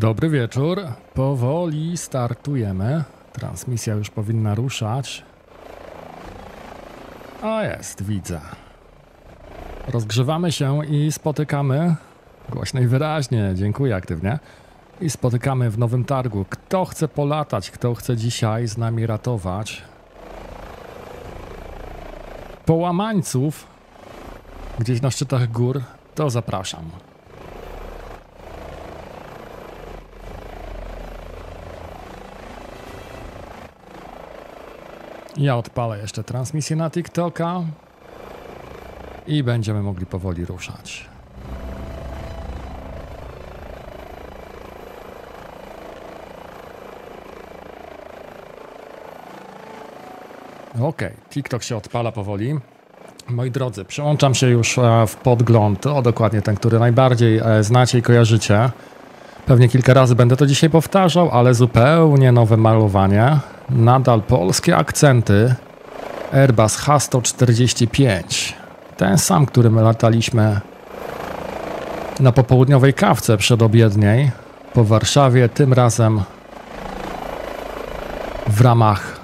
Dobry wieczór. Powoli startujemy. Transmisja już powinna ruszać. O jest, widzę. Rozgrzewamy się i spotykamy głośno i wyraźnie. Dziękuję aktywnie. I spotykamy w nowym targu. Kto chce polatać, kto chce dzisiaj z nami ratować połamańców gdzieś na szczytach gór, to zapraszam. Ja odpalę jeszcze transmisję na TikToka i będziemy mogli powoli ruszać. Okej, TikTok się odpala powoli. Moi drodzy, przełączam się już e, w podgląd, o dokładnie ten, który najbardziej e, znacie i kojarzycie. Pewnie kilka razy będę to dzisiaj powtarzał, ale zupełnie nowe malowanie. Nadal polskie akcenty. Airbus H145. Ten sam, którym lataliśmy na popołudniowej kawce przedobiedniej po Warszawie, tym razem w ramach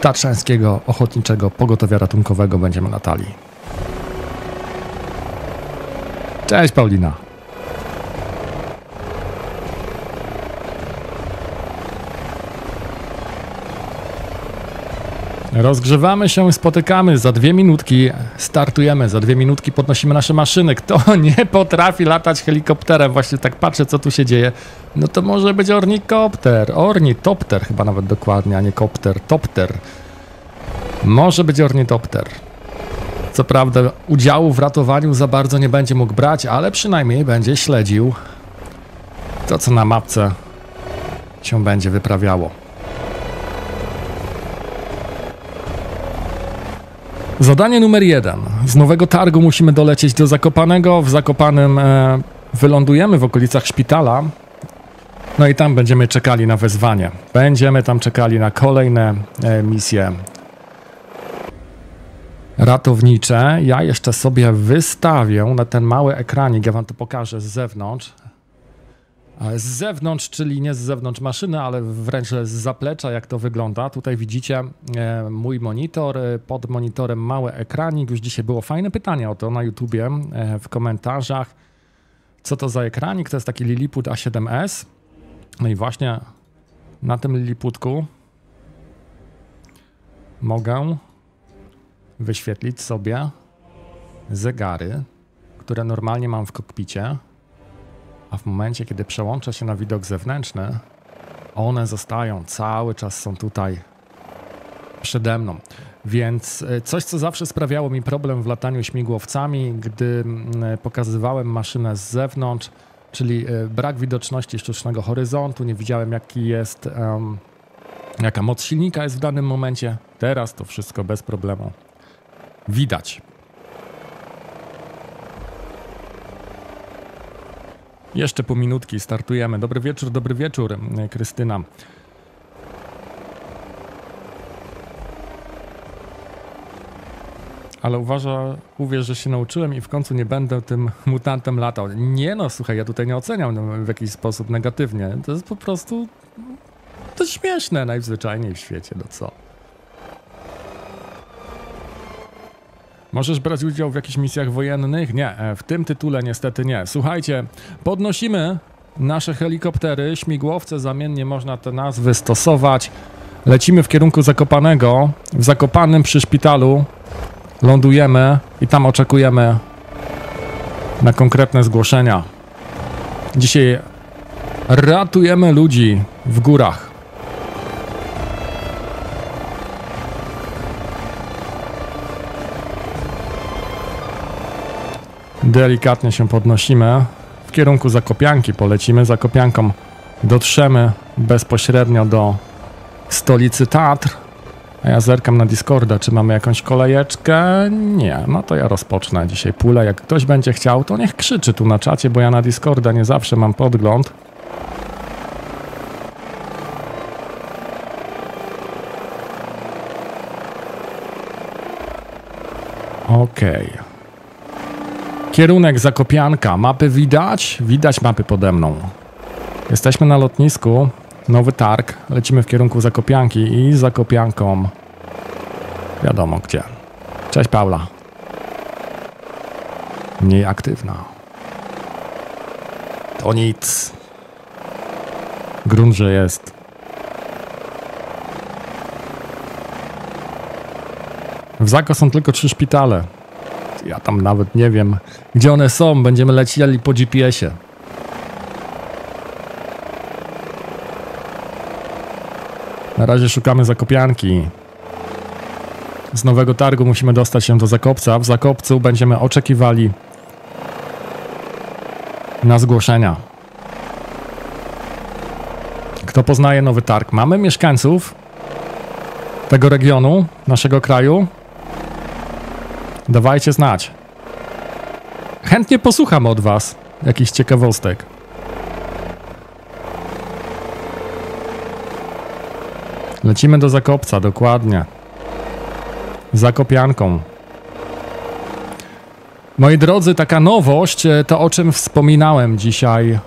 Tatrzańskiego Ochotniczego Pogotowia Ratunkowego będziemy latali. Cześć Paulina. Rozgrzewamy się, spotykamy, za dwie minutki startujemy, za dwie minutki podnosimy nasze maszyny. Kto nie potrafi latać helikopterem, właśnie tak patrzę, co tu się dzieje, no to może być ornikopter, ornitopter chyba nawet dokładnie, a nie kopter, topter. Może być ornitopter. Co prawda udziału w ratowaniu za bardzo nie będzie mógł brać, ale przynajmniej będzie śledził to, co na mapce się będzie wyprawiało. Zadanie numer jeden. Z nowego targu musimy dolecieć do Zakopanego. W Zakopanym e, wylądujemy w okolicach szpitala. No i tam będziemy czekali na wezwanie. Będziemy tam czekali na kolejne e, misje ratownicze. Ja jeszcze sobie wystawię na ten mały ekranik, ja wam to pokażę z zewnątrz. Z zewnątrz, czyli nie z zewnątrz maszyny, ale wręcz z zaplecza, jak to wygląda. Tutaj widzicie e, mój monitor, e, pod monitorem mały ekranik. Już dzisiaj było fajne pytanie o to na YouTubie e, w komentarzach. Co to za ekranik? To jest taki Lilliput A7S. No i właśnie na tym Lilliputku mogę wyświetlić sobie zegary, które normalnie mam w kokpicie a w momencie, kiedy przełączę się na widok zewnętrzny, one zostają, cały czas są tutaj przede mną. Więc e, coś, co zawsze sprawiało mi problem w lataniu śmigłowcami, gdy pokazywałem maszynę z zewnątrz, czyli e, brak widoczności sztucznego horyzontu, nie widziałem jaki jest, um, jaka moc silnika jest w danym momencie. Teraz to wszystko bez problemu widać. Jeszcze po minutki startujemy. Dobry wieczór, dobry wieczór, Krystyna. Ale uważa, uwierz, że się nauczyłem i w końcu nie będę tym mutantem latał. Nie no, słuchaj, ja tutaj nie oceniam w jakiś sposób negatywnie. To jest po prostu... To śmieszne najzwyczajniej w świecie, no co? Możesz brać udział w jakichś misjach wojennych? Nie, e, w tym tytule niestety nie. Słuchajcie, podnosimy nasze helikoptery, śmigłowce, zamiennie można te nazwy stosować. Lecimy w kierunku Zakopanego. W Zakopanym przy szpitalu lądujemy i tam oczekujemy na konkretne zgłoszenia. Dzisiaj ratujemy ludzi w górach. Delikatnie się podnosimy. W kierunku Zakopianki polecimy. Zakopianką dotrzemy bezpośrednio do stolicy Tatr. A ja zerkam na Discorda, czy mamy jakąś kolejeczkę? Nie, no to ja rozpocznę dzisiaj pulę. Jak ktoś będzie chciał, to niech krzyczy tu na czacie, bo ja na Discorda nie zawsze mam podgląd. Okej. Okay. Kierunek Zakopianka. Mapy widać? Widać mapy pode mną. Jesteśmy na lotnisku, nowy targ, lecimy w kierunku Zakopianki i Zakopianką wiadomo gdzie. Cześć Paula. Mniej aktywna. To nic. Grunt, że jest. W Zako są tylko trzy szpitale. Ja tam nawet nie wiem, gdzie one są. Będziemy lecieli po GPS-ie. Na razie szukamy zakopianki. Z nowego targu musimy dostać się do Zakopca. W Zakopcu będziemy oczekiwali na zgłoszenia. Kto poznaje nowy targ? Mamy mieszkańców tego regionu, naszego kraju. Dawajcie znać. Chętnie posłucham od Was jakichś ciekawostek. Lecimy do Zakopca, dokładnie. Zakopianką. Moi drodzy, taka nowość, e, to o czym wspominałem dzisiaj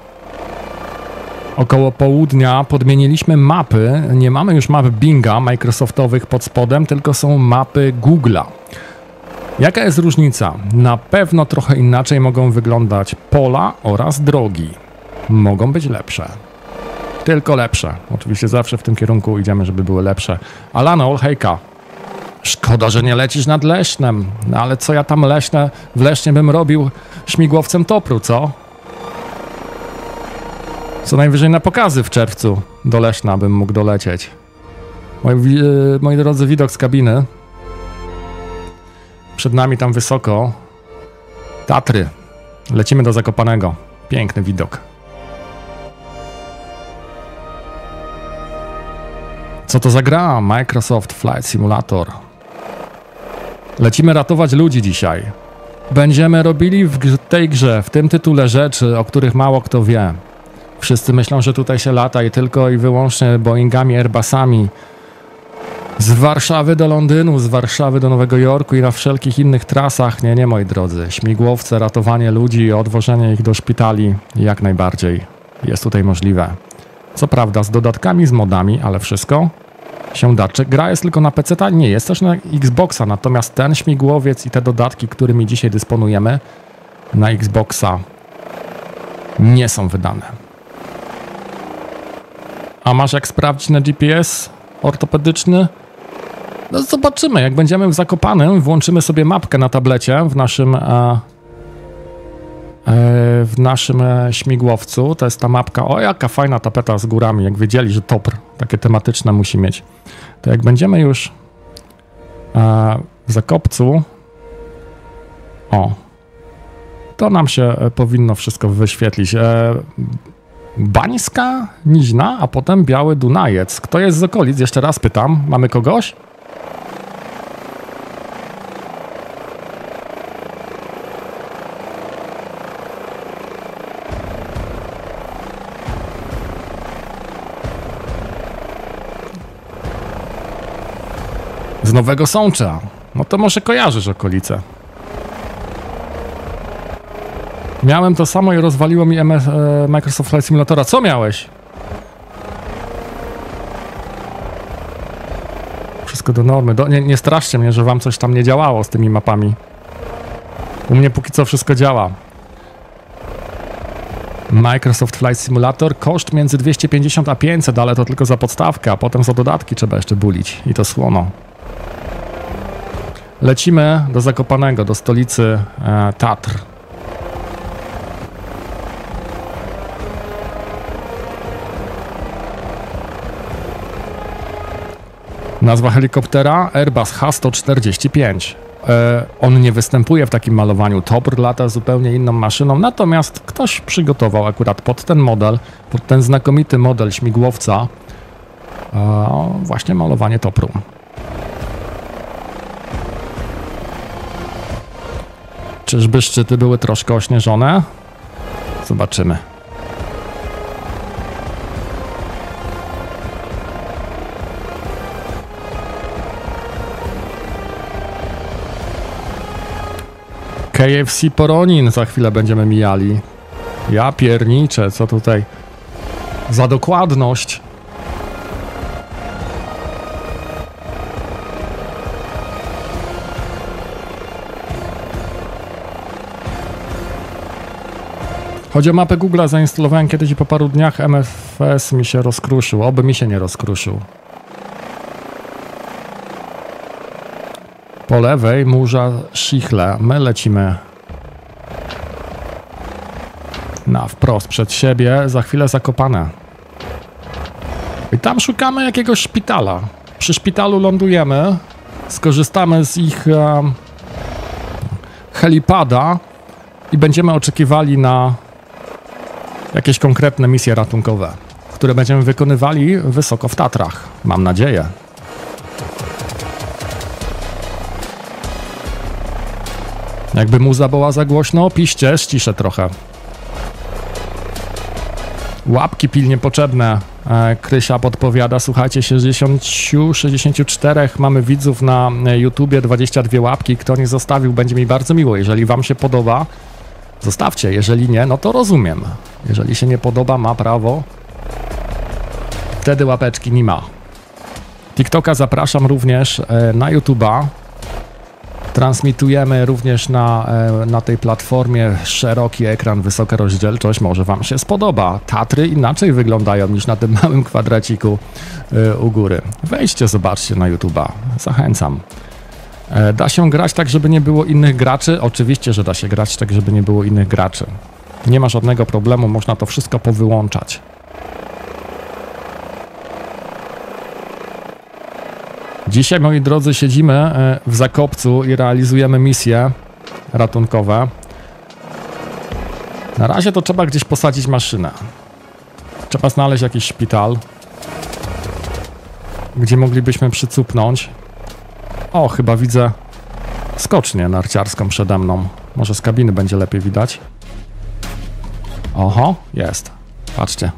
około południa, podmieniliśmy mapy. Nie mamy już map Binga Microsoftowych pod spodem, tylko są mapy Google'a. Jaka jest różnica? Na pewno trochę inaczej mogą wyglądać pola oraz drogi. Mogą być lepsze. Tylko lepsze. Oczywiście zawsze w tym kierunku idziemy, żeby były lepsze. Alano, hejka. Szkoda, że nie lecisz nad Leśnem. No ale co ja tam Leśne, w Lesznie bym robił śmigłowcem Topru, co? Co najwyżej na pokazy w czerwcu do Leszna bym mógł dolecieć. Moi, yy, moi drodzy, widok z kabiny. Przed nami tam wysoko. Tatry. Lecimy do Zakopanego. Piękny widok. Co to za gra? Microsoft Flight Simulator. Lecimy ratować ludzi dzisiaj. Będziemy robili w tej grze, w tym tytule rzeczy, o których mało kto wie. Wszyscy myślą, że tutaj się lata i tylko i wyłącznie Boeingami, Airbusami. Z Warszawy do Londynu, z Warszawy do Nowego Jorku i na wszelkich innych trasach. Nie, nie, moi drodzy. Śmigłowce, ratowanie ludzi, odwożenie ich do szpitali jak najbardziej jest tutaj możliwe. Co prawda z dodatkami, z modami, ale wszystko się da. Czy gra jest tylko na PC? Nie, jest też na Xboxa, natomiast ten śmigłowiec i te dodatki, którymi dzisiaj dysponujemy na Xboxa nie są wydane. A masz jak sprawdzić na GPS ortopedyczny? No zobaczymy, jak będziemy w Zakopanem, włączymy sobie mapkę na tablecie w naszym e, w naszym e, śmigłowcu. To jest ta mapka. O, jaka fajna tapeta z górami. Jak wiedzieli, że topr takie tematyczne musi mieć. To jak będziemy już e, w Zakopcu, o, to nam się e, powinno wszystko wyświetlić. Bańska, Niźna, a potem Biały Dunajec. Kto jest z okolic? Jeszcze raz pytam. Mamy kogoś? Nowego Sącza. No to może kojarzysz okolice. Miałem to samo i rozwaliło mi MS, e, Microsoft Flight Simulatora. Co miałeś? Wszystko do normy. Do, nie, nie straszcie mnie, że wam coś tam nie działało z tymi mapami. U mnie póki co wszystko działa. Microsoft Flight Simulator, koszt między 250 a 500, ale to tylko za podstawkę, a potem za dodatki trzeba jeszcze bulić i to słono. Lecimy do Zakopanego, do stolicy e, Tatr. Nazwa helikoptera Airbus H145. E, on nie występuje w takim malowaniu. Topr lata zupełnie inną maszyną, natomiast ktoś przygotował akurat pod ten model, pod ten znakomity model śmigłowca e, właśnie malowanie topru. Czyżby szczyty były troszkę ośnieżone? Zobaczymy. KFC Poronin za chwilę będziemy mijali. Ja pierniczę, co tutaj Za dokładność. Chodzi o mapę Google, zainstalowałem kiedyś po paru dniach MFS mi się rozkruszył. Oby mi się nie rozkruszył. Po lewej murza Szichle. My lecimy na wprost przed siebie, za chwilę zakopane. I tam szukamy jakiegoś szpitala. Przy szpitalu lądujemy, skorzystamy z ich helipada i będziemy oczekiwali na jakieś konkretne misje ratunkowe, które będziemy wykonywali wysoko w Tatrach. Mam nadzieję. Jakby muza była za głośno, piście, ściszę trochę. Łapki pilnie potrzebne. E, Krysia podpowiada, słuchajcie, 60, 64 mamy widzów na e, YouTubie, 22 łapki. Kto nie zostawił, będzie mi bardzo miło. Jeżeli wam się podoba, zostawcie. Jeżeli nie, no to rozumiem. Jeżeli się nie podoba, ma prawo. Wtedy łapeczki nie ma. TikToka zapraszam również e, na YouTuba. Transmitujemy również na, e, na tej platformie szeroki ekran, wysoka rozdzielczość. Może Wam się spodoba. Tatry inaczej wyglądają niż na tym małym kwadraciku e, u góry. Wejdźcie, zobaczcie na YouTuba. Zachęcam. E, da się grać tak, żeby nie było innych graczy? Oczywiście, że da się grać tak, żeby nie było innych graczy. Nie ma żadnego problemu, można to wszystko powyłączać. Dzisiaj, moi drodzy, siedzimy e, w Zakopcu i realizujemy misje ratunkowe. Na razie to trzeba gdzieś posadzić maszynę. Trzeba znaleźć jakiś szpital, gdzie moglibyśmy przycupnąć. O, chyba widzę skocznię narciarską przede mną. Może z kabiny będzie lepiej widać. Oho, jest. Patrzcie.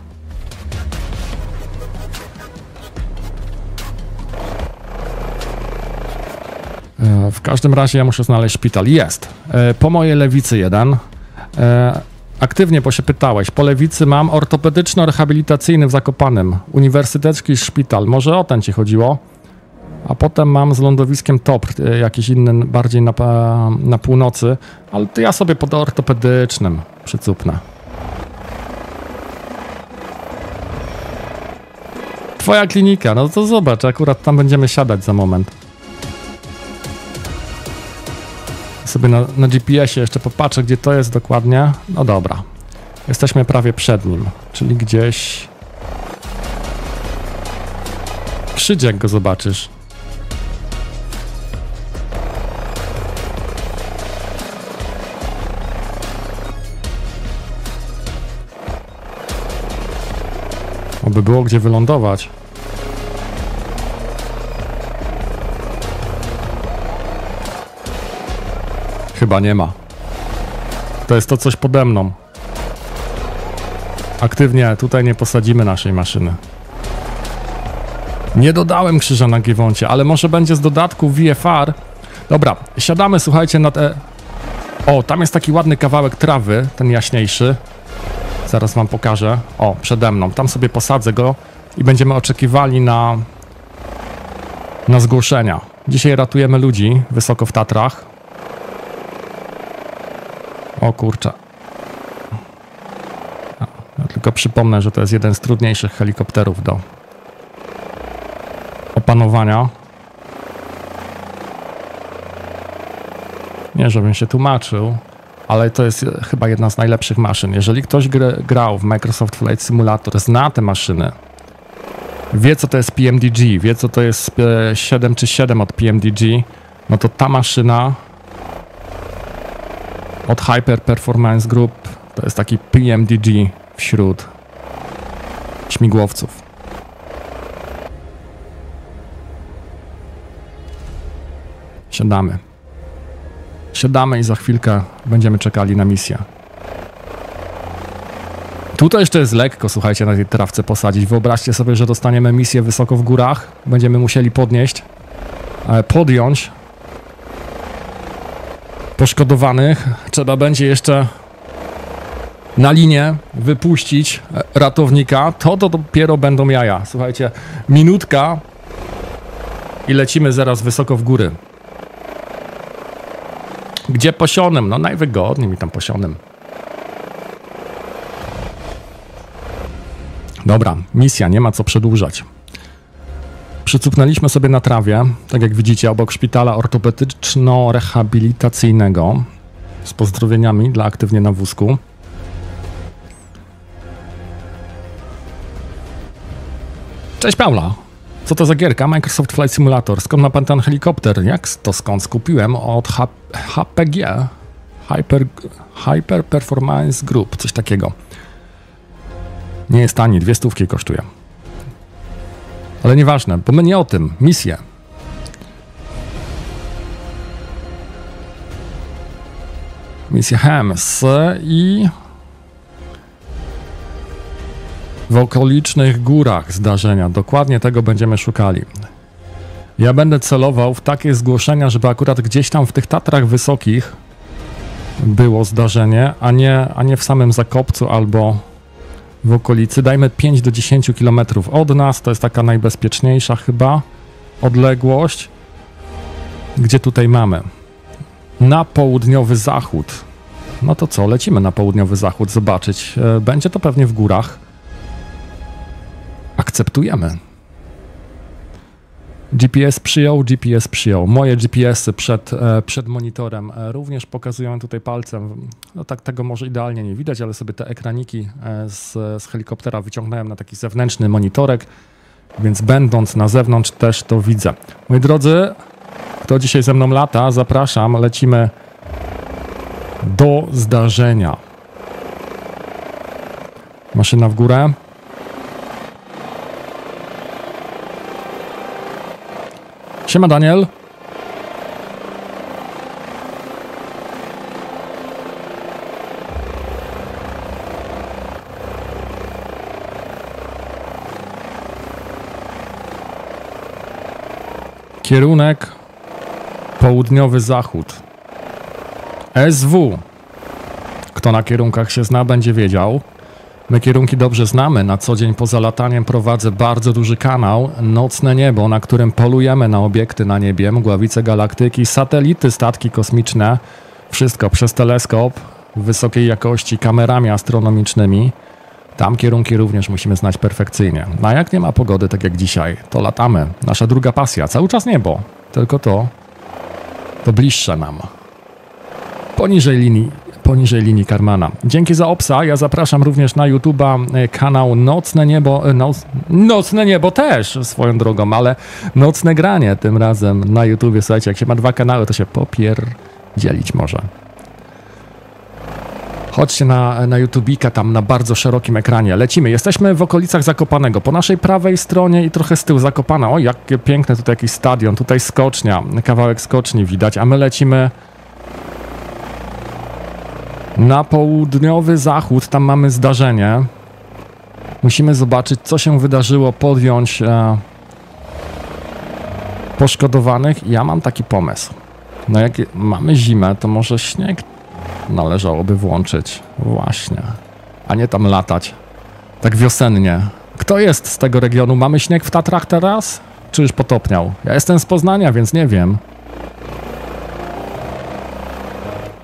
E, w każdym razie ja muszę znaleźć szpital. Jest. E, po mojej lewicy jeden. E, aktywnie, bo się pytałeś. Po lewicy mam ortopedyczno-rehabilitacyjny w Zakopanem. Uniwersytecki szpital. Może o ten ci chodziło. A potem mam z lądowiskiem TOP, jakiś inny, bardziej na, na północy. Ale to ja sobie pod ortopedycznym przycupnę. Twoja klinika, no to zobacz, akurat tam będziemy siadać za moment. sobie na, na GPS-ie jeszcze popatrzę, gdzie to jest dokładnie. No dobra. Jesteśmy prawie przed nim, czyli gdzieś... Przyjdź, jak go zobaczysz. Oby było gdzie wylądować. Chyba nie ma. To jest to coś pode mną. Aktywnie tutaj nie posadzimy naszej maszyny. Nie dodałem krzyża na Giewoncie, ale może będzie z dodatku VFR. Dobra, siadamy, słuchajcie, na te... O, tam jest taki ładny kawałek trawy, ten jaśniejszy. Zaraz wam pokażę. O, przede mną. Tam sobie posadzę go i będziemy oczekiwali na... na zgłoszenia. Dzisiaj ratujemy ludzi wysoko w Tatrach. O kurczę. Ja tylko przypomnę, że to jest jeden z trudniejszych helikopterów do opanowania. Nie, żebym się tłumaczył, ale to jest chyba jedna z najlepszych maszyn. Jeżeli ktoś grał w Microsoft Flight Simulator, zna te maszyny, wie co to jest PMDG, wie co to jest 7 czy 7 od PMDG, no to ta maszyna od Hyper Performance Group. To jest taki PMDG wśród śmigłowców. Siadamy. Siadamy i za chwilkę będziemy czekali na misję. Tutaj jeszcze jest lekko, słuchajcie, na tej trawce posadzić. Wyobraźcie sobie, że dostaniemy misję wysoko w górach. Będziemy musieli podnieść, e, podjąć poszkodowanych. Trzeba będzie jeszcze na linię, wypuścić ratownika, to, to dopiero będą jaja. Słuchajcie, minutka i lecimy zaraz wysoko w góry. Gdzie posionem? No najwygodniej mi tam posionem. Dobra, misja, nie ma co przedłużać. Przycupnęliśmy sobie na trawie, tak jak widzicie, obok szpitala ortopedyczno-rehabilitacyjnego z pozdrowieniami dla aktywnie na wózku. Cześć Paula. Co to za gierka? Microsoft Flight Simulator. Skąd ma pan ten helikopter? Jak to skąd? Skupiłem od H HPG. Hyper, Hyper Performance Group. Coś takiego. Nie jest tani, dwie stówki kosztuje. Ale nieważne, bo my nie o tym. Misję. Misja HEMS i w okolicznych górach zdarzenia. Dokładnie tego będziemy szukali. Ja będę celował w takie zgłoszenia, żeby akurat gdzieś tam w tych Tatrach Wysokich było zdarzenie, a nie, a nie w samym Zakopcu albo w okolicy. Dajmy 5 do 10 km od nas, to jest taka najbezpieczniejsza chyba odległość. Gdzie tutaj mamy? Na południowy zachód. No to co, lecimy na południowy zachód zobaczyć. E, będzie to pewnie w górach. Akceptujemy. GPS przyjął, GPS przyjął. Moje GPS-y przed, e, przed monitorem e, również pokazują tutaj palcem. No tak tego może idealnie nie widać, ale sobie te ekraniki e, z, z helikoptera wyciągnąłem na taki zewnętrzny monitorek, więc będąc na zewnątrz też to widzę. Moi drodzy, kto dzisiaj ze mną lata, zapraszam, lecimy do zdarzenia. Maszyna w górę. Siema Daniel. Kierunek południowy zachód. SW. Kto na kierunkach się zna, będzie wiedział. My kierunki dobrze znamy. Na co dzień poza lataniem prowadzę bardzo duży kanał Nocne Niebo, na którym polujemy na obiekty na niebie, mgławice galaktyki, satelity, statki kosmiczne. Wszystko przez teleskop wysokiej jakości, kamerami astronomicznymi. Tam kierunki również musimy znać perfekcyjnie. No a jak nie ma pogody, tak jak dzisiaj, to latamy. Nasza druga pasja, cały czas niebo. Tylko to, to bliższe nam. Poniżej linii poniżej linii Karmana. Dzięki za obsa. Ja zapraszam również na YouTube'a e, kanał Nocne Niebo. E, noc, nocne Niebo też swoją drogą, ale Nocne Granie tym razem na YouTubie. Słuchajcie, jak się ma dwa kanały, to się popier dzielić może. Chodźcie na, na YouTubika, tam na bardzo szerokim ekranie. Lecimy. Jesteśmy w okolicach Zakopanego. Po naszej prawej stronie i trochę z tyłu Zakopana. O, jakie piękne tutaj jakiś stadion. Tutaj skocznia. Kawałek skoczni widać, a my lecimy na południowy zachód, tam mamy zdarzenie. Musimy zobaczyć, co się wydarzyło, podjąć e, poszkodowanych. Ja mam taki pomysł. No jak mamy zimę, to może śnieg należałoby włączyć. Właśnie. A nie tam latać. Tak wiosennie. Kto jest z tego regionu? Mamy śnieg w Tatrach teraz? Czy już potopniał? Ja jestem z Poznania, więc nie wiem.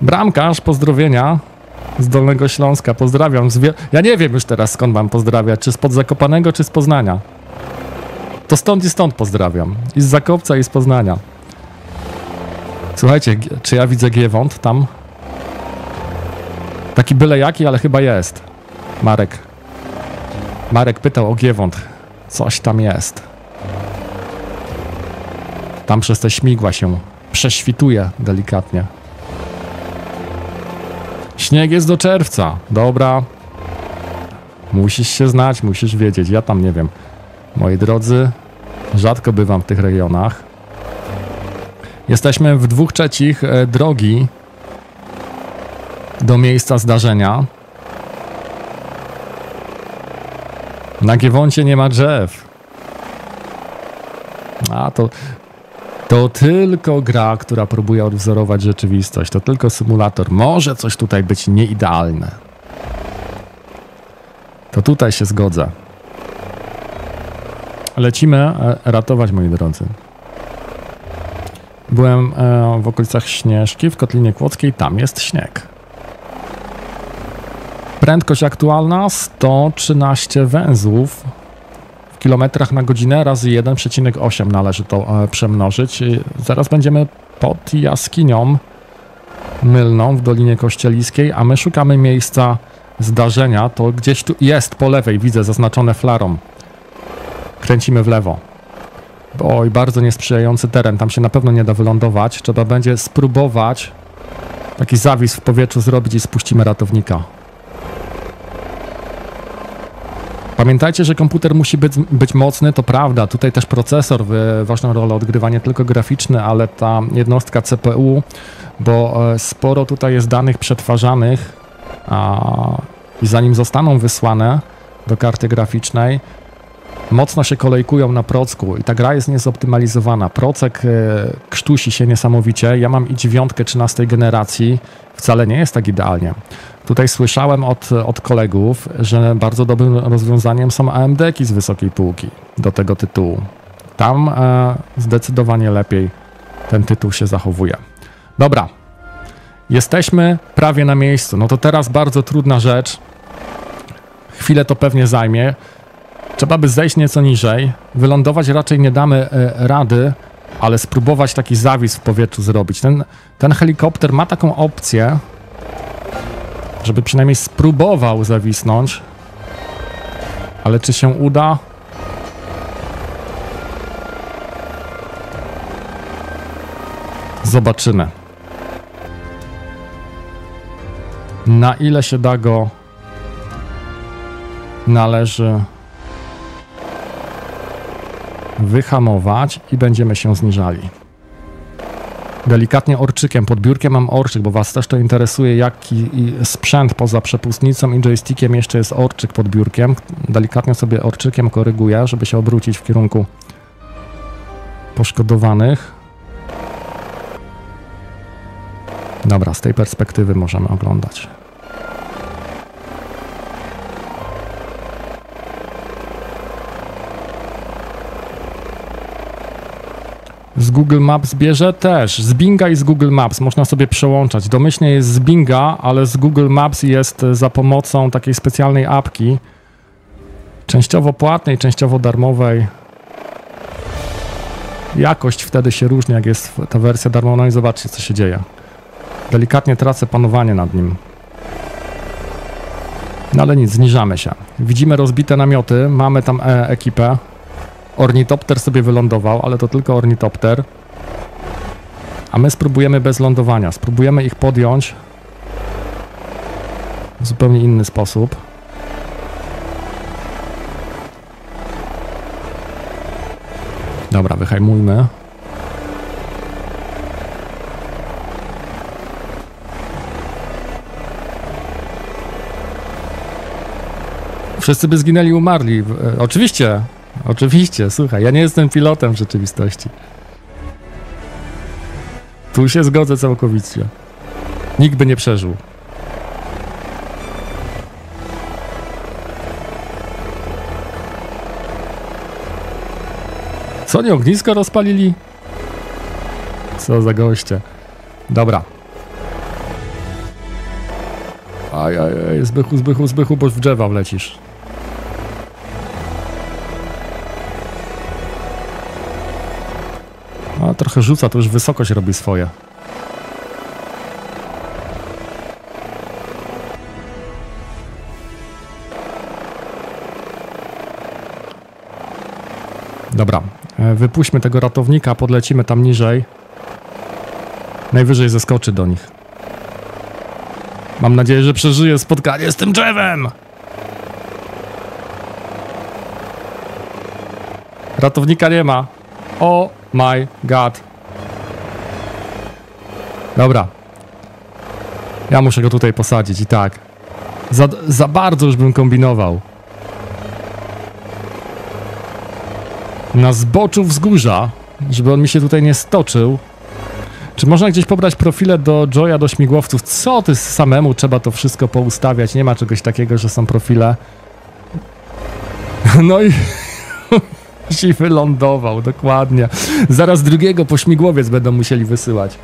Bramkarz, pozdrowienia z Dolnego Śląska. Pozdrawiam. Ja nie wiem już teraz skąd mam pozdrawiać, czy z Podzakopanego, czy z Poznania. To stąd i stąd pozdrawiam. I z Zakopca, i z Poznania. Słuchajcie, czy ja widzę Giewont tam? Taki byle jaki, ale chyba jest. Marek. Marek pytał o Giewont. Coś tam jest. Tam przez te śmigła się prześwituje delikatnie. Śnieg jest do czerwca. Dobra. Musisz się znać, musisz wiedzieć. Ja tam nie wiem. Moi drodzy, rzadko bywam w tych regionach. Jesteśmy w dwóch trzecich e, drogi do miejsca zdarzenia. Na Giewoncie nie ma drzew. A to to tylko gra, która próbuje odwzorować rzeczywistość. To tylko symulator. Może coś tutaj być nieidealne. To tutaj się zgodzę. Lecimy e, ratować, moi drodzy. Byłem e, w okolicach Śnieżki, w Kotlinie Kłodzkiej, tam jest śnieg. Prędkość aktualna 113 węzłów kilometrach na godzinę razy 1,8 należy to e, przemnożyć. Zaraz będziemy pod jaskinią mylną w Dolinie Kościeliskiej, a my szukamy miejsca zdarzenia. To gdzieś tu jest po lewej, widzę zaznaczone flarą. Kręcimy w lewo. Oj, bardzo niesprzyjający teren, tam się na pewno nie da wylądować. Trzeba będzie spróbować taki zawis w powietrzu zrobić i spuścimy ratownika. Pamiętajcie, że komputer musi być, być mocny, to prawda. Tutaj też procesor ważną rolę odgrywa nie tylko graficzny, ale ta jednostka CPU, bo e, sporo tutaj jest danych przetwarzanych a, i zanim zostaną wysłane do karty graficznej, mocno się kolejkują na procku i ta gra jest niezoptymalizowana. Procek e, krztusi się niesamowicie. Ja mam i dziewiątkę 13 generacji, wcale nie jest tak idealnie. Tutaj słyszałem od, od kolegów, że bardzo dobrym rozwiązaniem są AMD-ki z wysokiej półki do tego tytułu. Tam e, zdecydowanie lepiej ten tytuł się zachowuje. Dobra, jesteśmy prawie na miejscu. No to teraz bardzo trudna rzecz. Chwilę to pewnie zajmie. Trzeba by zejść nieco niżej. Wylądować raczej nie damy e, rady, ale spróbować taki zawis w powietrzu zrobić. Ten, ten helikopter ma taką opcję, żeby przynajmniej spróbował zawisnąć. Ale czy się uda? Zobaczymy. Na ile się da go należy wyhamować i będziemy się zniżali delikatnie orczykiem. Pod biurkiem mam orczyk, bo Was też to interesuje, jaki sprzęt poza przepustnicą i joystickiem jeszcze jest orczyk pod biurkiem. Delikatnie sobie orczykiem koryguję, żeby się obrócić w kierunku poszkodowanych. Dobra, z tej perspektywy możemy oglądać. Z Google Maps bierze też. Z Binga i z Google Maps można sobie przełączać. Domyślnie jest z Binga, ale z Google Maps jest za pomocą takiej specjalnej apki. Częściowo płatnej, częściowo darmowej. Jakość wtedy się różni, jak jest ta wersja darmowa. No i zobaczcie, co się dzieje. Delikatnie tracę panowanie nad nim. No ale nic, zniżamy się. Widzimy rozbite namioty, mamy tam e ekipę. Ornitopter sobie wylądował, ale to tylko ornitopter. A my spróbujemy bez lądowania. Spróbujemy ich podjąć w zupełnie inny sposób. Dobra, wyhajmujmy. Wszyscy by zginęli, umarli. E, oczywiście, Oczywiście, słuchaj, ja nie jestem pilotem w rzeczywistości. Tu się zgodzę całkowicie. Nikt by nie przeżył. Co, nie ognisko rozpalili? Co za goście. Dobra. Aj, aj, aj, zbychu, zbychu, zbychu, bo w drzewa wlecisz. Trochę rzuca, to już wysokość robi swoje. Dobra, e, wypuśćmy tego ratownika, podlecimy tam niżej. Najwyżej zeskoczy do nich. Mam nadzieję, że przeżyje spotkanie z tym drzewem! Ratownika nie ma. O my god. Dobra. Ja muszę go tutaj posadzić i tak. Za, za bardzo już bym kombinował. Na zboczu wzgórza, żeby on mi się tutaj nie stoczył. Czy można gdzieś pobrać profile do Joya, do śmigłowców? Co ty samemu trzeba to wszystko poustawiać? Nie ma czegoś takiego, że są profile. No i i wylądował, dokładnie. Zaraz drugiego pośmigłowiec będą musieli wysyłać.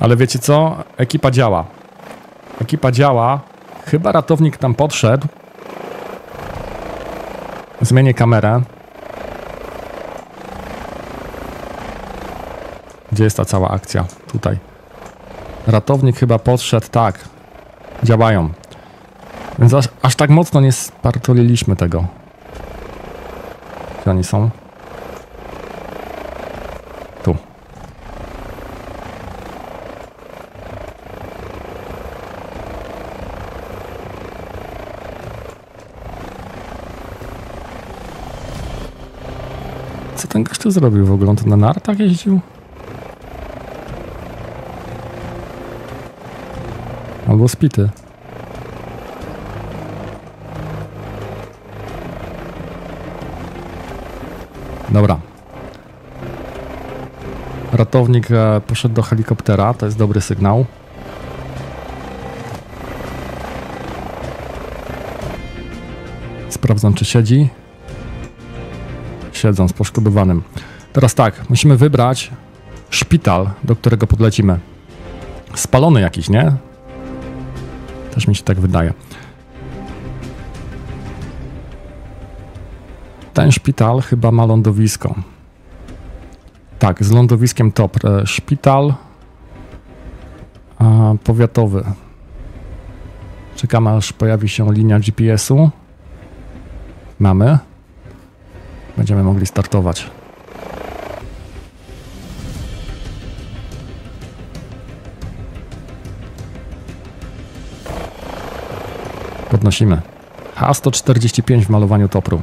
Ale wiecie co? Ekipa działa. Ekipa działa. Chyba ratownik tam podszedł. Zmienię kamerę. Gdzie jest ta cała akcja? Tutaj. Ratownik chyba podszedł, tak. Działają. Więc aż, aż tak mocno nie spartoliliśmy tego. Gdzie oni są? Tu. Co ten gościu zrobił w ogóle? On to na nartach jeździł? Albo spity. Dobra. Ratownik e, poszedł do helikoptera, to jest dobry sygnał. Sprawdzam, czy siedzi. Siedzą z poszkodowanym. Teraz tak, musimy wybrać szpital, do którego podlecimy. Spalony jakiś, nie? Też mi się tak wydaje. Ten szpital chyba ma lądowisko. Tak, z lądowiskiem top. E, szpital powiatowy. Czekamy aż pojawi się linia GPS-u. Mamy. Będziemy mogli startować. Podnosimy. H145 w malowaniu topru.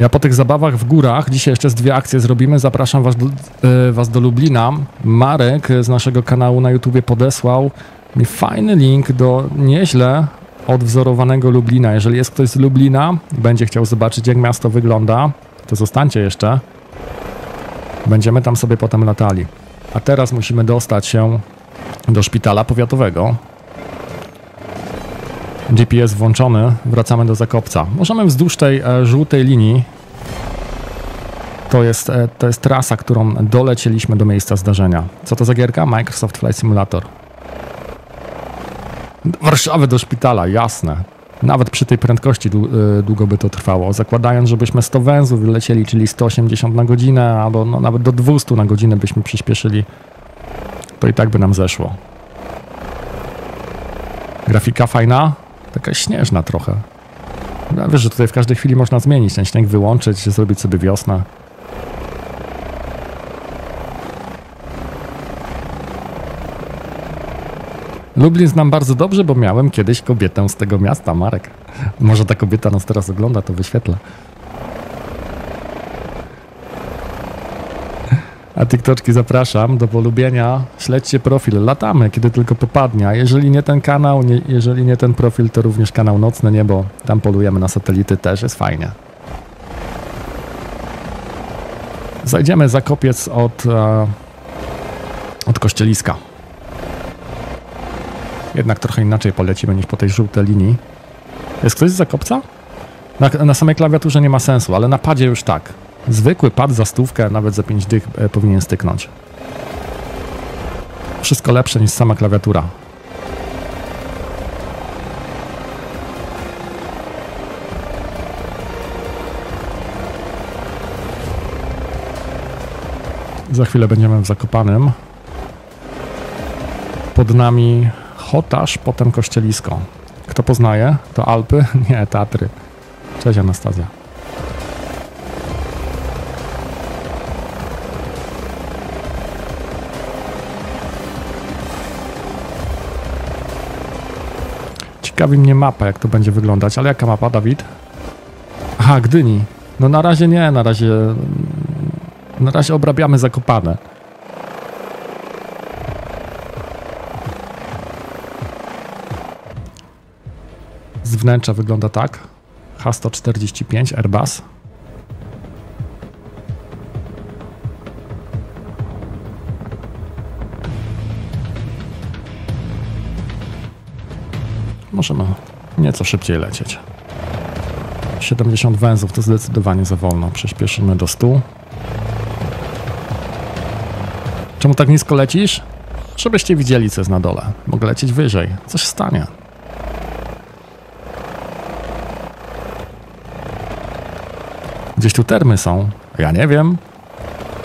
Ja po tych zabawach w górach, dzisiaj jeszcze z dwie akcje zrobimy, zapraszam was do, e, was do Lublina. Marek z naszego kanału na YouTubie podesłał mi fajny link do nieźle odwzorowanego Lublina. Jeżeli jest ktoś z Lublina będzie chciał zobaczyć jak miasto wygląda, to zostańcie jeszcze. Będziemy tam sobie potem latali. A teraz musimy dostać się do szpitala powiatowego. GPS włączony, wracamy do Zakopca. Możemy wzdłuż tej e, żółtej linii. To jest, e, to jest trasa, którą dolecieliśmy do miejsca zdarzenia. Co to za gierka? Microsoft Flight Simulator. Warszawy do szpitala, jasne. Nawet przy tej prędkości e, długo by to trwało. Zakładając, żebyśmy 100 węzłów lecieli, czyli 180 na godzinę, albo no, nawet do 200 na godzinę byśmy przyspieszyli, to i tak by nam zeszło. Grafika fajna, Taka śnieżna trochę. No, wiesz, że tutaj w każdej chwili można zmienić ten śnieg, wyłączyć, zrobić sobie wiosnę. Lublin znam bardzo dobrze, bo miałem kiedyś kobietę z tego miasta, Marek. Może ta kobieta nas teraz ogląda, to wyświetlę. A TikToczki zapraszam do polubienia. Śledźcie profil. Latamy, kiedy tylko popadnie. Jeżeli nie ten kanał, nie, jeżeli nie ten profil, to również kanał Nocne Niebo. Tam polujemy na satelity, też jest fajnie. Zajdziemy za kopiec od, e, od kościeliska. Jednak trochę inaczej polecimy niż po tej żółtej linii. Jest ktoś z zakopca? Na, na samej klawiaturze nie ma sensu, ale na padzie już tak. Zwykły pad za stówkę, nawet za 5 dych e, powinien styknąć. Wszystko lepsze niż sama klawiatura. Za chwilę będziemy w Zakopanym. Pod nami Chotaż, potem Kościelisko. Kto poznaje? To Alpy? Nie, Tatry. Cześć Anastazja. Ciekawi mnie mapa, jak to będzie wyglądać. Ale jaka mapa, Dawid? Aha, Gdyni. No na razie nie, na razie... Na razie obrabiamy Zakopane. Z wnętrza wygląda tak. H145 Airbus. Możemy nieco szybciej lecieć. 70 węzłów to zdecydowanie za wolno. Przyspieszymy do 100. Czemu tak nisko lecisz? Żebyście widzieli, co jest na dole. Mogę lecieć wyżej. Co się stanie? Gdzieś tu termy są. Ja nie wiem.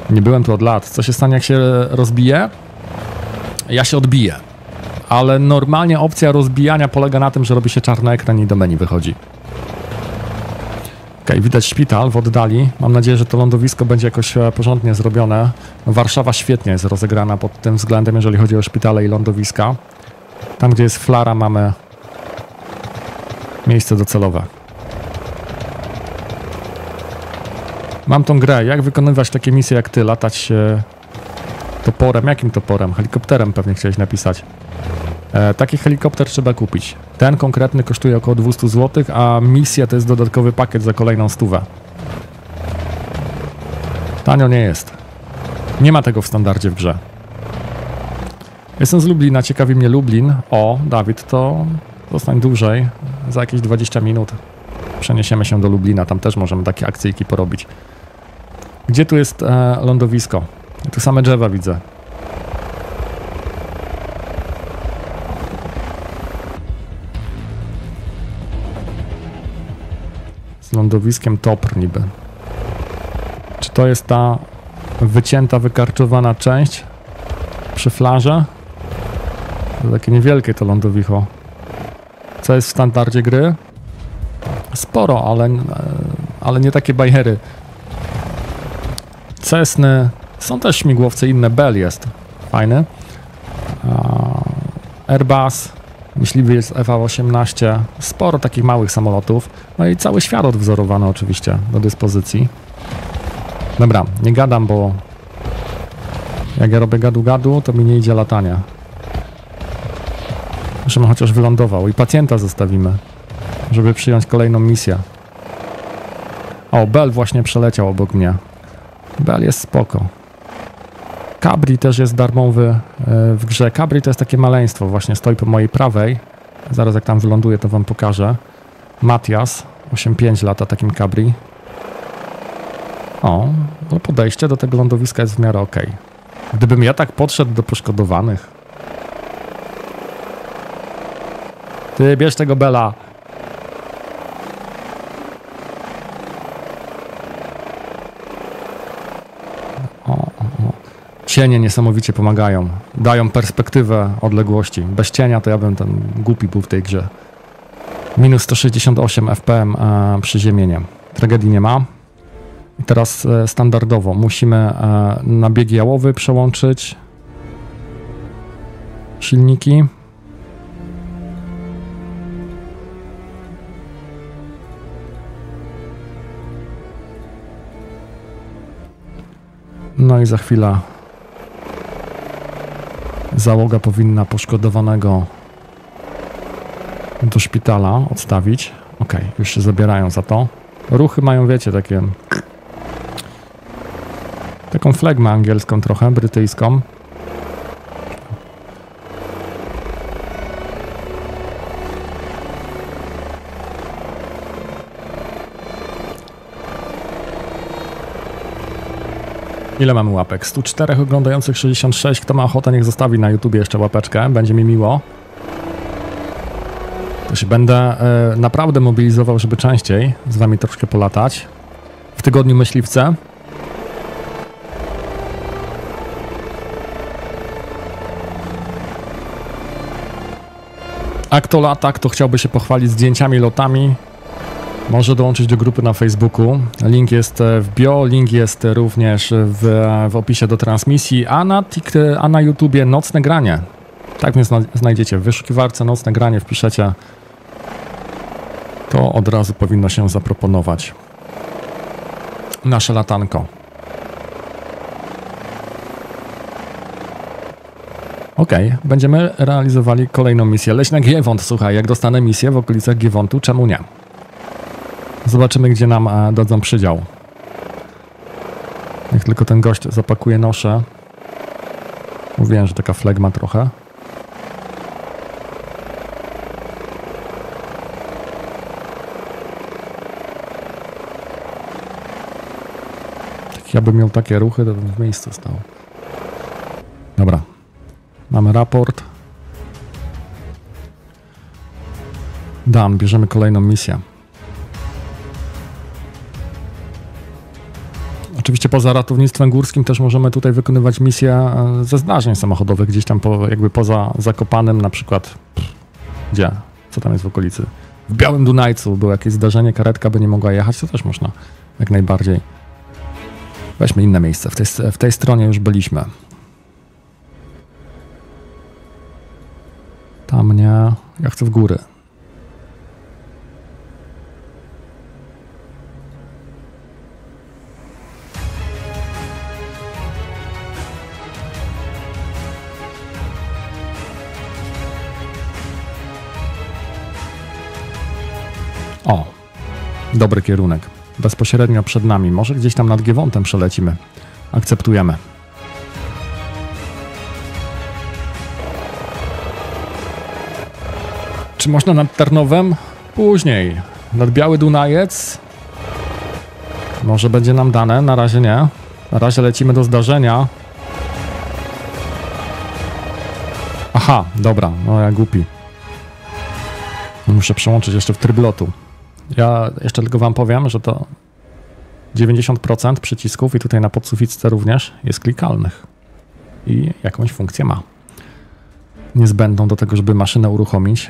Nie byłem tu od lat. Co się stanie, jak się rozbije? Ja się odbiję. Ale normalnie opcja rozbijania polega na tym, że robi się czarny ekran i do menu wychodzi. Ok, widać szpital w oddali. Mam nadzieję, że to lądowisko będzie jakoś e, porządnie zrobione. Warszawa świetnie jest rozegrana pod tym względem, jeżeli chodzi o szpitale i lądowiska. Tam, gdzie jest flara, mamy miejsce docelowe. Mam tą grę. Jak wykonywać takie misje jak ty? Latać e, toporem. Jakim toporem? Helikopterem pewnie chciałeś napisać. E, taki helikopter trzeba kupić. Ten konkretny kosztuje około 200 zł, a misja to jest dodatkowy pakiet za kolejną stówę. Tanio nie jest. Nie ma tego w standardzie w grze. Jestem z Lublina, ciekawi mnie Lublin. O, Dawid, to zostań dłużej. Za jakieś 20 minut przeniesiemy się do Lublina. Tam też możemy takie akcyjki porobić. Gdzie tu jest e, lądowisko? Tu same drzewa widzę. Z lądowiskiem Topr niby. Czy to jest ta wycięta, wykarczowana część przy flarze? To takie niewielkie to lądowicho. Co jest w standardzie gry? Sporo, ale, e, ale nie takie bajery. Cessny, są też śmigłowce inne, Bell jest fajny. Airbus, myśliwy jest FA-18, sporo takich małych samolotów. No i cały świat odwzorowany oczywiście do dyspozycji. Dobra, nie gadam, bo jak ja robię gadu-gadu, to mi nie idzie latanie. Żebym chociaż wylądował i pacjenta zostawimy, żeby przyjąć kolejną misję. O, Bell właśnie przeleciał obok mnie. Bell jest spoko. Cabri też jest darmowy e, w grze. Cabri to jest takie maleństwo, właśnie stoi po mojej prawej. Zaraz jak tam wyląduję, to wam pokażę. Matias, 8-5 lata takim Cabri. O, ale podejście do tego lądowiska jest w miarę ok. Gdybym ja tak podszedł do poszkodowanych. Ty, bierz tego Bela. Cienie niesamowicie pomagają. Dają perspektywę odległości. Bez cienia to ja bym ten głupi był w tej grze. Minus 168 fpm e, przyziemienie. Tragedii nie ma. I teraz e, standardowo musimy e, na bieg jałowy przełączyć silniki. No i za chwilę załoga powinna poszkodowanego do szpitala odstawić. Ok, już się zabierają za to. Ruchy mają, wiecie, takie taką flegmę angielską trochę, brytyjską. Ile mamy łapek? 104 oglądających 66. Kto ma ochotę, niech zostawi na YouTube jeszcze łapeczkę. Będzie mi miło. To się będę e, naprawdę mobilizował, żeby częściej z wami troszkę polatać. W tygodniu myśliwce. A kto lata, kto chciałby się pochwalić zdjęciami, lotami, może dołączyć do grupy na Facebooku. Link jest e, w bio, link jest również w, w opisie do transmisji, a na, a na YouTubie Nocne Granie. Tak mnie znajdziecie. W wyszukiwarce Nocne Granie wpiszecie. To od razu powinno się zaproponować. Nasze latanko. Ok, będziemy realizowali kolejną misję. Leśna Giewont, słuchaj, jak dostanę misję w okolicach Giewontu, czemu nie? Zobaczymy, gdzie nam e, dadzą przydział. Jak tylko ten gość zapakuje nosze. Mówiłem, że taka flegma trochę. Tak, ja bym miał takie ruchy, to bym w miejscu stał. Dobra. Mamy raport. Dan, bierzemy kolejną misję. Oczywiście poza ratownictwem górskim też możemy tutaj wykonywać misje e, ze zdarzeń samochodowych, gdzieś tam po, jakby poza Zakopanem na przykład. Pff, gdzie? Co tam jest w okolicy? W Białym Dunajcu było jakieś zdarzenie, karetka by nie mogła jechać, to też można jak najbardziej. Weźmy inne miejsce. W tej, w tej stronie już byliśmy. Tam nie. Ja chcę w góry. Dobry kierunek. Bezpośrednio przed nami. Może gdzieś tam nad Giewontem przelecimy. Akceptujemy. Czy można nad Tarnowem? Później. Nad Biały Dunajec? Może będzie nam dane, na razie nie. Na razie lecimy do zdarzenia. Aha, dobra, no ja głupi. Muszę przełączyć jeszcze w tryb lotu. Ja jeszcze tylko wam powiem, że to 90% przycisków i tutaj na podsufitce również jest klikalnych i jakąś funkcję ma. Niezbędną do tego, żeby maszynę uruchomić.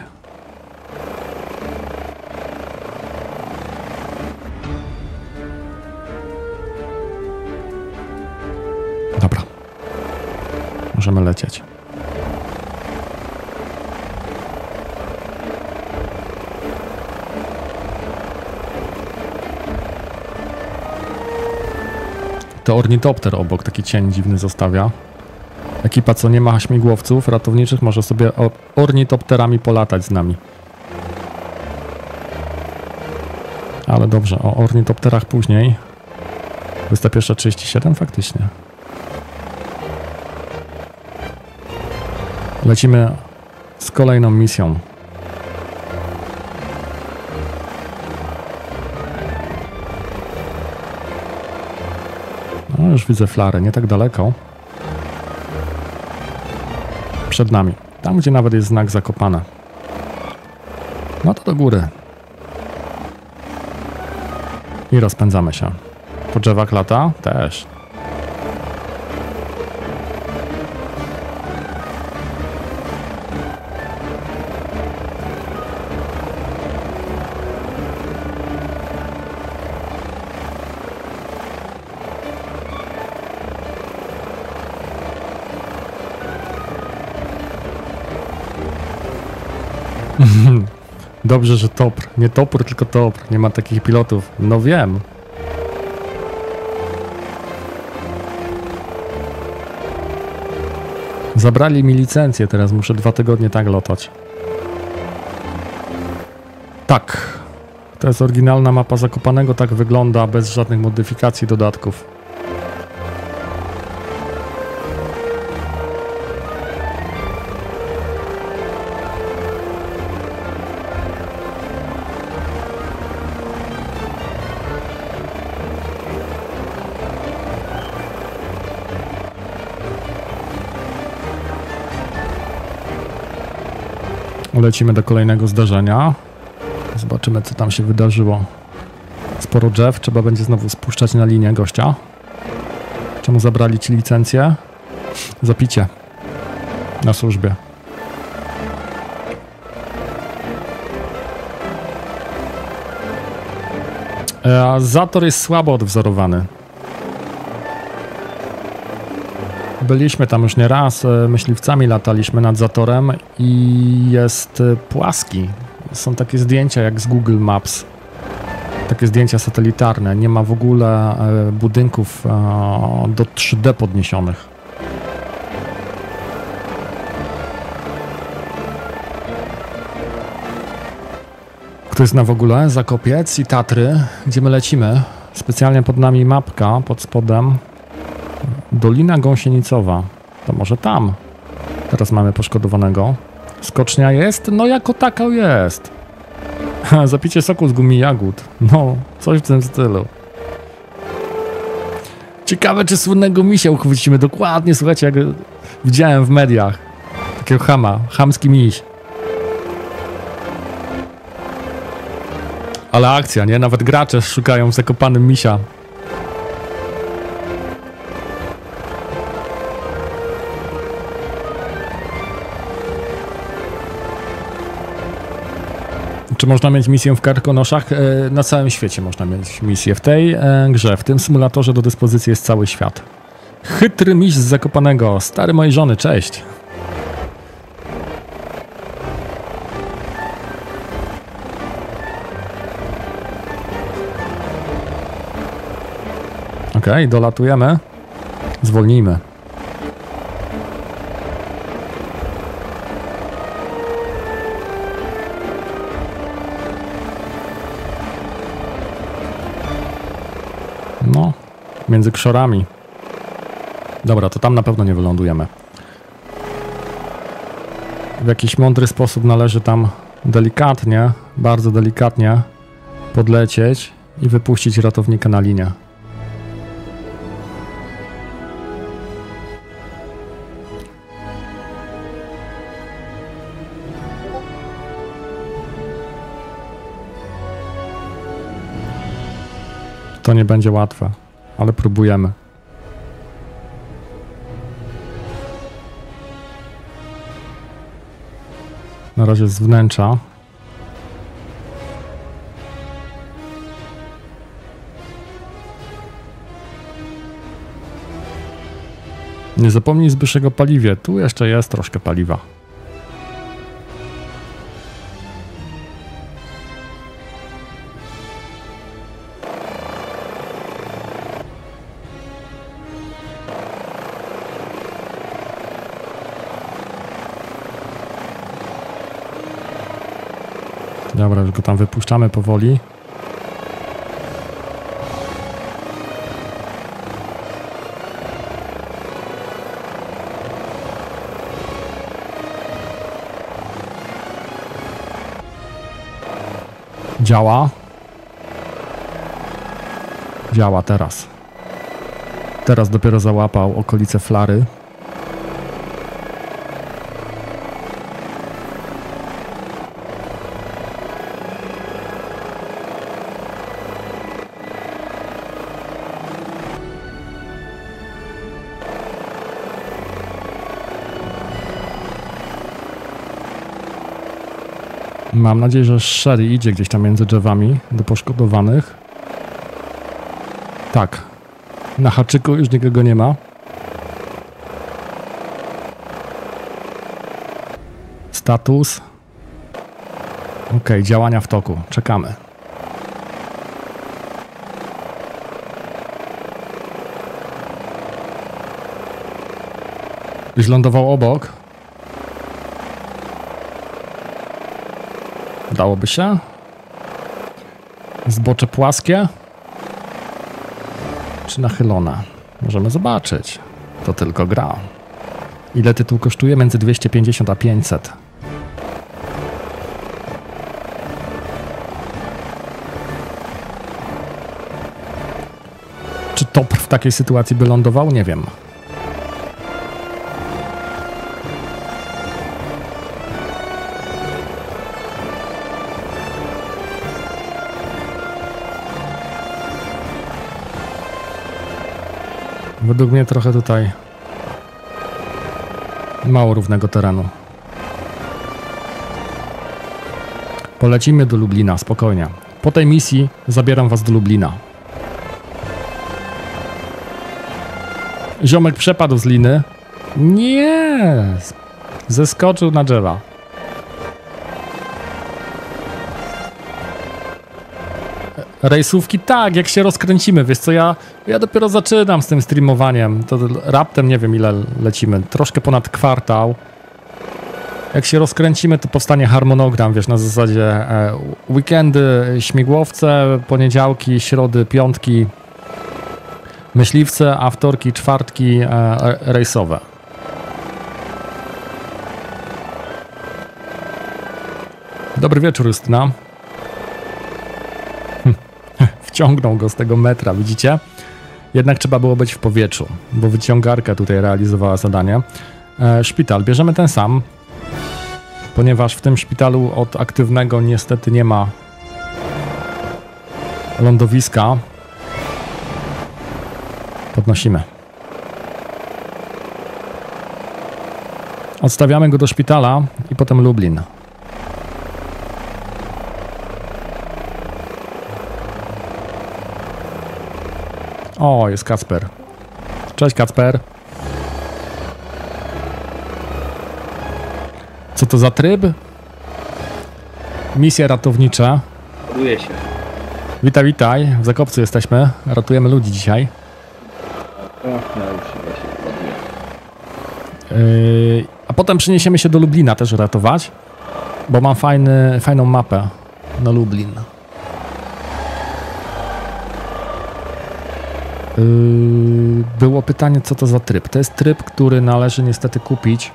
Dobra. Możemy lecieć. To ornitopter obok, taki cień dziwny zostawia. Ekipa, co nie ma śmigłowców ratowniczych, może sobie ornitopterami polatać z nami. Ale dobrze, o ornitopterach później. 21.37 faktycznie. Lecimy z kolejną misją. Już widzę flarę, nie tak daleko. Przed nami. Tam, gdzie nawet jest znak zakopane. No to do góry. I rozpędzamy się. Po drzewach lata? Też. Dobrze, że topr. Nie topór, tylko topr. Nie ma takich pilotów. No wiem. Zabrali mi licencję, teraz muszę dwa tygodnie tak lotać. Tak. To jest oryginalna mapa Zakopanego, tak wygląda, bez żadnych modyfikacji, dodatków. Lecimy do kolejnego zdarzenia. Zobaczymy, co tam się wydarzyło. Sporo drzew, trzeba będzie znowu spuszczać na linię gościa. Czemu zabrali ci licencję? Zapicie na służbie. E, zator jest słabo odwzorowany. Byliśmy tam już nie raz, e, myśliwcami lataliśmy nad zatorem i jest e, płaski. Są takie zdjęcia jak z Google Maps. Takie zdjęcia satelitarne. Nie ma w ogóle e, budynków do 3D podniesionych. Na w ogóle? Zakopiec i Tatry, gdzie my lecimy. Specjalnie pod nami mapka, pod spodem. Dolina Gąsienicowa. To może tam. Teraz mamy poszkodowanego. Skocznia jest? No jako taka jest. Zapicie soku z gumi jagód. No, coś w tym stylu. Ciekawe, czy słynnego misia uchwycimy. Dokładnie, słuchajcie, jak widziałem w mediach. Takiego chama, chamski miś. Ale akcja, nie? Nawet gracze szukają w zakopanym misia. Czy można mieć misję w karkonoszach? E, Na całym świecie można mieć misję. W tej e, grze, w tym symulatorze do dyspozycji jest cały świat. Chytry miś z Zakopanego. Stary mojej żony, cześć. Okej, dolatujemy. Zwolnijmy. No, między krzorami. Dobra, to tam na pewno nie wylądujemy. W jakiś mądry sposób należy tam delikatnie, bardzo delikatnie podlecieć i wypuścić ratownika na linię. To nie będzie łatwe, ale próbujemy. Na razie z wnętrza. Nie zapomnij Zbyszek o paliwie. Tu jeszcze jest troszkę paliwa. Go tam wypuszczamy powoli. Działa. Działa teraz. Teraz dopiero załapał okolice flary. Mam nadzieję, że Sherry idzie gdzieś tam między drzewami do poszkodowanych. Tak. Na haczyku już nikogo nie ma. Status. Ok, działania w toku. Czekamy. Już lądował obok. Dałoby się. Zbocze płaskie. Czy nachylone? Możemy zobaczyć. To tylko gra. Ile tytuł kosztuje? Między 250 a 500. Czy top w takiej sytuacji by lądował? Nie wiem. Według mnie trochę tutaj mało równego terenu. Polecimy do Lublina, spokojnie. Po tej misji zabieram was do Lublina. Ziomek przepadł z liny. Nie! Zeskoczył na drzewa. Rejsówki tak, jak się rozkręcimy, wiesz co, ja, ja dopiero zaczynam z tym streamowaniem, to raptem nie wiem ile lecimy, troszkę ponad kwartał. Jak się rozkręcimy, to powstanie harmonogram, wiesz, na zasadzie e, weekendy, śmigłowce, poniedziałki, środy, piątki, myśliwce, a wtorki, czwartki e, rejsowe. Dobry wieczór, Justyna wciągnął go z tego metra, widzicie? Jednak trzeba było być w powietrzu, bo wyciągarka tutaj realizowała zadanie. E, szpital, bierzemy ten sam, ponieważ w tym szpitalu od aktywnego niestety nie ma lądowiska. Podnosimy. Odstawiamy go do szpitala i potem Lublin. O, jest Kacper. Cześć Kacper. Co to za tryb? Misja ratownicza. Ładuje się. Witaj, witaj. W Zakopcu jesteśmy. Ratujemy ludzi dzisiaj. Yy, a potem przeniesiemy się do Lublina też ratować, bo mam fajny, fajną mapę na Lublin. Było pytanie, co to za tryb. To jest tryb, który należy niestety kupić.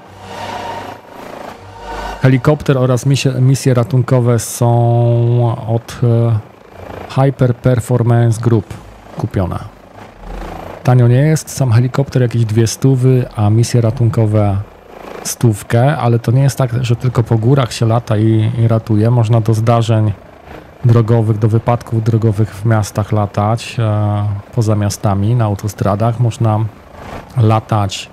Helikopter oraz misje, misje ratunkowe są od e, Hyper Performance Group kupione. Tanio nie jest, sam helikopter jakieś dwie stówy, a misje ratunkowe stówkę, ale to nie jest tak, że tylko po górach się lata i, i ratuje. Można do zdarzeń drogowych, do wypadków drogowych w miastach latać, e, poza miastami, na autostradach. Można latać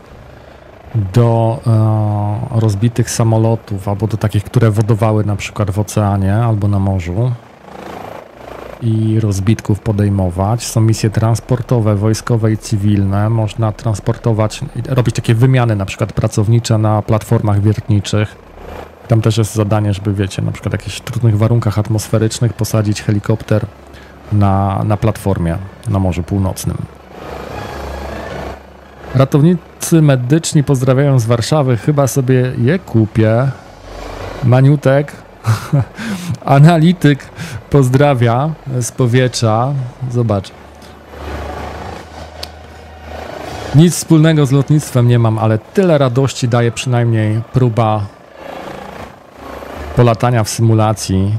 do e, rozbitych samolotów albo do takich, które wodowały na przykład w oceanie albo na morzu i rozbitków podejmować. Są misje transportowe, wojskowe i cywilne. Można transportować, robić takie wymiany na przykład pracownicze na platformach wiertniczych. Tam też jest zadanie, żeby wiecie, na przykład w jakichś trudnych warunkach atmosferycznych posadzić helikopter na, na platformie na Morzu Północnym. Ratownicy medyczni pozdrawiają z Warszawy. Chyba sobie je kupię. Maniutek, analityk pozdrawia z powietrza. Zobacz. Nic wspólnego z lotnictwem nie mam, ale tyle radości daje przynajmniej próba polatania w symulacji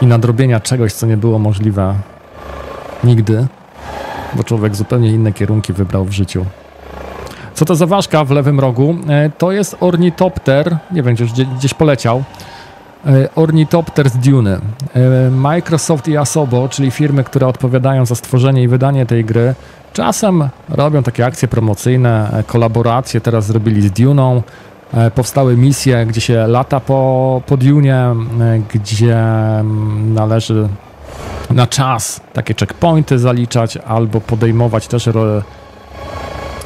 i nadrobienia czegoś, co nie było możliwe nigdy, bo człowiek zupełnie inne kierunki wybrał w życiu. Co to za ważka w lewym rogu? E, To jest ornitopter, nie wiem, gdzieś, gdzieś poleciał. E, Ornitopter z Dune. E, Microsoft i Asobo, czyli firmy, które odpowiadają za stworzenie i wydanie tej gry, czasem robią takie akcje promocyjne, kolaboracje. Teraz zrobili z Duną. E, Powstały misje, gdzie się lata po, po Dune, gdzie mm, należy na czas takie checkpointy zaliczać albo podejmować też ro,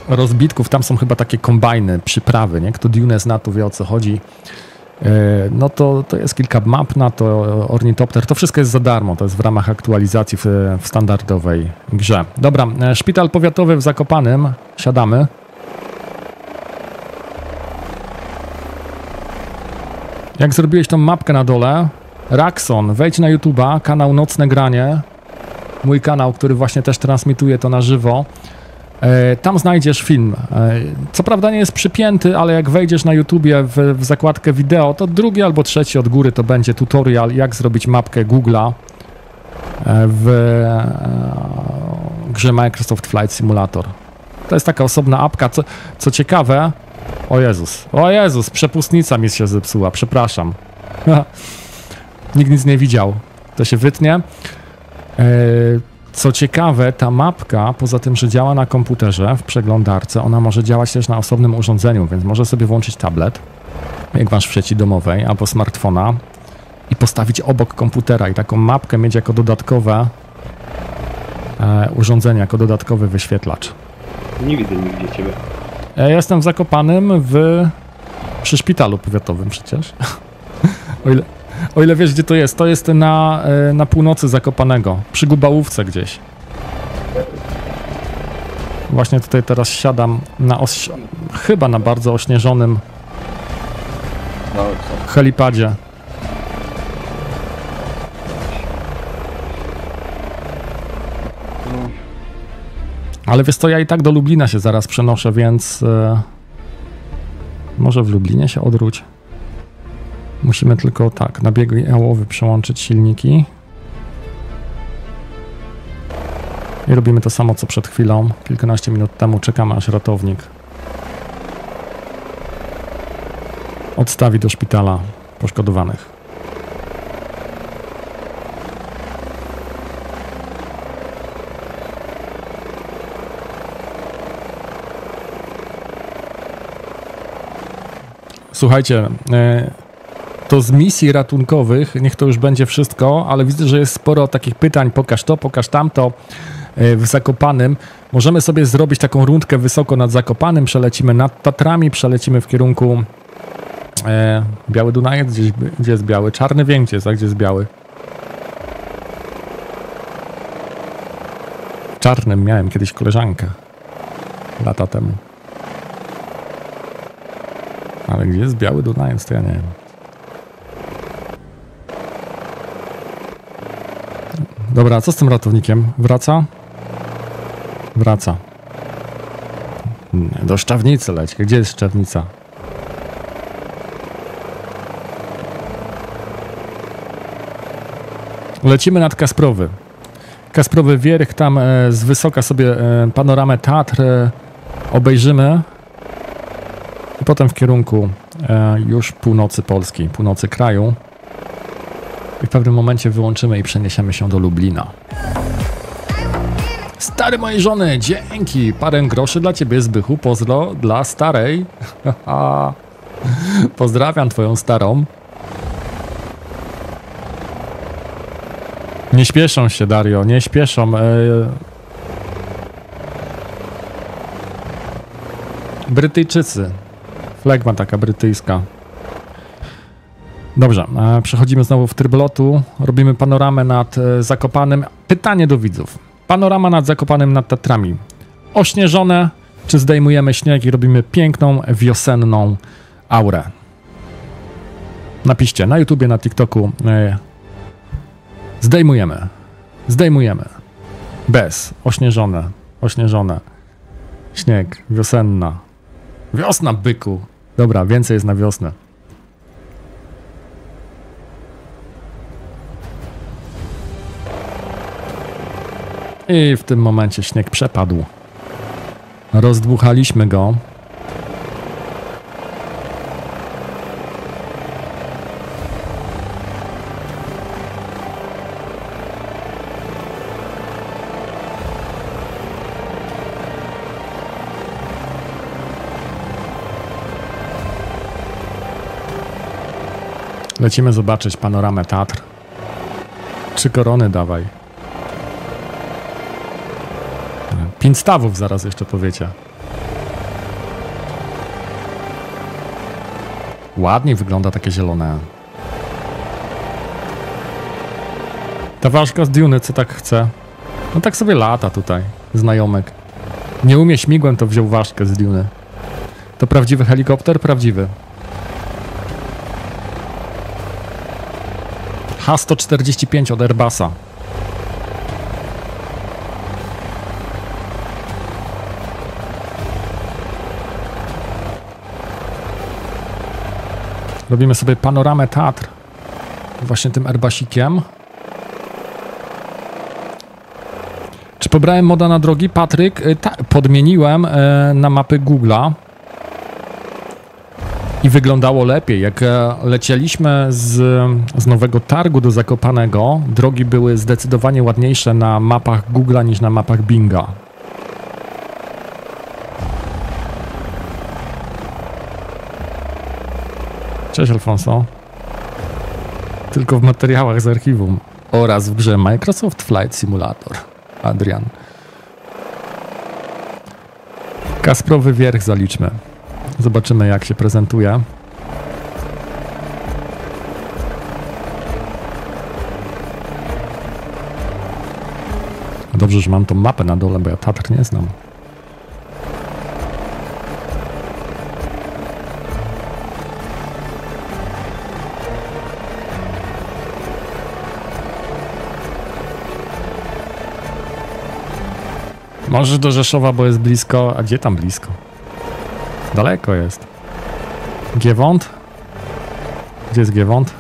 rozbitków. Tam są chyba takie kombajny, przyprawy, nie? Kto Dune zna, to wie o co chodzi. E, No to, to jest kilka map na to, ornitopter, to wszystko jest za darmo, to jest w ramach aktualizacji w, w standardowej grze. Dobra, e, szpital powiatowy w Zakopanym, siadamy. Jak zrobiłeś tą mapkę na dole, Raxon, wejdź na YouTube'a, kanał Nocne Granie, mój kanał, który właśnie też transmituje to na żywo. E, Tam znajdziesz film. E, Co prawda nie jest przypięty, ale jak wejdziesz na YouTubie w, w zakładkę wideo, to drugi albo trzeci od góry to będzie tutorial, jak zrobić mapkę Google'a e, w grze Microsoft Flight Simulator. To jest taka osobna apka. Co, co ciekawe, o Jezus, o Jezus, przepustnica mi się zepsuła, przepraszam. Nikt nic nie widział. To się wytnie. E, Co ciekawe, ta mapka, poza tym, że działa na komputerze w przeglądarce, ona może działać też na osobnym urządzeniu, więc może sobie włączyć tablet, jak masz w sieci domowej, albo smartfona i postawić obok komputera i taką mapkę mieć jako dodatkowe e, urządzenie, jako dodatkowy wyświetlacz. Nie widzę nigdzie ciebie. Ja jestem w Zakopanym w... przy szpitalu powiatowym przecież. o, ile, o ile wiesz, gdzie to jest. To jest na, e, na północy Zakopanego, przy Gubałówce gdzieś. Właśnie tutaj teraz siadam na chyba na bardzo ośnieżonym No helipadzie. Ale wiesz co, ja i tak do Lublina się zaraz przenoszę, więc e, może w Lublinie się odwróć. Musimy tylko tak, na biegu jałowy przełączyć silniki. I robimy to samo co przed chwilą. Kilkanaście minut temu czekamy aż ratownik odstawi do szpitala poszkodowanych. Słuchajcie, e, to z misji ratunkowych, niech to już będzie wszystko, ale widzę, że jest sporo takich pytań, pokaż to, pokaż tamto e, w Zakopanym. Możemy sobie zrobić taką rundkę wysoko nad Zakopanym, przelecimy nad Tatrami, przelecimy w kierunku e, Biały Dunajec, gdzie jest biały? Czarny Więk, jest, a gdzie jest biały? Czarnym miałem kiedyś koleżankę lata temu. Ale gdzie jest biały Dunajec, to ja nie wiem. Dobra, co z tym ratownikiem? Wraca? Wraca. Do Szczawnicy leć. Gdzie jest Szczawnica? Lecimy nad Kasprowy. Kasprowy Wierch, tam e, z wysoka sobie e, panoramę Tatr e, obejrzymy potem w kierunku e, już północy Polski, północy kraju. I w pewnym momencie wyłączymy i przeniesiemy się do Lublina. Stary mojej żony, dzięki! Parę groszy dla ciebie, Zbychu. Pozdro dla starej. Pozdrawiam twoją starą. Nie śpieszą się, Dario, nie śpieszą. E, Brytyjczycy. Flegma taka brytyjska. Dobrze, przechodzimy znowu w tryb lotu. Robimy panoramę nad e, Zakopanem. Pytanie do widzów. Panorama nad Zakopanem nad Tatrami. Ośnieżone, czy zdejmujemy śnieg i robimy piękną, wiosenną aurę? Napiszcie na YouTubie, na TikToku. E, zdejmujemy. Zdejmujemy. Bez. Ośnieżone. Ośnieżone. Śnieg. Wiosenna. Wiosna, byku. Dobra, więcej jest na wiosnę. I w tym momencie śnieg przepadł. Rozdmuchaliśmy go. Lecimy zobaczyć panoramę Tatr. Trzy korony dawaj. Pięć stawów zaraz jeszcze powiecie. Ładnie wygląda takie zielone. Ta ważka z Duny, co tak chce? No tak sobie lata tutaj, znajomek. Nie umie śmigłem, to wziął ważkę z Duny. To prawdziwy helikopter? Prawdziwy. H145 od Airbusa. Robimy sobie panoramę Tatr właśnie tym Airbusikiem. Czy pobrałem moda na drogi? Patryk, y, ta, podmieniłem y, na mapy Google'a i wyglądało lepiej. Jak e, lecieliśmy z, z nowego targu do Zakopanego, drogi były zdecydowanie ładniejsze na mapach Google'a niż na mapach Binga. Cześć Alfonso. Tylko w materiałach z archiwum oraz w grze Microsoft Flight Simulator. Adrian. Kasprowy wierch zaliczmy. Zobaczymy jak się prezentuje. Dobrze, że mam tą mapę na dole, bo ja Tatr nie znam. Może do Rzeszowa, bo jest blisko. A gdzie tam blisko? Daleko jest. Giewont? Gdzie jest Giewont?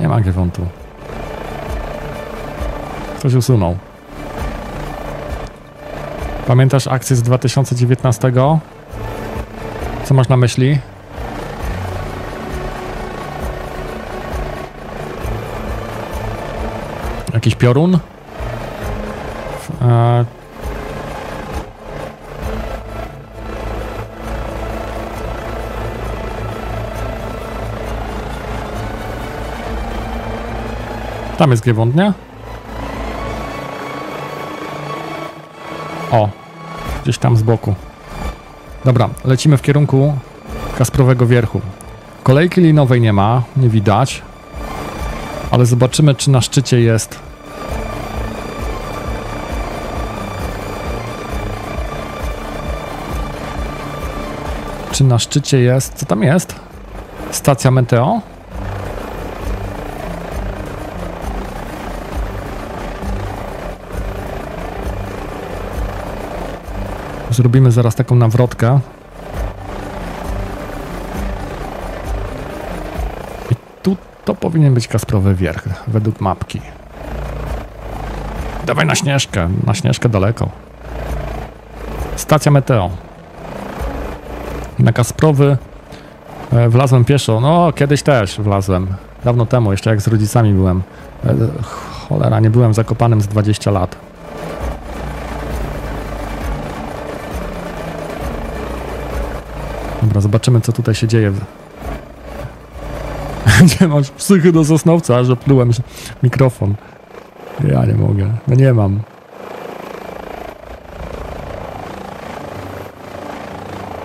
Nie ma Giewontu. Ktoś usunął. Pamiętasz akcję z 2019? Co masz na myśli? Jakiś piorun? E... Tam jest Giewont, nie? O, gdzieś tam z boku. Dobra, lecimy w kierunku Kasprowego Wierchu. Kolejki linowej nie ma, nie widać. Ale zobaczymy, czy na szczycie jest czy na szczycie jest. Co tam jest? Stacja Meteo? Zrobimy zaraz taką nawrotkę. I tu to powinien być Kasprowy Wierch, według mapki. Dawaj na Śnieżkę, na Śnieżkę daleko. Stacja Meteo. Na Kasprowy e, wlazłem pieszo. No, kiedyś też wlazłem. Dawno temu, jeszcze jak z rodzicami byłem. E, cholera, nie byłem zakopanym z 20 lat. Dobra, zobaczymy co tutaj się dzieje. Gdzie masz psychy do Sosnowca, że plułem mikrofon. Ja nie mogę. No nie mam.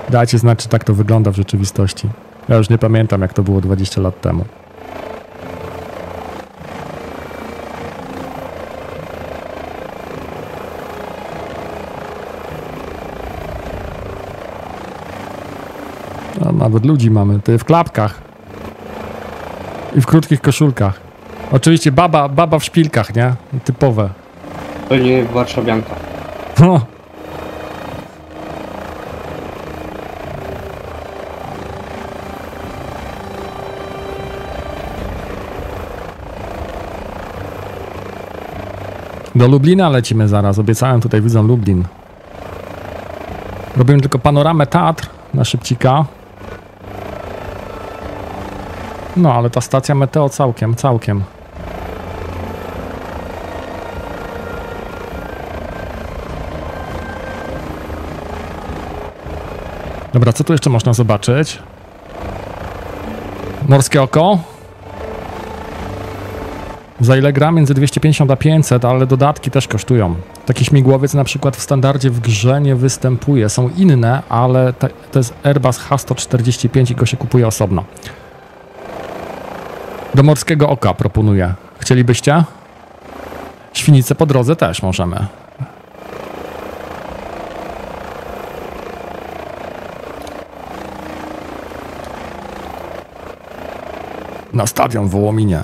Dajcie znać, czy tak to wygląda w rzeczywistości. Ja już nie pamiętam, jak to było 20 lat temu. No, nawet ludzi mamy. To w klapkach. I w krótkich koszulkach. Oczywiście baba, baba w szpilkach, nie? Typowe. Pewnie warszawianka. No. Do Lublina lecimy zaraz. Obiecałem tutaj widzę Lublin. Robimy tylko panoramę Tatr na szybcika. No, ale ta stacja meteo całkiem, całkiem. Dobra, co tu jeszcze można zobaczyć? Morskie oko. Za ile gra? Między 250 a 500, ale dodatki też kosztują. Taki śmigłowiec na przykład w standardzie w grze nie występuje. Są inne, ale to, jest Airbus H145 i go się kupuje osobno. Do Morskiego Oka proponuję. Chcielibyście? Świnice po drodze też możemy. Na stadion w Wołominie.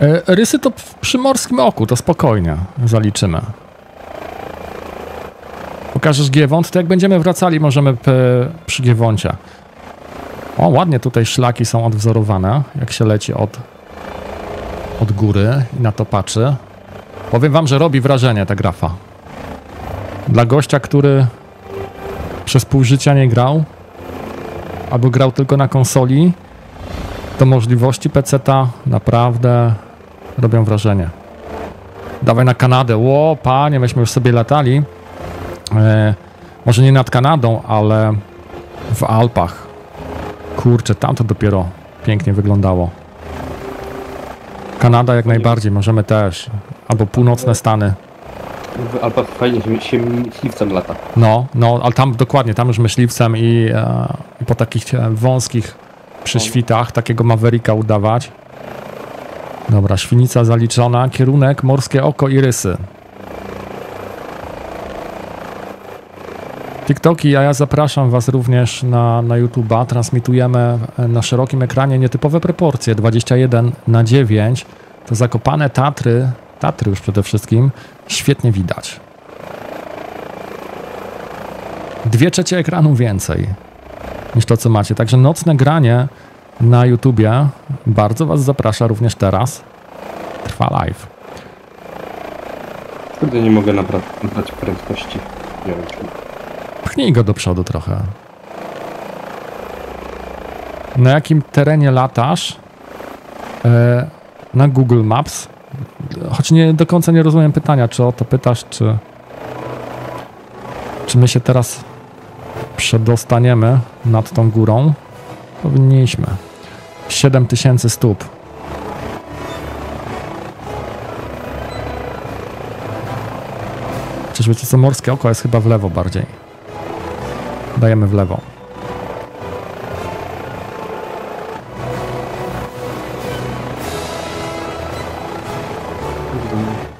E, rysy to przy Morskim Oku, to spokojnie zaliczymy. Pokażesz Giewont, to jak będziemy wracali, możemy przy Giewoncie. O, ładnie tutaj szlaki są odwzorowane, jak się leci od, od góry i na to patrzy. Powiem wam, że robi wrażenie ta grafa. Dla gościa, który przez pół życia nie grał, albo grał tylko na konsoli, to możliwości PC-ta naprawdę robią wrażenie. Dawaj na Kanadę. Ło, panie, myśmy już sobie latali. E, może nie nad Kanadą, ale w Alpach. Kurczę, tam to dopiero pięknie wyglądało. Kanada jak najbardziej, możemy też. Albo północne Stany. W Alpach fajnie się, się myśliwcem lata. No, no, ale tam dokładnie, tam już myśliwcem i, e, i po takich e, wąskich przyświtach takiego Mavericka udawać. Dobra, świnica zaliczona, kierunek Morskie Oko i Rysy. TikToki, a ja zapraszam Was również na, na YouTube'a. Transmitujemy na szerokim ekranie nietypowe proporcje 21 na 9. To zakopane Tatry, Tatry już przede wszystkim, świetnie widać. Dwie trzecie ekranu więcej niż to, co macie. Także nocne granie na YouTubie bardzo Was zaprasza również teraz. trwa live. Kurde, nie mogę nabrać prędkości. Pchnij go do przodu trochę. Na jakim terenie latasz e, na Google Maps? Choć nie do końca nie rozumiem pytania, czy o to pytasz, czy, czy my się teraz przedostaniemy nad tą górą? Powinniśmy. 7000 stóp. Przecież wiecie co, morskie oko jest chyba w lewo bardziej. Dajemy w lewo.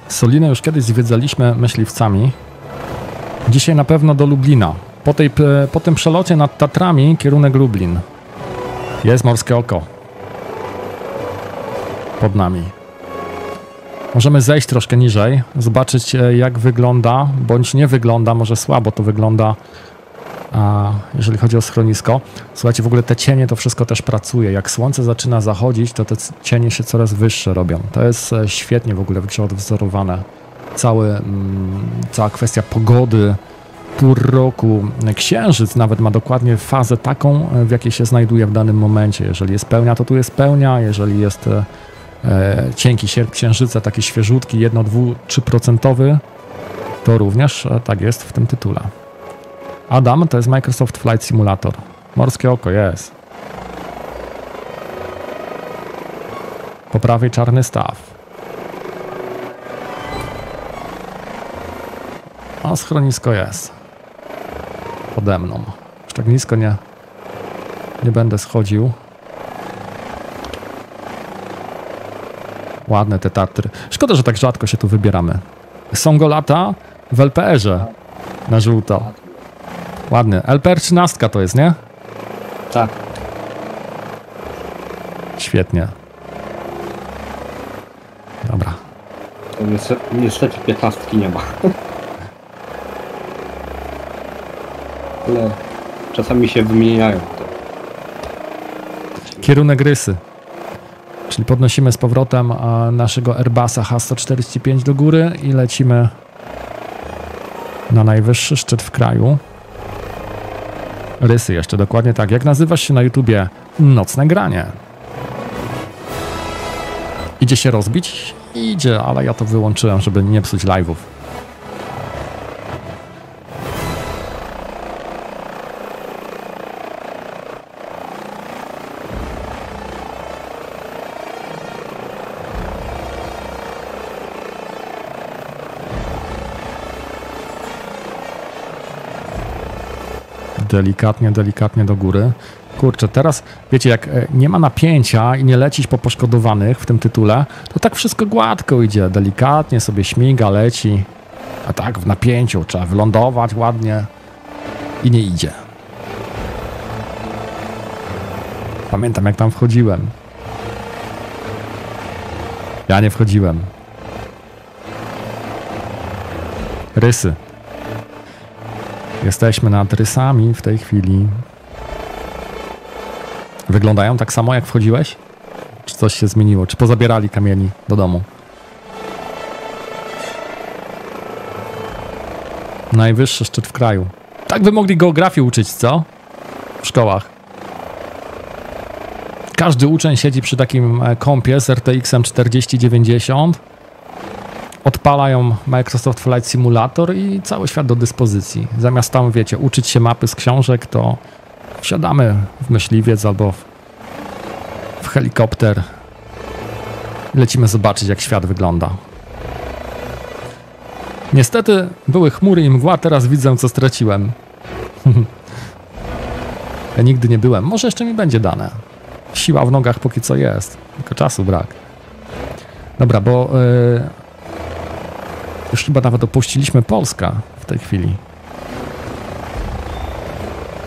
Solinę już kiedyś zwiedzaliśmy myśliwcami. Dzisiaj na pewno do Lublina. Po, tej, po tym przelocie nad Tatrami kierunek Lublin. Jest morskie oko. Pod nami. Możemy zejść troszkę niżej, zobaczyć e, jak wygląda, bądź nie wygląda, może słabo to wygląda, a jeżeli chodzi o schronisko. Słuchajcie, w ogóle te cienie to wszystko też pracuje. Jak słońce zaczyna zachodzić, to te cienie się coraz wyższe robią. To jest e, świetnie w ogóle odwzorowane. Cały, mm, cała kwestia pogody, pór roku, księżyc nawet ma dokładnie fazę taką, w jakiej się znajduje w danym momencie. Jeżeli jest pełnia, to tu jest pełnia, jeżeli jest e, e cienki sierp księżyca, taki świeżutki, 1, 2, 3%, to również e, tak jest w tym tytule. Adam to jest Microsoft Flight Simulator. Morskie oko jest. Po prawej czarny staw. A schronisko jest. Pode mną. Już tak nisko nie, nie będę schodził. Ładne te Tatry. Szkoda, że tak rzadko się tu wybieramy. Są go lata w LPR-ze na żółto. Ładny. LPR 13 to jest, nie? Tak. Świetnie. Dobra. To niestety, niestety 15 nie ma. Ale czasami się wymieniają. To. Kierunek rysy. Czyli podnosimy z powrotem naszego Airbusa H145 do góry i lecimy na najwyższy szczyt w kraju. Rysy jeszcze, dokładnie tak. Jak nazywasz się na YouTubie? Nocne granie. Idzie się rozbić? Idzie, ale ja to wyłączyłem, żeby nie psuć live'ów. Delikatnie, delikatnie do góry. Kurczę, teraz wiecie, jak e, nie ma napięcia i nie lecić po poszkodowanych w tym tytule, to tak wszystko gładko idzie, delikatnie sobie śmiga, leci. A tak w napięciu trzeba wylądować ładnie i nie idzie. Pamiętam, jak tam wchodziłem. Ja nie wchodziłem. Rysy. Jesteśmy nad rysami w tej chwili. Wyglądają tak samo jak wchodziłeś? Czy coś się zmieniło? Czy pozabierali kamieni do domu? Najwyższy szczyt w kraju. Tak by mogli geografii uczyć, co? W szkołach. Każdy uczeń siedzi przy takim e, kompie z RTX-em 4090 odpalają Microsoft Flight Simulator i cały świat do dyspozycji. Zamiast tam, wiecie, uczyć się mapy z książek, to wsiadamy w myśliwiec albo w, helikopter. Lecimy zobaczyć, jak świat wygląda. Niestety były chmury i mgła, teraz widzę, co straciłem. ja nigdy nie byłem. Może jeszcze mi będzie dane. Siła w nogach póki co jest, tylko czasu brak. Dobra, bo yy, już chyba nawet opuściliśmy Polska w tej chwili.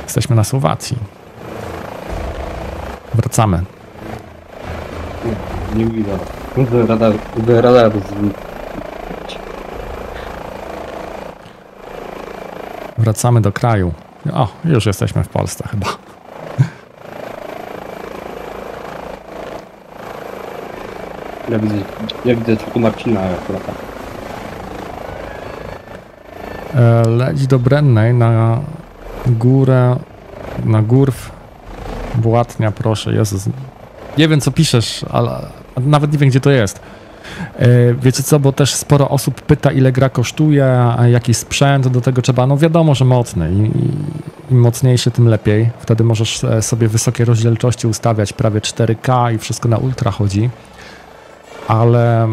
Jesteśmy na Słowacji. Wracamy. Nie, widzę. Radar, radar Wracamy do kraju. O, już jesteśmy w Polsce chyba. Ja widzę, ja widzę tylko Marcina jak lata. E, leć do Brennej na górę, na górw Błatnia, proszę, Jezus. Nie wiem, co piszesz, ale nawet nie wiem, gdzie to jest. E, Wiecie co, bo też sporo osób pyta, ile gra kosztuje, jaki sprzęt do tego trzeba. No wiadomo, że mocny. I- Im mocniejszy, tym lepiej. Wtedy możesz e, sobie wysokie rozdzielczości ustawiać, prawie 4K i wszystko na ultra chodzi. Ale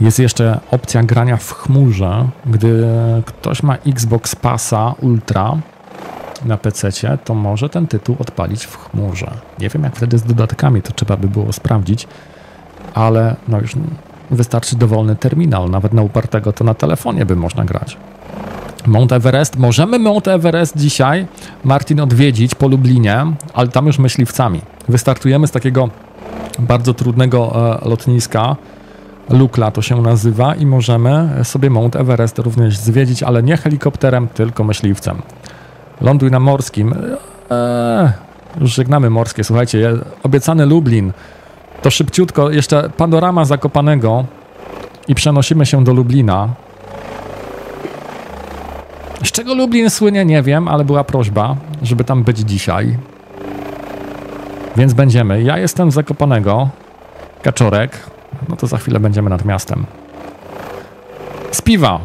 jest jeszcze opcja grania w chmurze. Gdy ktoś ma Xbox Passa Ultra na PC, to może ten tytuł odpalić w chmurze. Nie wiem, jak wtedy z dodatkami, to trzeba by było sprawdzić, ale no już wystarczy dowolny terminal. Nawet na upartego to na telefonie by można grać. Mount Everest. Możemy Mount Everest dzisiaj, Martin, odwiedzić po Lublinie, ale tam już myśliwcami. Wystartujemy z takiego bardzo trudnego e, lotniska. Lukla to się nazywa i możemy sobie Mount Everest również zwiedzić, ale nie helikopterem, tylko myśliwcem. Ląduj na morskim. Eee, już żegnamy morskie, słuchajcie, obiecany Lublin. To szybciutko, jeszcze panorama Zakopanego i przenosimy się do Lublina. Z czego Lublin słynie, nie wiem, ale była prośba, żeby tam być dzisiaj. Więc będziemy. Ja jestem z Zakopanego. Kaczorek. No to za chwilę będziemy nad miastem. Z piwa.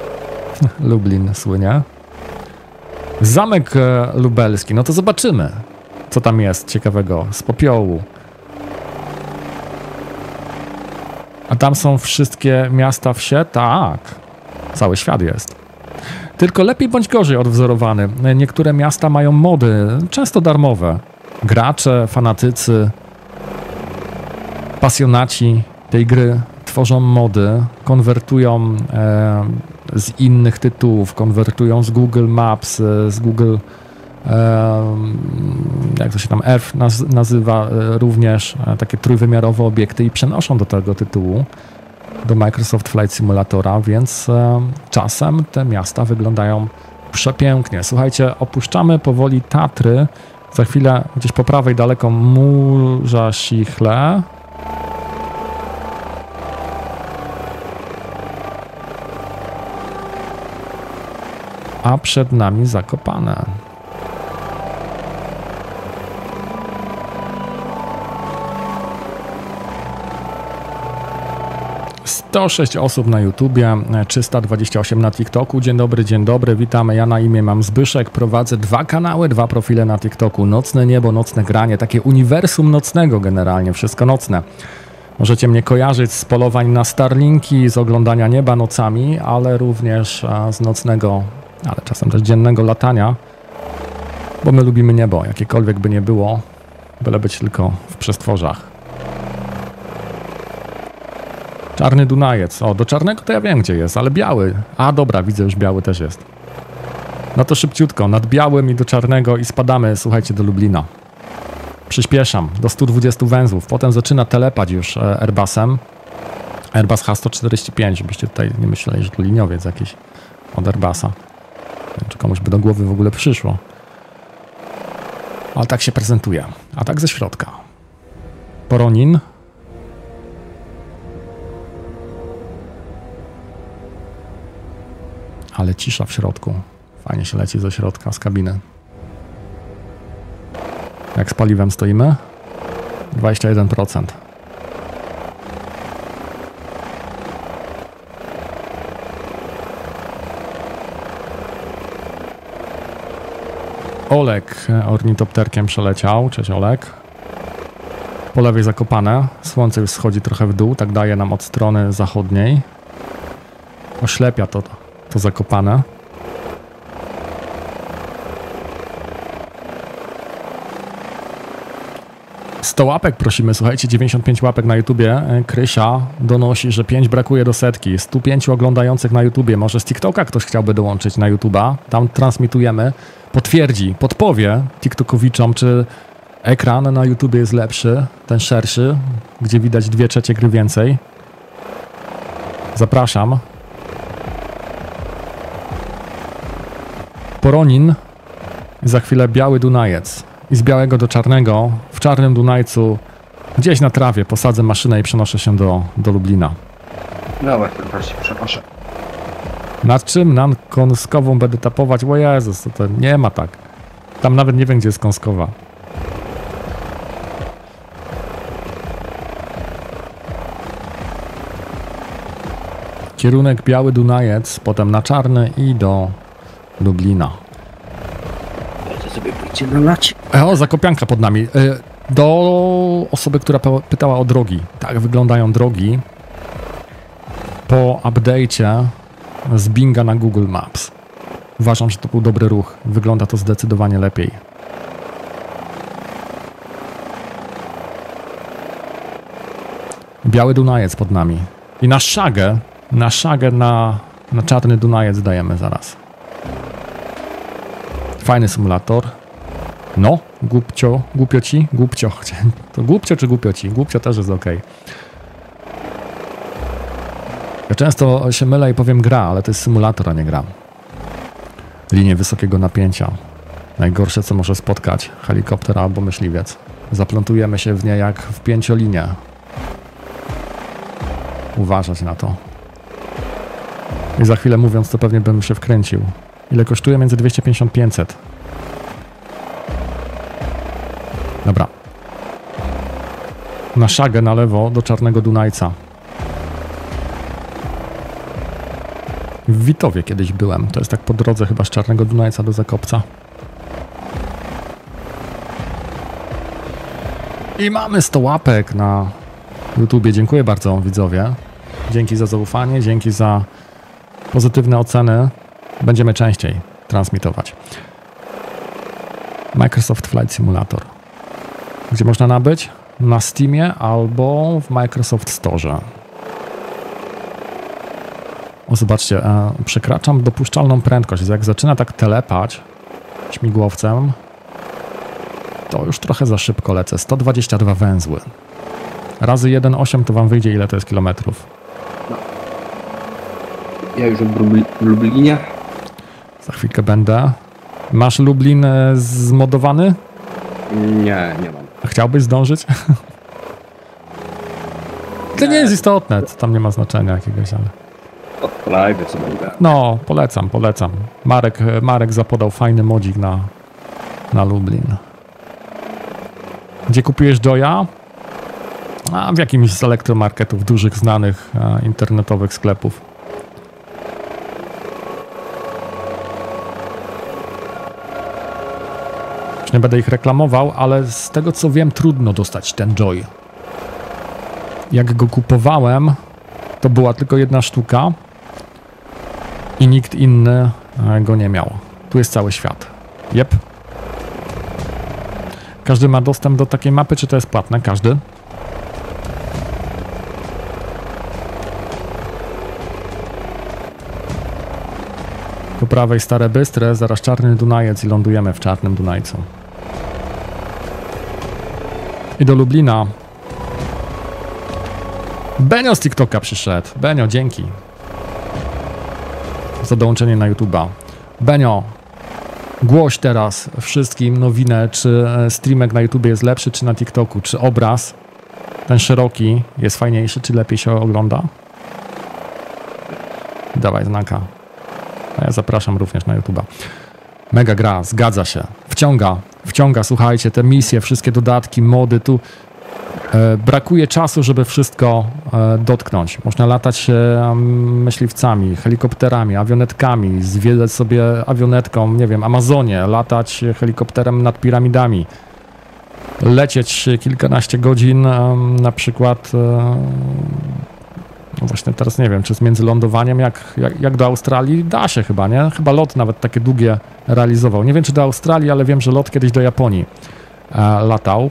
Lublin słynie. Zamek e, lubelski. No to zobaczymy, co tam jest ciekawego. Z popiołu. A tam są wszystkie miasta, wsie? Tak. Cały świat jest. Tylko lepiej bądź gorzej odwzorowany. Niektóre miasta mają mody, często darmowe. Gracze, fanatycy, pasjonaci tej gry tworzą mody, konwertują e, z innych tytułów, konwertują z Google Maps, e, z Google e, jak to się tam Earth naz, nazywa e, również e, takie trójwymiarowe obiekty i przenoszą do tego tytułu do Microsoft Flight Simulatora, więc e, czasem te miasta wyglądają przepięknie. Słuchajcie, opuszczamy powoli Tatry. Za chwilę gdzieś po prawej daleko Murza Sichle. A przed nami Zakopane. To 6 osób na YouTubie, 328 na TikToku. Dzień dobry, dzień dobry, witamy. Ja na imię mam Zbyszek, prowadzę dwa kanały, dwa profile na TikToku. Nocne niebo, nocne granie, takie uniwersum nocnego generalnie, wszystko nocne. Możecie mnie kojarzyć z polowań na Starlinki, z oglądania nieba nocami, ale również z nocnego, ale czasem też dziennego latania, bo my lubimy niebo, jakiekolwiek by nie było, byle być tylko w przestworzach. Czarny Dunajec. O, do czarnego to ja wiem, gdzie jest, ale biały. A, dobra, widzę, już biały też jest. No to szybciutko, nad białym i do czarnego i spadamy, słuchajcie, do Lublina. Przyspieszam do 120 węzłów. Potem zaczyna telepać już e, Airbusem. Airbus H145, żebyście tutaj nie myśleli, że to liniowiec jakiś od Airbusa. Czy komuś by do głowy w ogóle przyszło. Ale tak się prezentuje. A tak ze środka. Poronin. Ale cisza w środku. Fajnie się leci ze środka, z kabiny. Jak z paliwem stoimy? 21%. Olek e, ornitopterkiem przeleciał. Cześć Olek. Po lewej zakopane. Słońce już schodzi trochę w dół, tak daje nam od strony zachodniej. Oślepia to, to zakopane. Sto łapek prosimy, słuchajcie, 95 łapek na YouTubie. E, Krysia donosi, że 5 brakuje do setki. 105 oglądających na YouTubie. Może z TikToka ktoś chciałby dołączyć na YouTuba. Tam transmitujemy. Potwierdzi, podpowie TikTokowiczom, czy ekran na YouTubie jest lepszy, ten szerszy, gdzie widać dwie trzecie gry więcej. Zapraszam. Poronin, za chwilę Biały Dunajec. I z białego do czarnego, w czarnym Dunajcu Gdzieś na trawie posadzę maszynę i przenoszę się do, do Lublina. Dawaj, proszę, przepraszam. Nad czym? Nad Kąskową będę tapować? O Jezus, to, to nie ma tak. Tam nawet nie wiem, gdzie jest Kąskowa. Kierunek Biały Dunajec, potem na Czarny i do Lublina. Sobie pójdzie. E, O, zakopianka pod nami. E, Do osoby, która pytała o drogi. Tak wyglądają drogi po update'cie z Binga na Google Maps. Uważam, że to był dobry ruch. Wygląda to zdecydowanie lepiej. Biały Dunajec pod nami. I na szagę, na szagę na, na czarny Dunajec dajemy zaraz. Fajny symulator. No, głupcio, głupioci, głupcio. chciałem- To głupcio czy głupioci? Głupcio też jest ok. Ja często się mylę i powiem gra, ale to jest symulator, a nie gra. Linie wysokiego napięcia. Najgorsze, co może spotkać helikopter albo myśliwiec. Zaplątujemy się w nie jak w pięciolinie. Uważać na to. I za chwilę mówiąc, to pewnie bym się wkręcił. Ile kosztuje? Między 250 500. Dobra. Na szagę na lewo do Czarnego Dunajca. W Witowie kiedyś byłem. To jest tak po drodze chyba z Czarnego Dunajca do Zakopca. I mamy 100 łapek na YouTubie. Dziękuję bardzo widzowie. Dzięki za zaufanie, dzięki za pozytywne oceny. Będziemy częściej transmitować. Microsoft Flight Simulator. Gdzie można nabyć? Na Steamie albo w Microsoft Store. O, zobaczcie, e, przekraczam dopuszczalną prędkość. Jak zaczyna tak telepać śmigłowcem, to już trochę za szybko lecę. 122 węzły. Razy 1,8 to wam wyjdzie ile to jest kilometrów. Ja już w Lubli- Lublinie. Za chwilkę będę. Masz Lublin e, zmodowany? Nie, nie mam. Chciałbyś zdążyć? To nie jest istotne, to tam nie ma znaczenia jakiegoś, ale... Odpalajmy co będę. No, polecam, polecam. Marek, Marek zapodał fajny modzik na, na Lublin. Gdzie kupujesz Joya? A w jakimś z elektromarketów dużych, znanych e, internetowych sklepów. Nie będę ich reklamował, ale z tego co wiem, trudno dostać ten Joy. Jak go kupowałem, to była tylko jedna sztuka i nikt inny e, go nie miał. Tu jest cały świat. Jep. Każdy ma dostęp do takiej mapy, czy to jest płatne? Każdy. Po prawej Stare Bystre, zaraz Czarny Dunajec i lądujemy w Czarnym Dunajcu. I do Lublina. Benio z TikToka przyszedł. Benio, dzięki za dołączenie na YouTube'a. Benio, głoś teraz wszystkim nowinę, czy e, streamek na YouTube jest lepszy, czy na TikToku, czy obraz, ten szeroki, jest fajniejszy, czy lepiej się ogląda? Dawaj znaka. A ja zapraszam również na YouTube'a. Mega gra, zgadza się. Wciąga, wciąga, słuchajcie, te misje, wszystkie dodatki, mody, tu e, brakuje czasu, żeby wszystko e, dotknąć. Można latać myśliwcami, helikopterami, awionetkami, zwiedzać sobie awionetką, nie wiem, Amazonie, latać helikopterem nad piramidami, lecieć kilkanaście godzin, na przykład, e, no właśnie teraz nie wiem, czy z międzylądowaniem, jak, jak, jak do Australii, da się chyba, nie? Chyba lot nawet takie długie realizował. Nie wiem, czy do Australii, ale wiem, że lot kiedyś do Japonii e, latał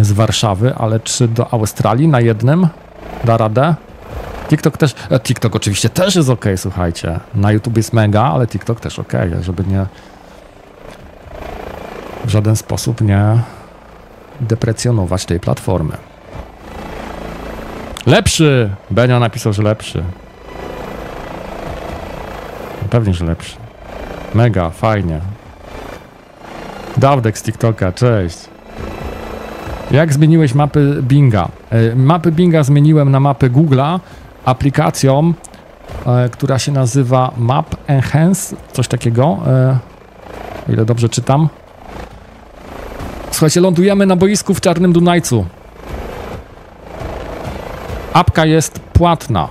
z Warszawy, ale czy do Australii na jednym da radę? TikTok też, e, TikTok oczywiście też jest ok, słuchajcie. Na YouTube jest mega, ale TikTok też ok, żeby nie w żaden sposób nie deprecjonować tej platformy. Lepszy! Benio napisał, że lepszy. Pewnie, że lepszy. Mega, fajnie. Dawdek z TikToka, cześć. Jak zmieniłeś mapy Binga? E, Mapy Binga zmieniłem na mapy Google'a aplikacją, e, która się nazywa Map Enhance, coś takiego. e, ile dobrze czytam. Słuchajcie, lądujemy na boisku w Czarnym Dunajcu. Apka jest płatna.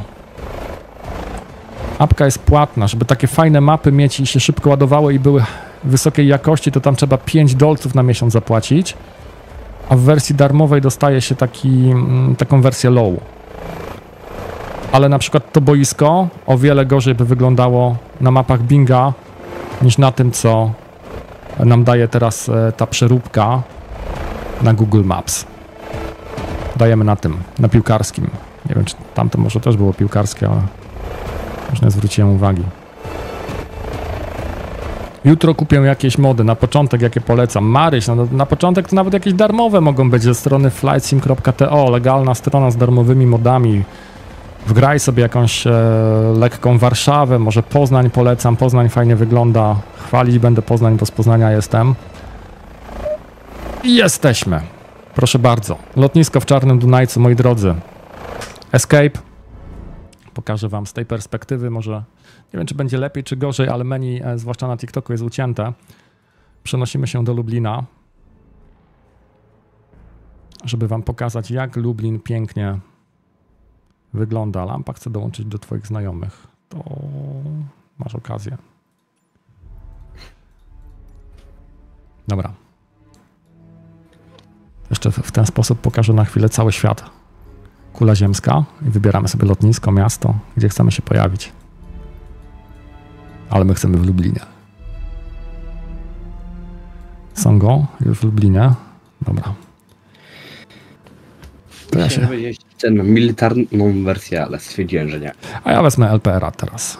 Apka jest płatna, żeby takie fajne mapy mieć i się szybko ładowały i były wysokiej jakości, to tam trzeba 5 dolców na miesiąc zapłacić. A w wersji darmowej dostaje się taki, mm, taką wersję low. Ale na przykład to boisko o wiele gorzej by wyglądało na mapach Binga niż na tym, co nam daje teraz e, ta przeróbka na Google Maps. Dajemy na tym, na piłkarskim. Nie wiem, czy tamto może też było piłkarskie, ale już nie zwróciłem uwagi. Jutro kupię jakieś mody, na początek jakie polecam. Maryś, no, na początek to nawet jakieś darmowe mogą być ze strony flightsim.to, legalna strona z darmowymi modami. Wgraj sobie jakąś e, lekką Warszawę, może Poznań polecam, Poznań fajnie wygląda. Chwalić będę Poznań, bo z Poznania jestem. I jesteśmy. Proszę bardzo. Lotnisko w Czarnym Dunajcu, moi drodzy. Escape. Pokażę wam z tej perspektywy, może nie wiem, czy będzie lepiej, czy gorzej, ale menu, e, zwłaszcza na TikToku, jest ucięte. Przenosimy się do Lublina, żeby wam pokazać, jak Lublin pięknie wygląda. Lampa chce dołączyć do twoich znajomych. To masz okazję. Dobra. Jeszcze w ten sposób pokażę na chwilę cały świat. Kula ziemska i wybieramy sobie lotnisko, miasto, gdzie chcemy się pojawić. Ale my chcemy w Lublinie. Songo, już w Lublinie. Dobra. To ja się... Ten militarną wersję, ale stwierdziłem, że nie. A ja wezmę LPR-a teraz.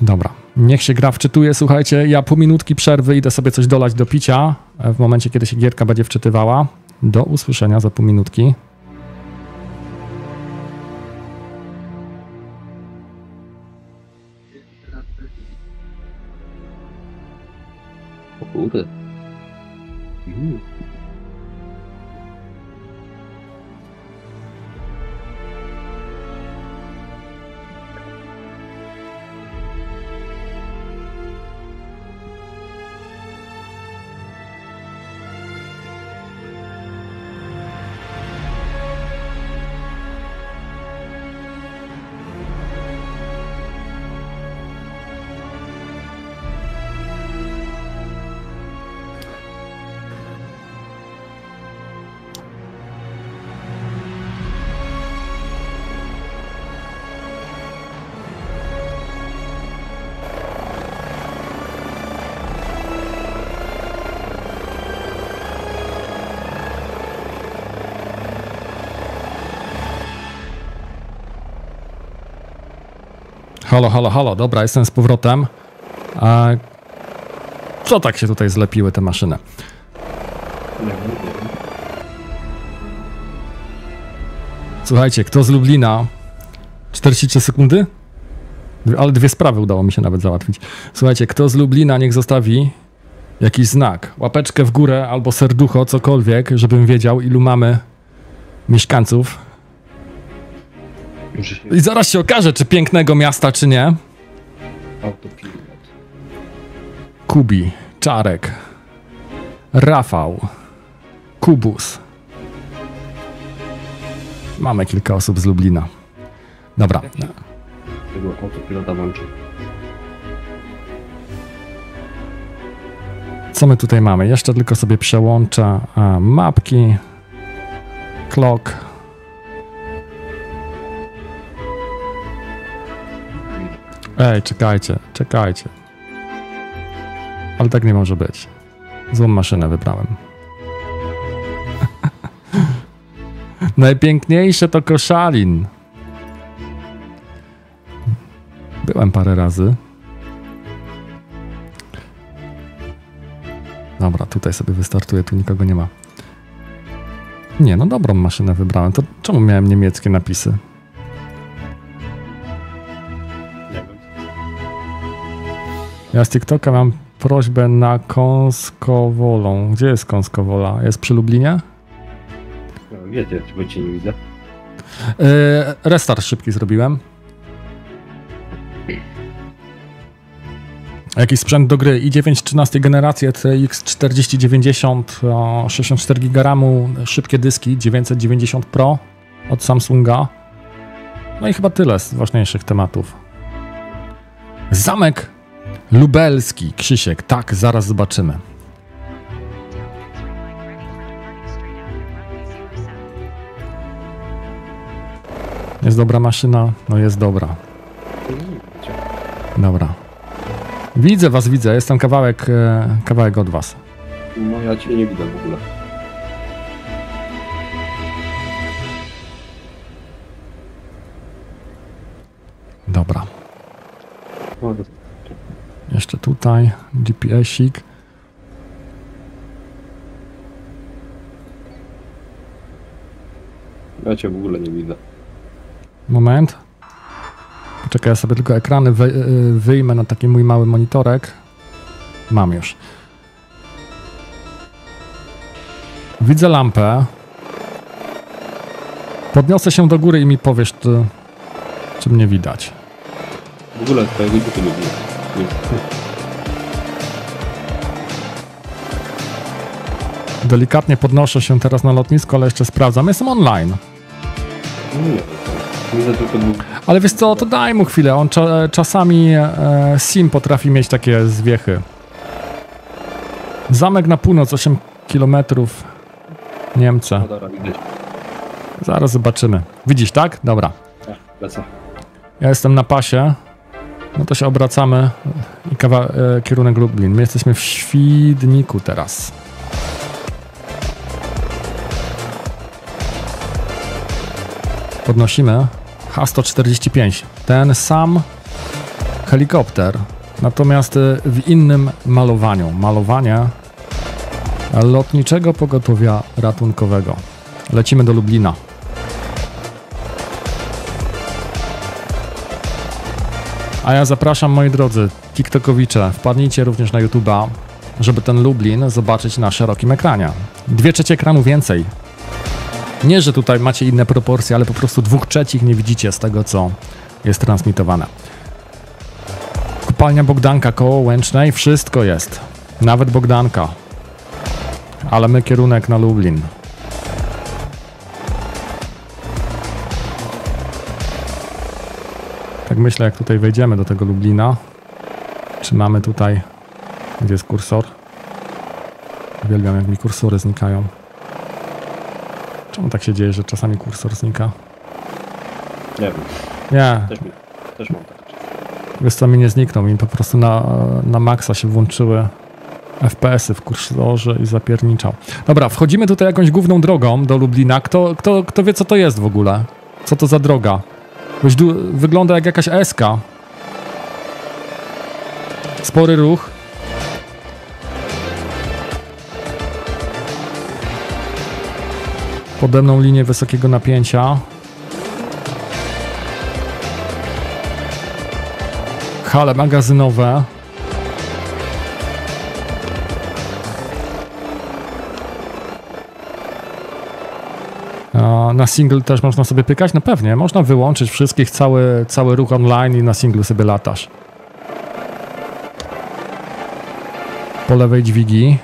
Dobra. Niech się gra wczytuje. Słuchajcie, ja pół minutki przerwy idę sobie coś dolać do picia. e, W momencie, kiedy się gierka będzie wczytywała. Do usłyszenia za pół minutki. O kurde. Halo, halo, halo. Dobra, jestem z powrotem. A co tak się tutaj zlepiły te maszyny? Słuchajcie, kto z Lublina? 43 sekundy? Ale dwie sprawy udało mi się nawet załatwić. Słuchajcie, kto z Lublina niech zostawi jakiś znak, łapeczkę w górę albo serducho, cokolwiek, żebym wiedział, ilu mamy mieszkańców. I zaraz się okaże, czy pięknego miasta, czy nie. autopilot. Kubi, Czarek, Rafał, Kubus. Mamy kilka osób z Lublina. Dobra. Tego autopilota włączy. Co my tutaj mamy? Jeszcze tylko sobie przełączę a, mapki. Clock. Ej, czekajcie, czekajcie. Ale tak nie może być. Złą maszynę wybrałem. Najpiękniejsze to Koszalin. Byłem parę razy. Dobra, tutaj sobie wystartuję, tu nikogo nie ma. Nie, no dobrą maszynę wybrałem. To czemu miałem niemieckie napisy? Ja z TikToka mam prośbę na Kąskowolą. Gdzie jest Kąskowola? Jest przy Lublinie? No, wiecie, bo cię nie widzę. Yy, restart szybki zrobiłem. Jakiś sprzęt do gry i9 13 generacji TX 4090 o, 64 GB RAMu, szybkie dyski 990 Pro od Samsunga. No i chyba tyle z ważniejszych tematów. Zamek Lubelski, Krzysiek, tak, zaraz zobaczymy. Jest dobra maszyna? No jest dobra. Dobra. Widzę was, widzę. Jestem kawałek, e, kawałek od was. No ja cię nie widzę w ogóle. Dobra. Jeszcze tutaj GPS-ik. ja cię w ogóle nie widzę. Moment. Poczekaj, ja sobie tylko ekrany y, wyjmę na taki mój mały monitorek. Mam już. Widzę lampę. Podniosę się do góry i mi powiesz, czy, czy mnie widać. W ogóle twojego nie widzę. Nie. Delikatnie podnoszę się teraz na lotnisko, ale jeszcze sprawdzam. Jestem online. Ale wiesz co, to daj mu chwilę. On cza, czasami e, sim potrafi mieć takie zwiechy. Zamek na północ, 8 km. Widać. Zaraz zobaczymy. Widzisz, tak? Dobra. Tak. Ja jestem na pasie. No to się obracamy i kawa, e, kierunek Lublin. My jesteśmy w Świdniku teraz. Podnosimy H-145. Ten sam helikopter, natomiast e, w innym malowaniu. Malowanie lotniczego pogotowia ratunkowego. Lecimy do Lublina. A ja zapraszam, moi drodzy, TikTokowicze, wpadnijcie również na YouTube'a, żeby ten Lublin zobaczyć na szerokim ekranie. Dwie trzecie ekranu więcej. Nie, że tutaj macie inne proporcje, ale po prostu dwóch trzecich nie widzicie z tego, co jest transmitowane. Kopalnia Bogdanka koło Łęcznej, wszystko jest. Nawet Bogdanka. Ale my kierunek na Lublin. Tak myślę, jak tutaj wejdziemy do tego Lublina. Czy mamy tutaj... Gdzie jest kursor? Uwielbiam, jak mi kursory znikają. Czemu tak się dzieje, że czasami kursor znika? Nie wiem, Nie, też, mi, też mam tak. wiesz co, mi nie zniknął. Mi po prostu na, na maksa się włączyły FPS-y w kursorze i zapierniczał. Dobra, wchodzimy tutaj jakąś główną drogą do Lublina. Kto, kto, kto wie, co to jest w ogóle? Co to za droga? Wygląda jak jakaś SK. Spory ruch. Pode mną linię wysokiego napięcia. Hale magazynowe. Na single też można sobie pykać? No pewnie, można wyłączyć wszystkich, cały, cały ruch online i na singlu sobie latasz. Po lewej dźwigi.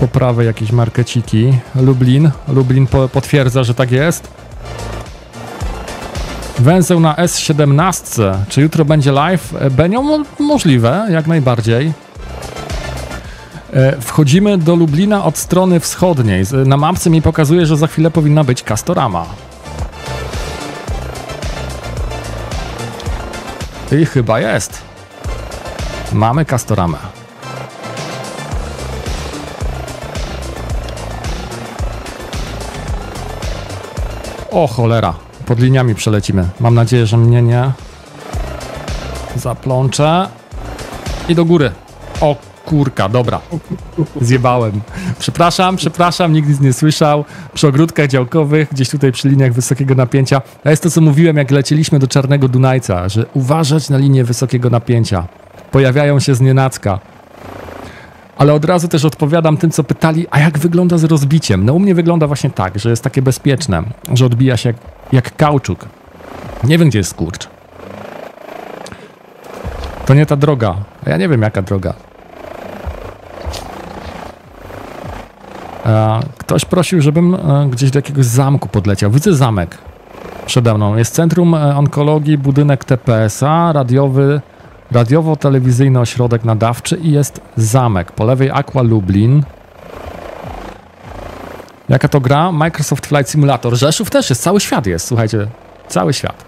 Po prawej jakieś markeciki. Lublin. Lublin po, potwierdza, że tak jest. Węzeł na S17. Czy jutro będzie live? E, Benio, mo- możliwe, jak najbardziej. E, Wchodzimy do Lublina od strony wschodniej. Na mapce mi pokazuje, że za chwilę powinna być Castorama. I chyba jest. Mamy Castoramę. O cholera, pod liniami przelecimy. Mam nadzieję, że mnie nie zaplącze. I do góry. O kurka, dobra. Zjebałem. Przepraszam, przepraszam, nikt nic nie słyszał. Przy ogródkach działkowych, gdzieś tutaj przy liniach wysokiego napięcia. A jest to, co mówiłem, jak lecieliśmy do Czarnego Dunajca, że uważać na linię wysokiego napięcia. Pojawiają się z nienacka. Ale od razu też odpowiadam tym, co pytali, a jak wygląda z rozbiciem? No u mnie wygląda właśnie tak, że jest takie bezpieczne, że odbija się jak, kauczuk. Nie wiem, gdzie jest skurcz. To nie ta droga. A ja nie wiem, jaka droga. Ktoś prosił, żebym e, gdzieś do jakiegoś zamku podleciał. Widzę zamek przede mną. Jest Centrum e, Onkologii, budynek TPS-a, radiowy, radiowo-telewizyjny ośrodek nadawczy i jest zamek. Po lewej Aqua Lublin. Jaka to gra? Microsoft Flight Simulator. Rzeszów też jest, cały świat jest, słuchajcie. Cały świat.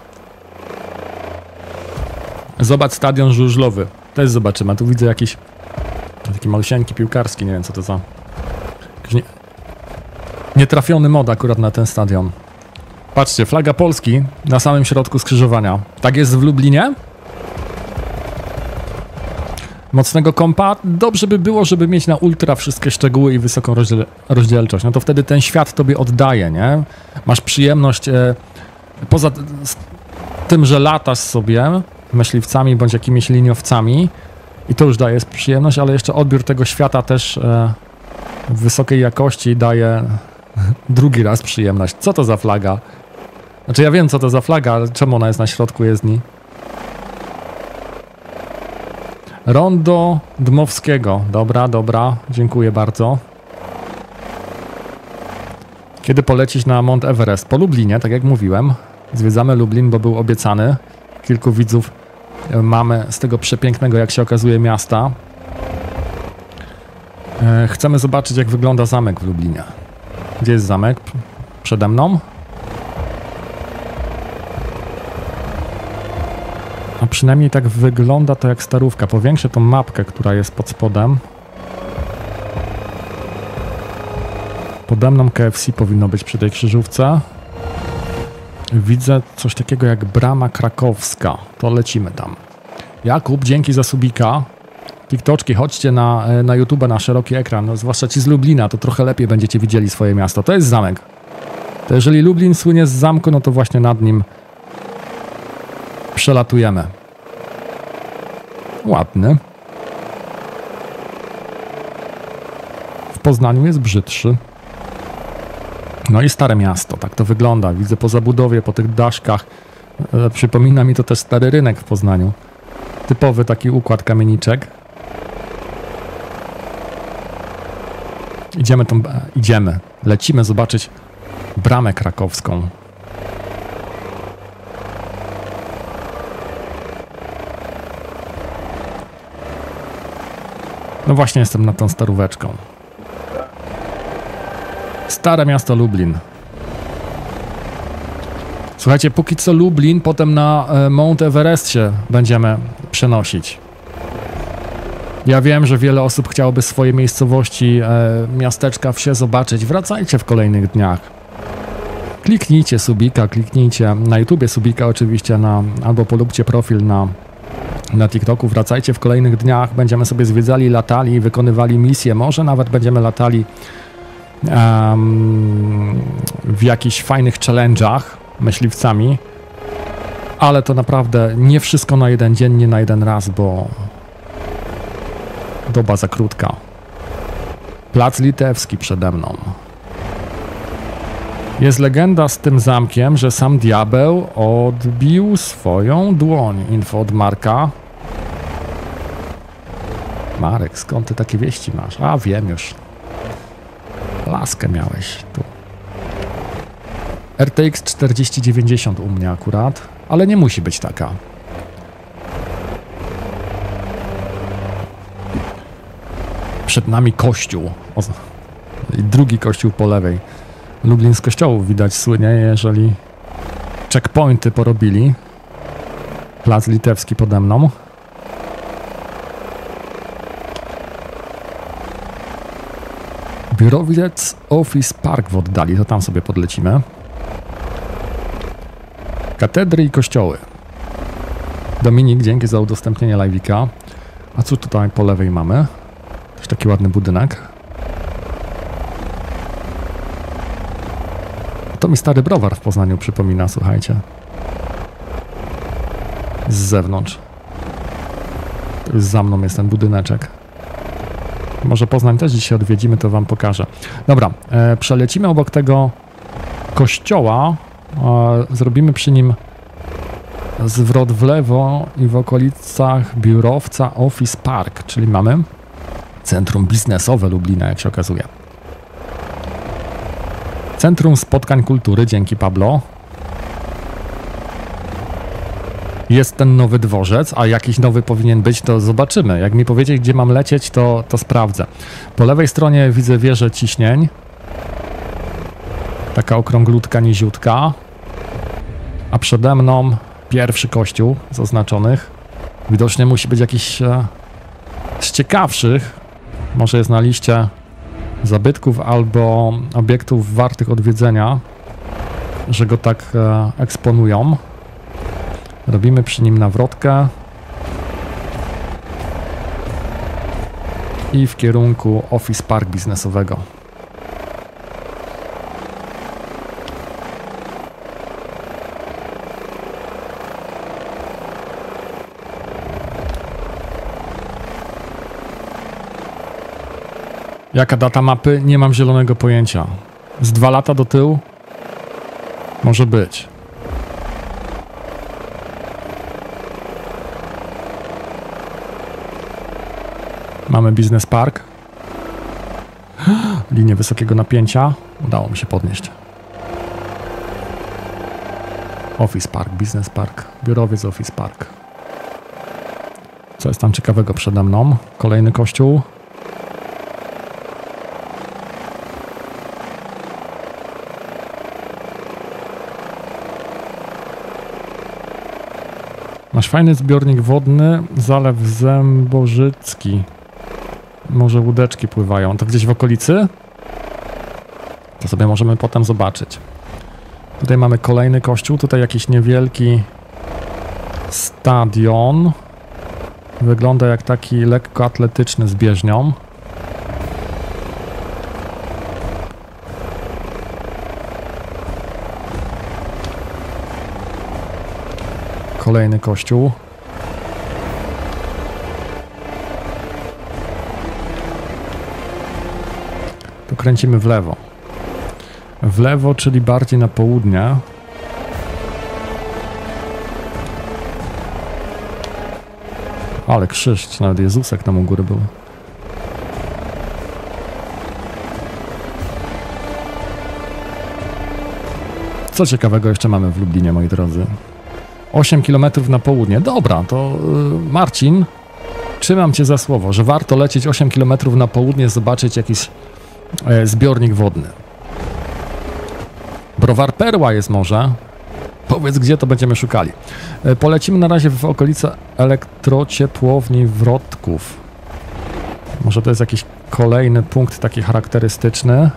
Zobacz stadion żużlowy. Też zobaczymy. Tu widzę jakiś taki malusieńki piłkarski, nie wiem co to za... Nie... Nietrafiony mod akurat na ten stadion. Patrzcie, flaga Polski na samym środku skrzyżowania. Tak jest w Lublinie? Mocnego kompa? Dobrze by było, żeby mieć na ultra wszystkie szczegóły i wysoką rozdziel rozdzielczość. No to wtedy ten świat tobie oddaje, nie? Masz przyjemność e, poza tym, że latasz sobie myśliwcami bądź jakimiś liniowcami i to już daje przyjemność, ale jeszcze odbiór tego świata też e, w wysokiej jakości daje drugi raz przyjemność. Co to za flaga? Znaczy ja wiem co to za flaga, ale czemu ona jest na środku jezdni? Rondo Dmowskiego. Dobra, dobra, dziękuję bardzo. Kiedy polecić na Mount Everest? Po Lublinie, tak jak mówiłem. Zwiedzamy Lublin, bo był obiecany. Kilku widzów e, mamy z tego przepięknego, jak się okazuje, miasta. E, Chcemy zobaczyć, jak wygląda zamek w Lublinie. Gdzie jest zamek? Przede mną? Przynajmniej tak wygląda to jak starówka. Powiększę tą mapkę, która jest pod spodem. Pode mną KFC powinno być przy tej krzyżówce. Widzę coś takiego jak brama krakowska. To lecimy tam. Jakub, dzięki za subika. TikToczki, chodźcie na, e, na YouTube na szeroki ekran, no, zwłaszcza ci z Lublina, to trochę lepiej będziecie widzieli swoje miasto. To jest zamek. To jeżeli Lublin słynie z zamku, no to właśnie nad nim przelatujemy. Ładny. W Poznaniu jest brzydszy. No i stare miasto, tak to wygląda. Widzę po zabudowie, po tych daszkach. E, Przypomina mi to też stary rynek w Poznaniu. Typowy taki układ kamieniczek. Idziemy tą, e, idziemy, lecimy zobaczyć bramę krakowską. No właśnie jestem nad tą staróweczką. Stare miasto Lublin. Słuchajcie, póki co Lublin, potem na e, Mount Everest się będziemy przenosić. Ja wiem, że wiele osób chciałoby swoje miejscowości, e, miasteczka, wsie zobaczyć. Wracajcie w kolejnych dniach. Kliknijcie subika, kliknijcie na YouTubie subika oczywiście, na, albo polubcie profil na, na TikToku. Wracajcie w kolejnych dniach. Będziemy sobie zwiedzali, latali, wykonywali misje. Może nawet będziemy latali em, w jakichś fajnych challenge'ach myśliwcami. Ale to naprawdę nie wszystko na jeden dzień, nie na jeden raz, bo doba za krótka. Plac Litewski przede mną. Jest legenda z tym zamkiem, że sam diabeł odbił swoją dłoń. Info od Marka. Marek, skąd ty takie wieści masz? A, wiem już. Laskę miałeś tu. RTX 4090 u mnie akurat, ale nie musi być taka. Przed nami kościół. O, drugi kościół po lewej. Lublin z kościołów widać słynie, jeżeli checkpointy porobili. Plac Litewski pode mną. Biurowiec Office Park w oddali, to tam sobie podlecimy. Katedry i kościoły. Dominik, dzięki za udostępnienie live'ika. A co tutaj po lewej mamy? Jest taki ładny budynek. To mi stary browar w Poznaniu przypomina, słuchajcie. Z zewnątrz. Za mną jest ten budyneczek. Może Poznań też dzisiaj odwiedzimy, to wam pokażę. Dobra, e, przelecimy obok tego kościoła. E, zrobimy przy nim zwrot w lewo i w okolicach biurowca Office Park, czyli mamy centrum biznesowe Lublina, jak się okazuje. Centrum Spotkań Kultury, dzięki Pablo. Jest ten nowy dworzec, a jakiś nowy powinien być, to zobaczymy. Jak mi powiedzieć, gdzie mam lecieć, to, to sprawdzę. Po lewej stronie widzę wieżę ciśnień. Taka okrąglutka, niziutka. A przede mną pierwszy kościół z oznaczonych. Widocznie musi być jakiś e, z ciekawszych. Może jest na liście zabytków albo obiektów wartych odwiedzenia, że go tak e, eksponują. Robimy przy nim nawrotkę. I w kierunku Office Park biznesowego. Jaka data mapy? Nie mam zielonego pojęcia. Z dwa lata do tyłu? Może być. Mamy Business Park. Linię wysokiego napięcia. Udało mi się podnieść. Office Park, Business Park, biurowiec Office Park. Co jest tam ciekawego przede mną? Kolejny kościół. Masz fajny zbiornik wodny, zalew Zębożycki. Może łódeczki pływają. To gdzieś w okolicy? To sobie możemy potem zobaczyć. Tutaj mamy kolejny kościół, tutaj jakiś niewielki stadion. Wygląda jak taki lekkoatletyczny z bieżnią. Kolejny kościół. Tu kręcimy w lewo. W lewo, czyli bardziej na południe. Ale krzyż, czy nawet Jezusek tam u góry był. Co ciekawego jeszcze mamy w Lublinie, moi drodzy? 8 km na południe. Dobra, to yy, Marcin, trzymam cię za słowo, że warto lecieć 8 km na południe, zobaczyć jakiś e, zbiornik wodny. Browar Perła jest może. Powiedz, gdzie to będziemy szukali. E, polecimy na razie w okolice elektrociepłowni Wrotków. Może to jest jakiś kolejny punkt taki charakterystyczny.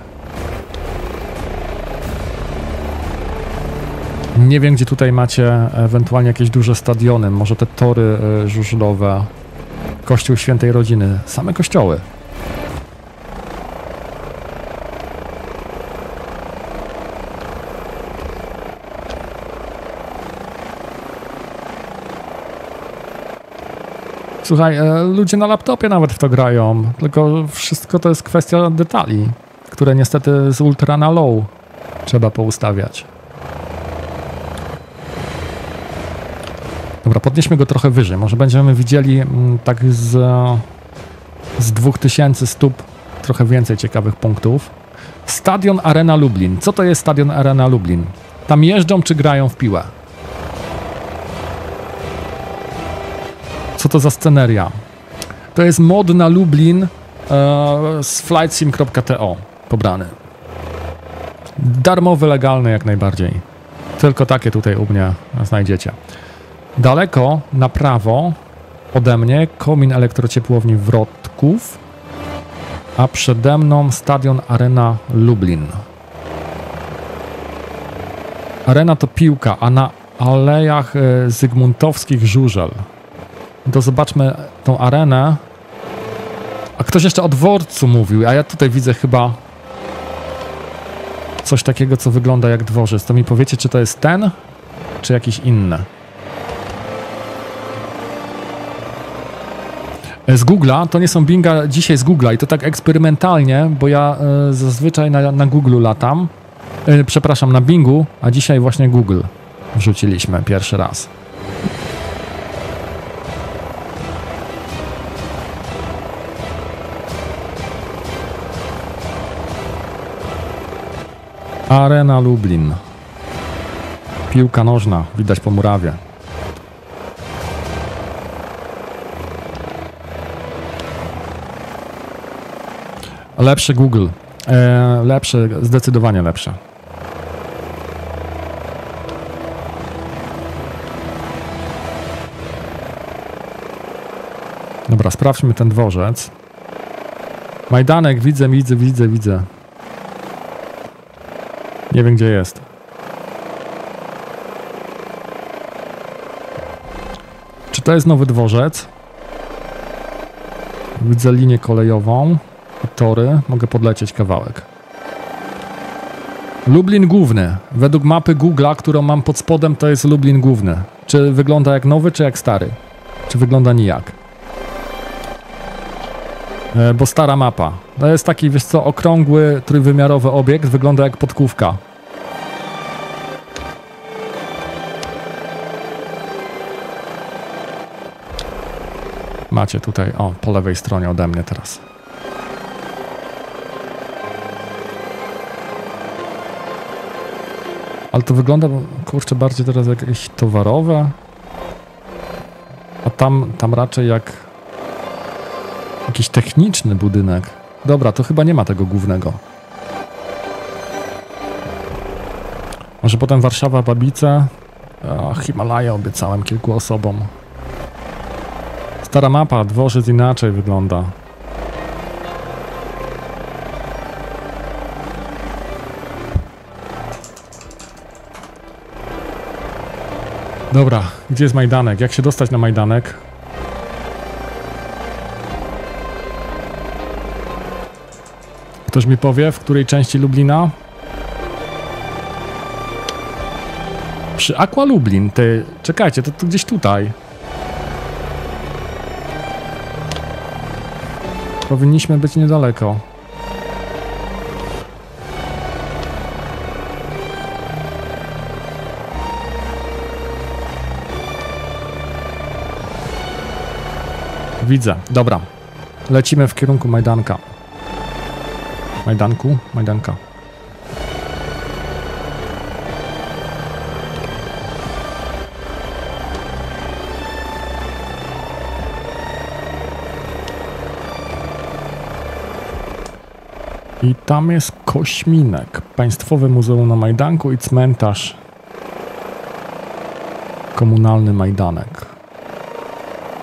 Nie wiem, gdzie tutaj macie ewentualnie jakieś duże stadiony, może te tory y, żużlowe, Kościół Świętej Rodziny, same kościoły. Słuchaj, e, ludzie na laptopie nawet w to grają, tylko wszystko to jest kwestia detali, które niestety z ultra na low trzeba poustawiać. Dobra, podnieśmy go trochę wyżej. Może będziemy widzieli mm, tak z, z 2000 stóp trochę więcej ciekawych punktów. Stadion Arena Lublin. Co to jest Stadion Arena Lublin? Tam jeżdżą czy grają w piłę? Co to za sceneria? To jest mod na Lublin e, z flightsim.to pobrany. Darmowy, legalny jak najbardziej. Tylko takie tutaj u mnie znajdziecie. Daleko na prawo ode mnie komin elektrociepłowni Wrotków, a przede mną stadion Arena Lublin. Arena to piłka, a na alejach e, zygmuntowskich żużel. To zobaczmy tą arenę A ktoś jeszcze o dworcu mówił, a ja tutaj widzę chyba coś takiego, co wygląda jak dworzec. To mi powiecie, czy to jest ten, czy jakiś inny. Z Google'a, to nie są Binga, dzisiaj z Google'a i to tak eksperymentalnie, bo ja e, zazwyczaj na, na Google latam, e, przepraszam, na Bingu, a dzisiaj właśnie Google wrzuciliśmy pierwszy raz. Arena Lublin. Piłka nożna, widać po murawie. Lepszy Google. E, lepsze, zdecydowanie lepsze. Dobra, sprawdźmy ten dworzec. Majdanek, widzę, widzę, widzę, widzę. Nie wiem, gdzie jest. Czy to jest nowy dworzec? Widzę linię kolejową tory. Mogę podlecieć kawałek. Lublin Główny. Według mapy Google'a, którą mam pod spodem, to jest Lublin Główny. Czy wygląda jak nowy, czy jak stary? Czy wygląda nijak? E, bo stara mapa. To jest taki, wiesz co, okrągły, trójwymiarowy obiekt, wygląda jak podkówka. Macie tutaj, o, po lewej stronie ode mnie teraz. Ale to wygląda, kurczę, bardziej teraz jak jakieś towarowe. A tam, tam raczej jak jakiś techniczny budynek. Dobra, to chyba nie ma tego głównego. Może potem Warszawa, Babice. A, Himalaja obiecałem kilku osobom. Stara mapa, dworzec inaczej wygląda. Dobra, gdzie jest Majdanek? Jak się dostać na Majdanek? Ktoś mi powie, w której części Lublina? Przy Aqua Lublin, ty, czekajcie, to, to gdzieś tutaj. Powinniśmy być niedaleko. Widzę, dobra. Lecimy w kierunku Majdanka. Majdanku? Majdanka. I tam jest Kośminek, Państwowe Muzeum na Majdanku i cmentarz komunalny Majdanek.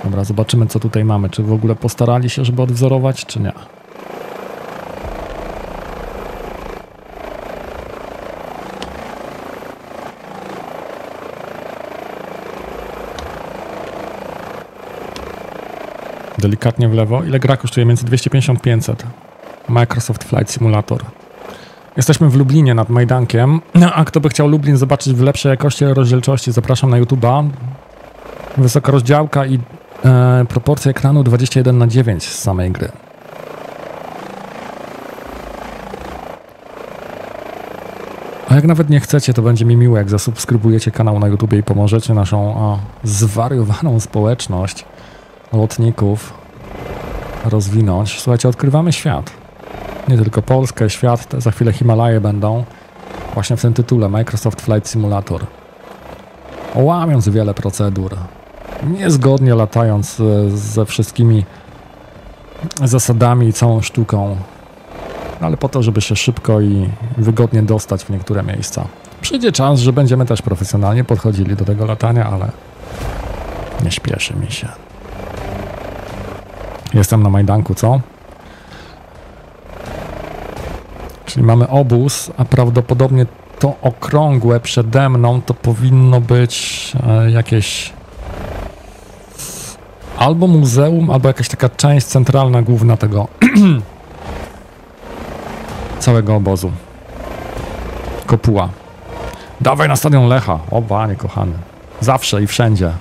Dobra, zobaczymy co tutaj mamy. Czy w ogóle postarali się, żeby odwzorować, czy nie. Delikatnie w lewo. Ile gra kosztuje? Między 250-500. Microsoft Flight Simulator. Jesteśmy w Lublinie nad Majdankiem, a kto by chciał Lublin zobaczyć w lepszej jakości rozdzielczości, zapraszam na YouTube'a. Wysoka rozdziałka i e, proporcja ekranu 21 na 9 z samej gry. A jak nawet nie chcecie, to będzie mi miłe, jak zasubskrybujecie kanał na YouTube i pomożecie naszą o, zwariowaną społeczność lotników rozwinąć. Słuchajcie, odkrywamy świat. Nie tylko Polskę, świat, za chwilę Himalaje będą. Właśnie w tym tytule Microsoft Flight Simulator. Łamiąc wiele procedur. Niezgodnie latając e, ze wszystkimi zasadami i całą sztuką. Ale po to, żeby się szybko i wygodnie dostać w niektóre miejsca. Przyjdzie czas, że będziemy też profesjonalnie podchodzili do tego latania, ale nie śpieszy mi się. Jestem na Majdanku, co? Czyli mamy obóz, a prawdopodobnie to okrągłe przede mną to powinno być e, jakieś albo muzeum, albo jakaś taka część centralna, główna tego całego obozu. Kopuła. Dawaj na stadion Lecha. O, panie kochany. Zawsze i wszędzie.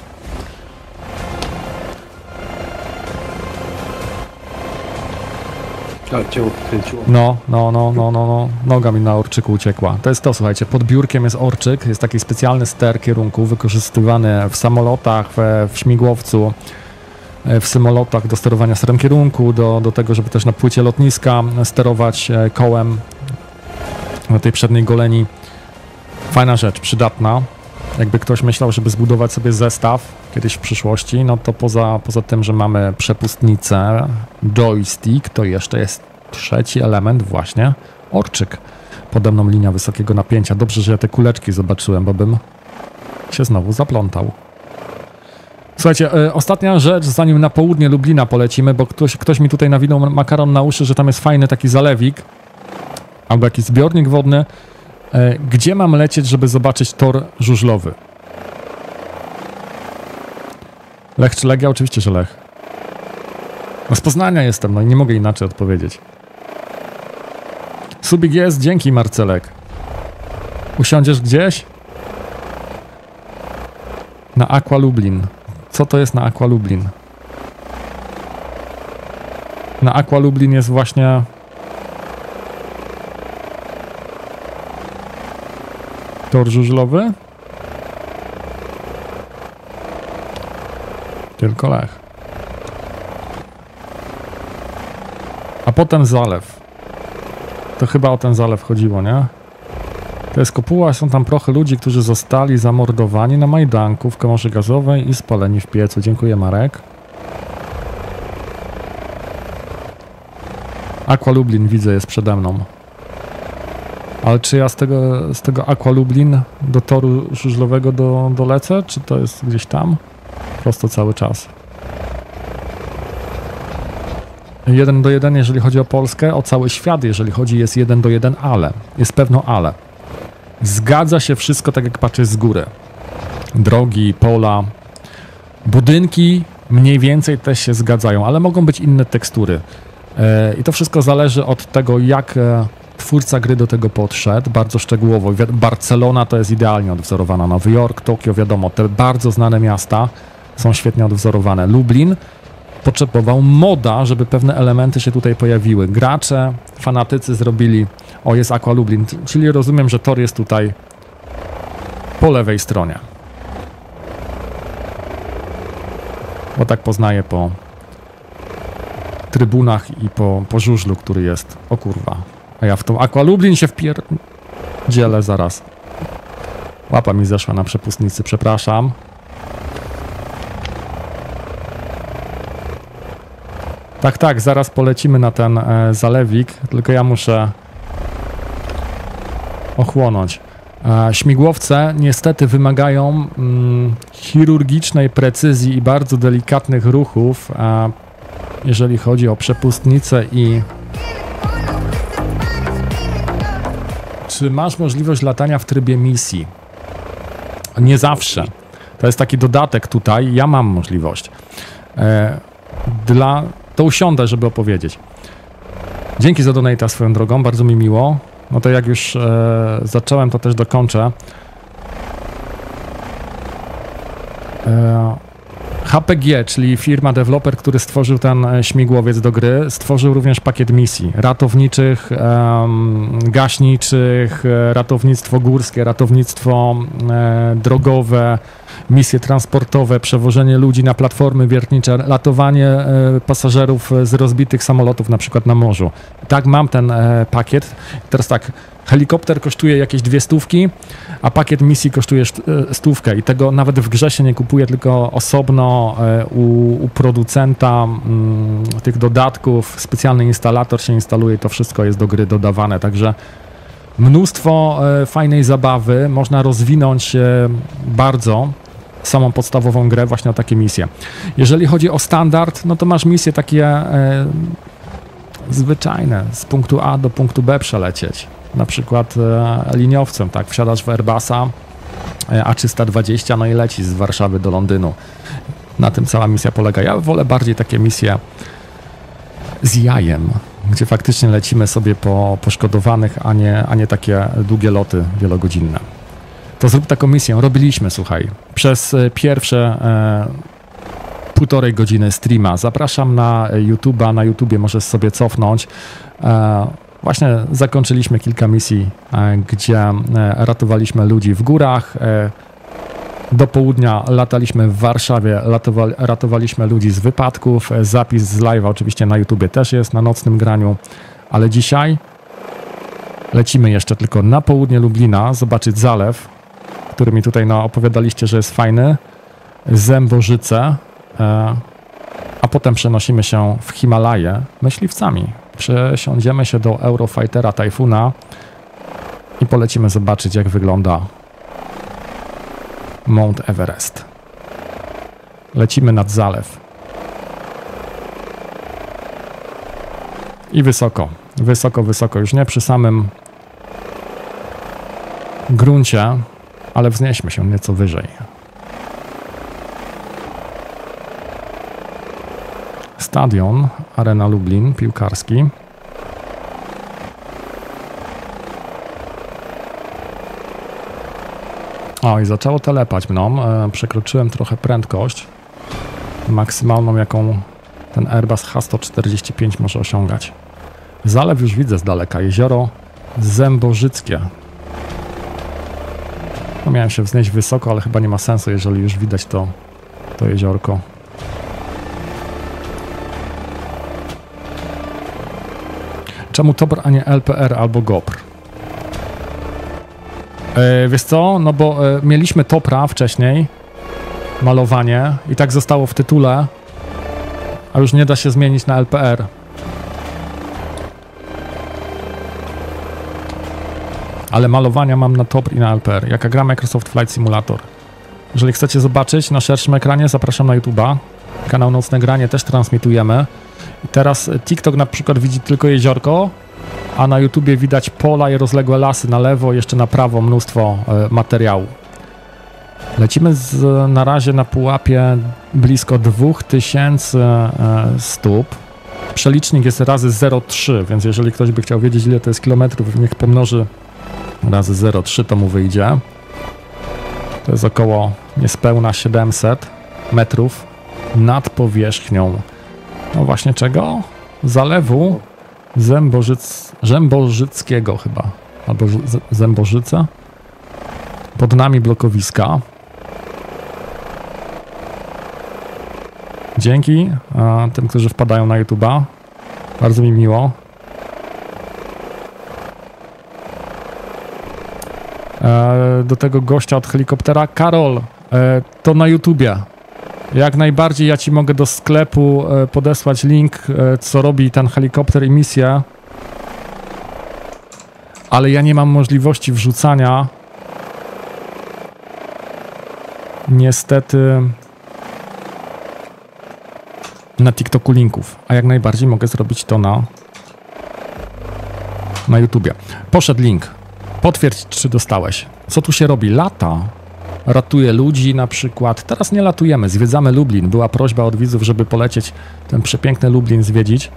No, no, no, no, no, no. Noga mi na orczyku uciekła. To jest to, słuchajcie, pod biurkiem jest orczyk, jest taki specjalny ster kierunku wykorzystywany w samolotach, w, w śmigłowcu, w samolotach do sterowania sterem kierunku, do, do tego, żeby też na płycie lotniska sterować e, kołem tej przedniej goleni. Fajna rzecz, przydatna. Jakby ktoś myślał, żeby zbudować sobie zestaw kiedyś w przyszłości, no to poza, poza tym, że mamy przepustnicę, joystick, to jeszcze jest trzeci element właśnie, orczyk. Pode mną linia wysokiego napięcia. Dobrze, że ja te kuleczki zobaczyłem, bo bym się znowu zaplątał. Słuchajcie, e, ostatnia rzecz, zanim na południe Lublina polecimy, bo ktoś, ktoś mi tutaj nawinął makaron na uszy, że tam jest fajny taki zalewik albo jakiś zbiornik wodny. E, Gdzie mam lecieć, żeby zobaczyć tor żużlowy? Lech czy Legia? Oczywiście, że Lech. No z Poznania jestem, no i nie mogę inaczej odpowiedzieć. Subik jest, dzięki Marcelek. Usiądziesz gdzieś? Na Aqua Lublin. Co to jest na Aqua Lublin? Na Aqua Lublin jest właśnie tor żużlowy? Tylko Lech. A potem zalew. To chyba o ten zalew chodziło, nie? To jest kopuła, są tam prochy ludzi, którzy zostali zamordowani na Majdanku w komorze gazowej i spaleni w piecu. Dziękuję Marek. Aqua Lublin widzę jest przede mną. Ale czy ja z tego, z tego Aqua Lublin do toru żużlowego do, dolecę, czy to jest gdzieś tam? Prosto cały czas. Jeden do jeden, jeżeli chodzi o Polskę, o cały świat, jeżeli chodzi, jest jeden do jeden, ale. Jest pewno ale. Zgadza się wszystko tak, jak patrzę z góry. Drogi, pola, budynki mniej więcej też się zgadzają, ale mogą być inne tekstury. E, I to wszystko zależy od tego, jak e, twórca gry do tego podszedł, bardzo szczegółowo. Barcelona to jest idealnie odwzorowana. Nowy Jork, Tokio, wiadomo, te bardzo znane miasta są świetnie odwzorowane. Lublin potrzebował moda, żeby pewne elementy się tutaj pojawiły. Gracze, fanatycy zrobili, o jest Aqua Lublin, czyli rozumiem, że tor jest tutaj po lewej stronie. Bo tak poznaję po trybunach i po, po żużlu, który jest. O kurwa. A ja w tą Aqua Lublin się wpierdzielę zaraz. Łapa mi zeszła na przepustnicy, przepraszam. Tak, tak, zaraz polecimy na ten e, zalewik, tylko ja muszę ochłonąć. Śmigłowce niestety wymagają mm, chirurgicznej precyzji i bardzo delikatnych ruchów, e, jeżeli chodzi o przepustnicę i... Czy masz możliwość latania w trybie misji? Nie zawsze. To jest taki dodatek tutaj. Ja mam możliwość. E, dla to usiądę, żeby opowiedzieć. Dzięki za donata swoją drogą, bardzo mi miło. No to jak już e, zacząłem, to też dokończę. HPG, czyli firma deweloper, który stworzył ten e, śmigłowiec do gry, stworzył również pakiet misji ratowniczych, gaśniczych, e, ratownictwo górskie, ratownictwo e, drogowe, misje transportowe, przewożenie ludzi na platformy wiertnicze, ratowanie pasażerów z rozbitych samolotów, na przykład na morzu. Tak, mam ten pakiet. Teraz tak, helikopter kosztuje jakieś dwie stówki, a pakiet misji kosztuje szt- e, stówkę i tego nawet w grze się nie kupuje, tylko osobno e, u, u producenta mm, tych dodatków, specjalny instalator się instaluje, to wszystko jest do gry dodawane, także mnóstwo e, fajnej zabawy, można rozwinąć bardzo samą podstawową grę właśnie o takie misje. Jeżeli chodzi o standard, no to masz misje takie zwyczajne, z punktu A do punktu B przelecieć. Na przykład e, liniowcem, tak, wsiadasz w Airbusa e, A320, no i lecisz z Warszawy do Londynu. Na tym cała misja polega. Ja wolę bardziej takie misje z jajem, gdzie faktycznie lecimy sobie po poszkodowanych, a nie, a nie takie długie loty wielogodzinne. To zrób taką misję. Robiliśmy, słuchaj, przez e, pierwsze e, półtorej godziny streama. Zapraszam na YouTube'a, na YouTubie możesz sobie cofnąć. E, właśnie zakończyliśmy kilka misji, e, gdzie e, ratowaliśmy ludzi w górach. E, do południa lataliśmy w Warszawie, ratowaliśmy ludzi z wypadków. Zapis z live'a oczywiście na YouTubie też jest na nocnym graniu, ale dzisiaj lecimy jeszcze tylko na południe Lublina, zobaczyć zalew, który mi tutaj opowiadaliście, że jest fajny. Zębożyce, a potem przenosimy się w Himalaje myśliwcami. Przesiądziemy się do Eurofightera Typhoona i polecimy zobaczyć, jak wygląda Mount Everest. Lecimy nad zalew. I wysoko, wysoko, wysoko. Już nie przy samym gruncie, ale wznieśmy się nieco wyżej. Stadion Arena Lublin, piłkarski. O, i zaczęło telepać mną. E, przekroczyłem trochę prędkość maksymalną, jaką ten Airbus H145 może osiągać. Zalew już widzę z daleka. Jezioro Zębożyckie. No miałem się wznieść wysoko, ale chyba nie ma sensu, jeżeli już widać to, to jeziorko. Czemu TOBR, a nie LPR albo GOPR? E, wiesz co? No bo e, mieliśmy Topra wcześniej, malowanie, i tak zostało w tytule, a już nie da się zmienić na LPR. Ale malowania mam na Topr i na LPR. Jaka gra Microsoft Flight Simulator. Jeżeli chcecie zobaczyć na szerszym ekranie, zapraszam na YouTube'a. Kanał Nocne Granie też transmitujemy. Teraz TikTok na przykład widzi tylko jeziorko, a na YouTubie widać pola i rozległe lasy na lewo, jeszcze na prawo mnóstwo e, materiału. Lecimy z, na razie na pułapie blisko 2000 e, stóp. Przelicznik jest razy 0,3, więc jeżeli ktoś by chciał wiedzieć ile to jest kilometrów, niech pomnoży razy 0,3 to mu wyjdzie. To jest około niespełna 700 metrów nad powierzchnią. No właśnie czego? Zalewu Zębożyc, chyba, albo Zębożyca. Pod nami blokowiska. Dzięki a, tym, którzy wpadają na YouTube'a. Bardzo mi miło. E, do tego gościa od helikoptera. Karol, e, to na YouTubie. Jak najbardziej ja ci mogę do sklepu e, podesłać link, e, co robi ten helikopter i misja. Ale ja nie mam możliwości wrzucania. Niestety na TikToku linków, a jak najbardziej mogę zrobić to na na YouTubie. Poszedł link. Potwierdź, czy dostałeś. Co tu się robi? Lata ratuje ludzi na przykład. Teraz nie latujemy, zwiedzamy Lublin. Była prośba od widzów, żeby polecieć ten przepiękny Lublin zwiedzić.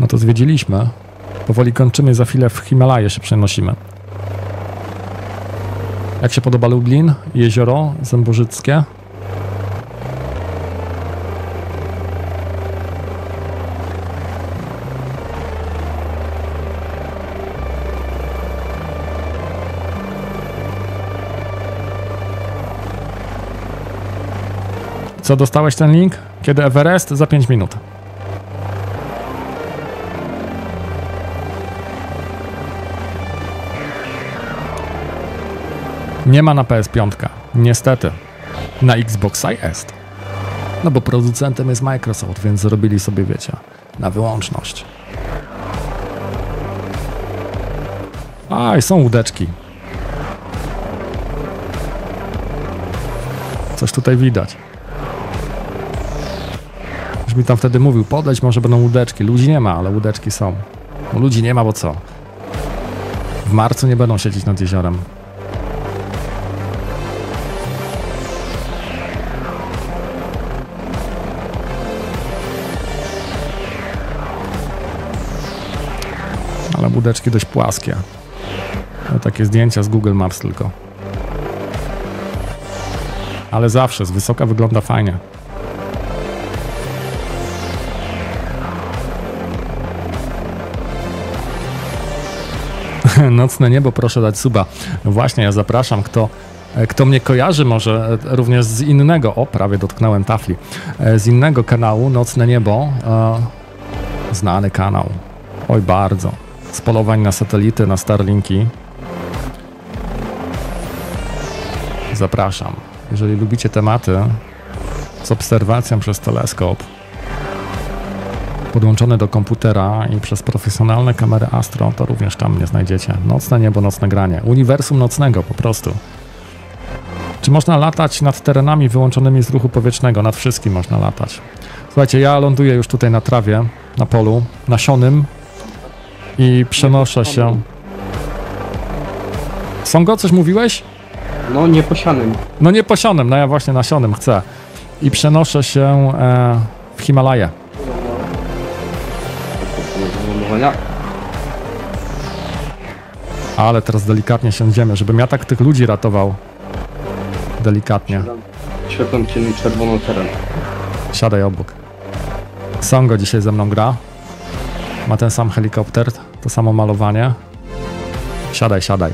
No to zwiedziliśmy. Powoli kończymy, za chwilę w Himalaje się przenosimy. Jak się podoba Lublin? Jezioro Zębożyckie? Co, dostałeś ten link? Kiedy Everest? Za 5 minut. Nie ma na PS5. Niestety. Na Xboxa jest. No bo producentem jest Microsoft, więc zrobili sobie, wiecie, na wyłączność. Aj, są łódeczki. Coś tutaj widać. Już mi tam wtedy mówił, podleć może będą łódeczki. Ludzi nie ma, ale łódeczki są. No, ludzi nie ma, bo co? W marcu nie będą siedzieć nad jeziorem. Ale budeczki dość płaskie. No, takie zdjęcia z Google Maps tylko. Ale zawsze z wysoka wygląda fajnie. Nocne niebo, proszę dać suba. Właśnie, ja zapraszam, kto, e, kto mnie kojarzy może e, również z innego, o prawie dotknąłem tafli, e, z innego kanału, Nocne Niebo, znany kanał, oj bardzo, z polowań na satelity, na Starlinki. Zapraszam. Jeżeli lubicie tematy z obserwacją przez teleskop, podłączone do komputera i przez profesjonalne kamery Astro, to również tam mnie znajdziecie. Nocne niebo, nocne granie. Uniwersum nocnego po prostu. Czy można latać nad terenami wyłączonymi z ruchu powietrznego? Nad wszystkim można latać. Słuchajcie, ja ląduję już tutaj na trawie, na polu, nasionym i przenoszę się. Songo, coś mówiłeś? No, nieposianym. No nie posionym, no ja właśnie nasionym chcę. I przenoszę się e, w Himalaję. Lądowania. Ale teraz delikatnie siądziemy, żebym ja tak tych ludzi ratował. Delikatnie. Świetlą ciemni czerwoną teren. Siadaj obok. Songo dzisiaj ze mną gra. Ma ten sam helikopter, to samo malowanie. Siadaj, siadaj.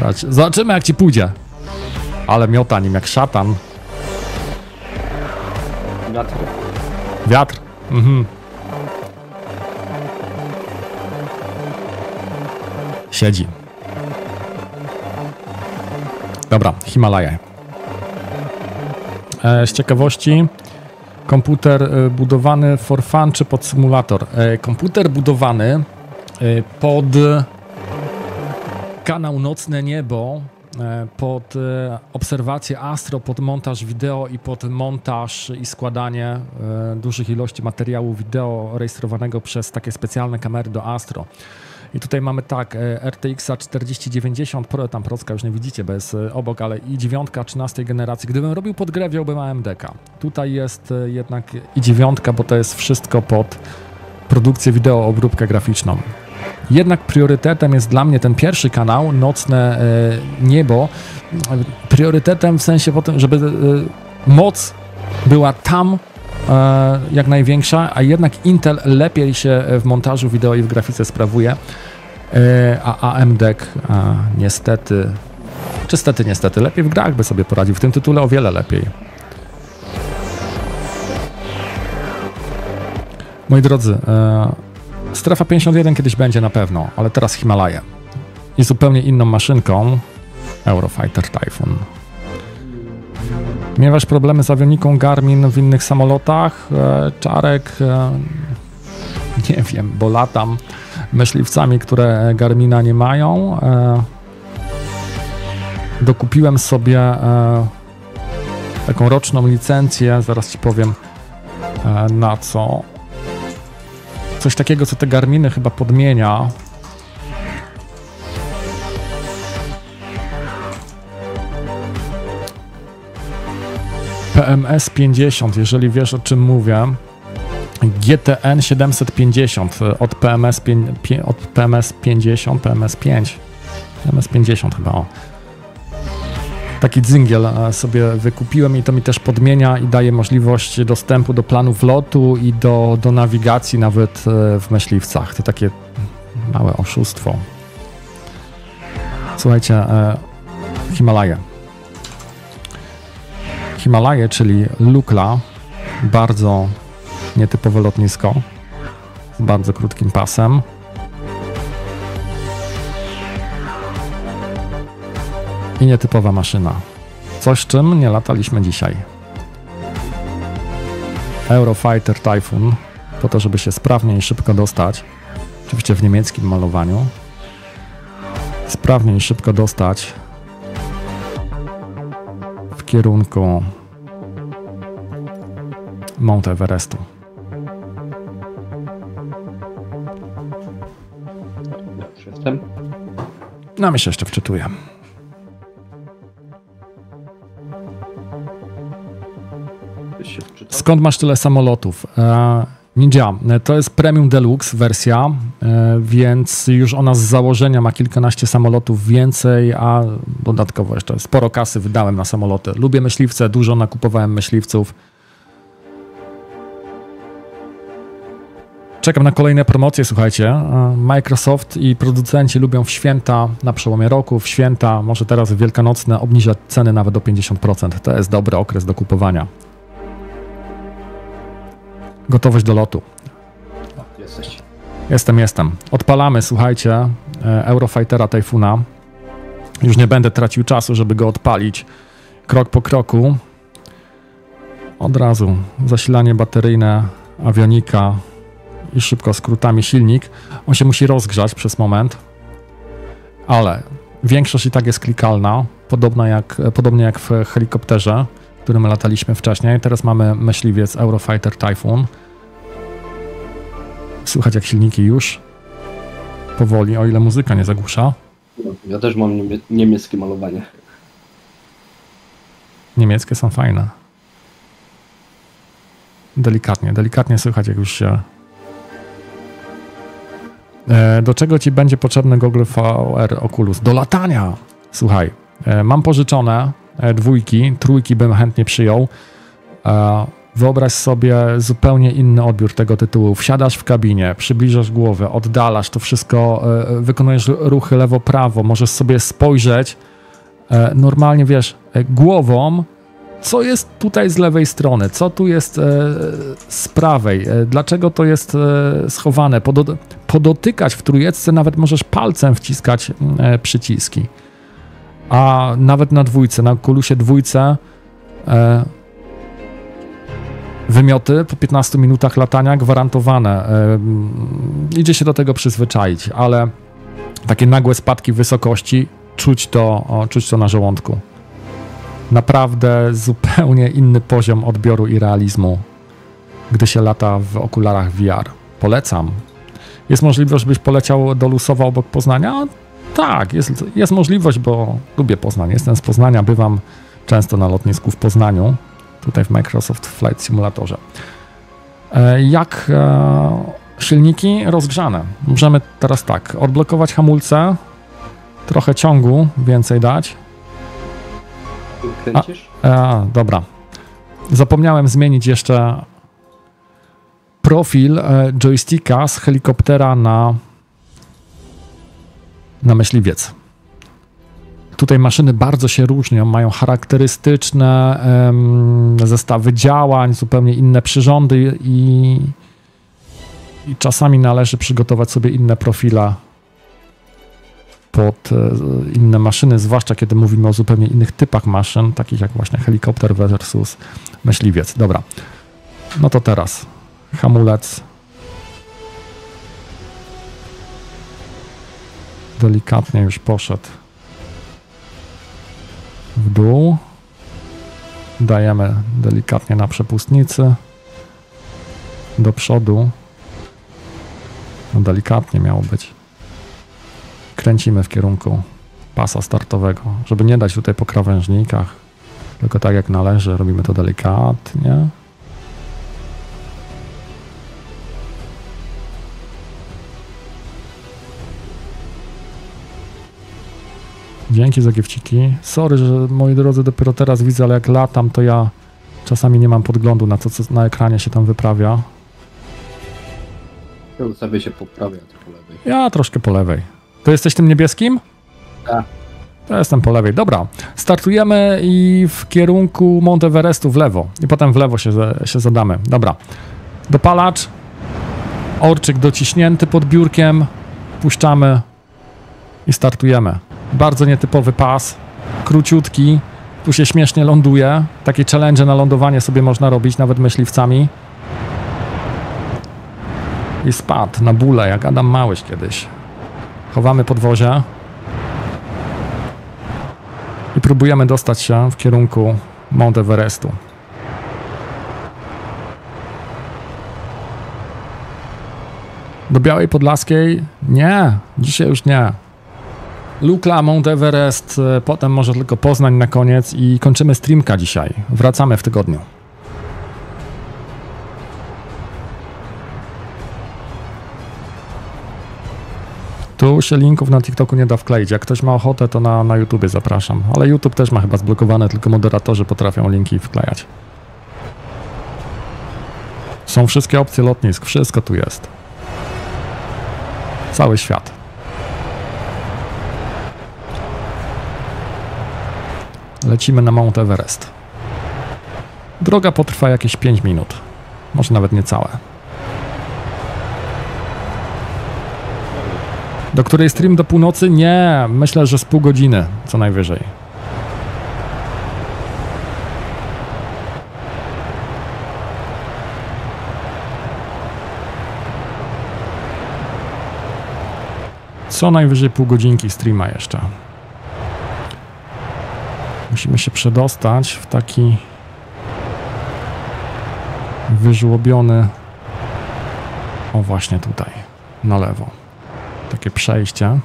Zobacz- Zobaczymy jak ci pójdzie. Ale miota nim jak szatan. Wiatr. Wiatr. Mhm. Siedzi. Dobra, Himalaje. E, z ciekawości, komputer e, budowany for fun czy pod symulator? E, komputer budowany e, pod kanał Nocne Niebo, e, pod e, obserwację astro, pod montaż wideo i pod montaż i składanie dużych ilości materiału wideo rejestrowanego przez takie specjalne kamery do astro. I tutaj mamy tak, e, RTX 4090 Pro, tam procka już nie widzicie, bez e, obok, ale i dziewiątka 13 generacji. Gdybym robił pod grę, wziąłbym AMD-ka. Tutaj jest e, jednak i dziewiątka, bo to jest wszystko pod produkcję wideo, obróbkę graficzną. Jednak priorytetem jest dla mnie ten pierwszy kanał, Nocne Niebo. Priorytetem w sensie żeby moc była tam jak największa, a jednak Intel lepiej się w montażu wideo i w grafice sprawuje, e, a AMD niestety, czy stety niestety, lepiej w grach by sobie poradził. W tym tytule o wiele lepiej. Moi drodzy, e, strefa 51 kiedyś będzie na pewno, ale teraz Himalaje. I zupełnie inną maszynką Eurofighter Typhoon. Miewasz problemy z awioniką Garmin w innych samolotach? E, Czarek, e, nie wiem, bo latam myśliwcami, które Garmina nie mają. E, dokupiłem sobie taką roczną licencję, zaraz ci powiem na co. Coś takiego, co te Garminy chyba podmienia. PMS 50, jeżeli wiesz o czym mówię. GTN 750 e, od PMS, od PMS 50, PMS 5. PMS 50 chyba. O. Taki dzingiel e, sobie wykupiłem i to mi też podmienia i daje możliwość dostępu do planów lotu i do, do nawigacji nawet e, w myśliwcach. To takie małe oszustwo. Słuchajcie, Himalaje. Himalaje, czyli Lukla, bardzo nietypowe lotnisko z bardzo krótkim pasem. I nietypowa maszyna. Coś, czym nie lataliśmy dzisiaj. Eurofighter Typhoon, po to, żeby się sprawnie i szybko dostać, oczywiście w niemieckim malowaniu, sprawnie i szybko dostać w kierunku Mount Everestu. Jestem. No mi się jeszcze wczytuję. Skąd masz tyle samolotów? Ninja, e, to jest Premium Deluxe wersja, e, więc już ona z założenia ma kilkanaście samolotów więcej, a dodatkowo jeszcze sporo kasy wydałem na samoloty. Lubię myśliwce, dużo nakupowałem myśliwców. Czekam na kolejne promocje, słuchajcie. E, Microsoft i producenci lubią w święta, na przełomie roku, w święta, może teraz w wielkanocne, obniżać ceny nawet o 50%. To jest dobry okres do kupowania. Gotowość do lotu. Jesteś. Jestem, jestem. Odpalamy, słuchajcie, e, Eurofightera Typhoona. Już nie będę tracił czasu, żeby go odpalić krok po kroku. Od razu zasilanie bateryjne, awionika i szybko skrótami silnik. On się musi rozgrzać przez moment, ale większość i tak jest klikalna, podobna jak, podobnie jak w helikopterze, którym lataliśmy wcześniej. Teraz mamy myśliwiec Eurofighter Typhoon. Słychać jak silniki już powoli, o ile muzyka nie zagłusza. Ja też mam niemie niemieckie malowanie. Niemieckie są fajne. Delikatnie, delikatnie słychać jak już się... E, Do czego ci będzie potrzebny Google VR Oculus? Do latania! Słuchaj, e, mam pożyczone dwójki, trójki bym chętnie przyjął. E, Wyobraź sobie zupełnie inny odbiór tego tytułu. Wsiadasz w kabinie, przybliżasz głowę, oddalasz to wszystko, e, wykonujesz ruchy lewo-prawo, możesz sobie spojrzeć e, normalnie, wiesz, e, głową, co jest tutaj z lewej strony, co tu jest e, z prawej, e, dlaczego to jest e, schowane. Podo podotykać w trójecce nawet możesz palcem wciskać e, przyciski. A nawet na dwójce, na kulusie dwójce e, wymioty po 15 minutach latania gwarantowane. E, idzie się do tego przyzwyczaić, ale takie nagłe spadki wysokości czuć to, o, czuć to na żołądku. Naprawdę zupełnie inny poziom odbioru i realizmu, gdy się lata w okularach VR. Polecam. Jest możliwość, byś poleciał do Lusowa obok Poznania? Tak, jest, jest możliwość, bo lubię Poznań. Jestem z Poznania, bywam często na lotnisku w Poznaniu, tutaj w Microsoft Flight Simulatorze. E, Jak e, silniki rozgrzane? Możemy teraz tak, odblokować hamulce, trochę ciągu więcej dać. Kręcisz? A, dobra. Zapomniałem zmienić jeszcze profil e, joysticka z helikoptera na, na myśliwiec. Tutaj maszyny bardzo się różnią, mają charakterystyczne em, zestawy działań, zupełnie inne przyrządy i, i czasami należy przygotować sobie inne profile pod e, inne maszyny, zwłaszcza kiedy mówimy o zupełnie innych typach maszyn, takich jak właśnie helikopter versus myśliwiec. Dobra, no to teraz hamulec. Delikatnie już poszedł w dół. Dajemy delikatnie na przepustnicy. Do przodu. No delikatnie miało być kręcimy w kierunku pasa startowego, żeby nie dać tutaj po krawężnikach, tylko tak jak należy, robimy to delikatnie. Dzięki za gifciki. Sorry, że moi drodzy dopiero teraz widzę, ale jak latam, to ja czasami nie mam podglądu na to, co na ekranie się tam wyprawia. Ja ustawię się po prawej, a ty po lewej. Ja troszkę po lewej. To jesteś tym niebieskim? Tak. To jestem po lewej. Dobra, startujemy i w kierunku Mount Everestu w lewo. I potem w lewo się, się zadamy. Dobra. Dopalacz. Orczyk dociśnięty pod biurkiem. Puszczamy i startujemy. Bardzo nietypowy pas. Króciutki. Tu się śmiesznie ląduje. Takie challenge na lądowanie sobie można robić, nawet myśliwcami. I spadł na bóle, jak Adam Małyś kiedyś. Chowamy podwozie. I próbujemy dostać się w kierunku Mount Everestu. Do Białej Podlaskiej? Nie, dzisiaj już nie. Lukla, Mount Everest, e, potem może tylko Poznań na koniec i kończymy streamka dzisiaj. Wracamy w tygodniu. Tu się linków na TikToku nie da wkleić. Jak ktoś ma ochotę, to na, na YouTubie zapraszam. Ale YouTube też ma chyba zblokowane, tylko moderatorzy potrafią linki wklejać. Są wszystkie opcje lotnisk, wszystko tu jest. Cały świat. Lecimy na Mount Everest. Droga potrwa jakieś 5 minut. Może nawet niecałe. Do której stream do północy? Nie, myślę, że z pół godziny co najwyżej. Co najwyżej pół godzinki streama jeszcze. Musimy się przedostać w taki wyżłobiony. O, właśnie tutaj, na lewo. Takie przejście.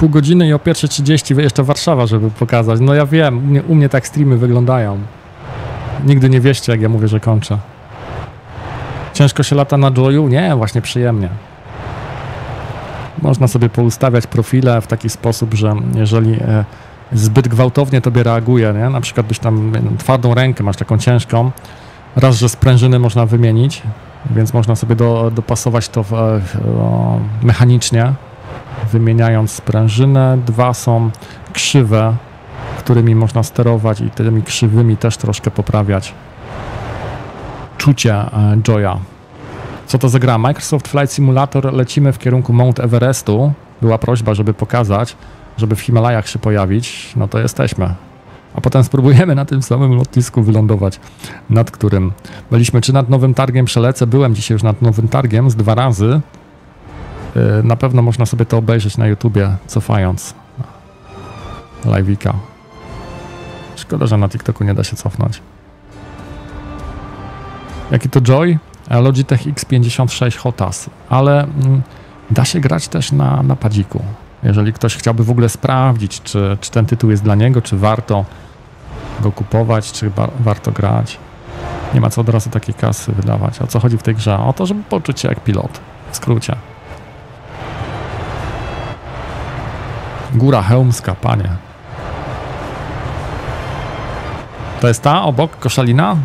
Pół godziny i o 1.30 jeszcze Warszawa, żeby pokazać. No ja wiem, u mnie, u mnie tak streamy wyglądają. Nigdy nie wieście, jak ja mówię, że kończę. Ciężko się lata na Joyu? Nie, właśnie przyjemnie. Można sobie poustawiać profile w taki sposób, że jeżeli e, zbyt gwałtownie tobie reaguje, nie? na przykład byś tam twardą rękę, masz taką ciężką, raz, że sprężyny można wymienić, więc można sobie do, dopasować to w, e, o, mechanicznie, wymieniając sprężynę. Dwa są krzywe, którymi można sterować i tymi krzywymi też troszkę poprawiać czucie e, Joya. Co to za gra? Microsoft Flight Simulator, lecimy w kierunku Mount Everestu. Była prośba, żeby pokazać, żeby w Himalajach się pojawić. No to jesteśmy. A potem spróbujemy na tym samym lotnisku wylądować, nad którym byliśmy. Czy nad Nowym Targiem przelecę? Byłem dzisiaj już nad Nowym Targiem z dwa razy. Yy, Na pewno można sobie to obejrzeć na YouTubie, cofając live'ika. Szkoda, że na TikToku nie da się cofnąć. Jaki to Joy? E, Logitech X56 Hotas, ale mm, da się grać też na, na padziku. Jeżeli ktoś chciałby w ogóle sprawdzić, czy, czy ten tytuł jest dla niego, czy warto go kupować, czy warto grać. Nie ma co od razu takiej kasy wydawać. O co chodzi w tej grze? O to, żeby poczuć się jak pilot. W skrócie. Góra Chełmska, panie. To jest ta obok Koszalina?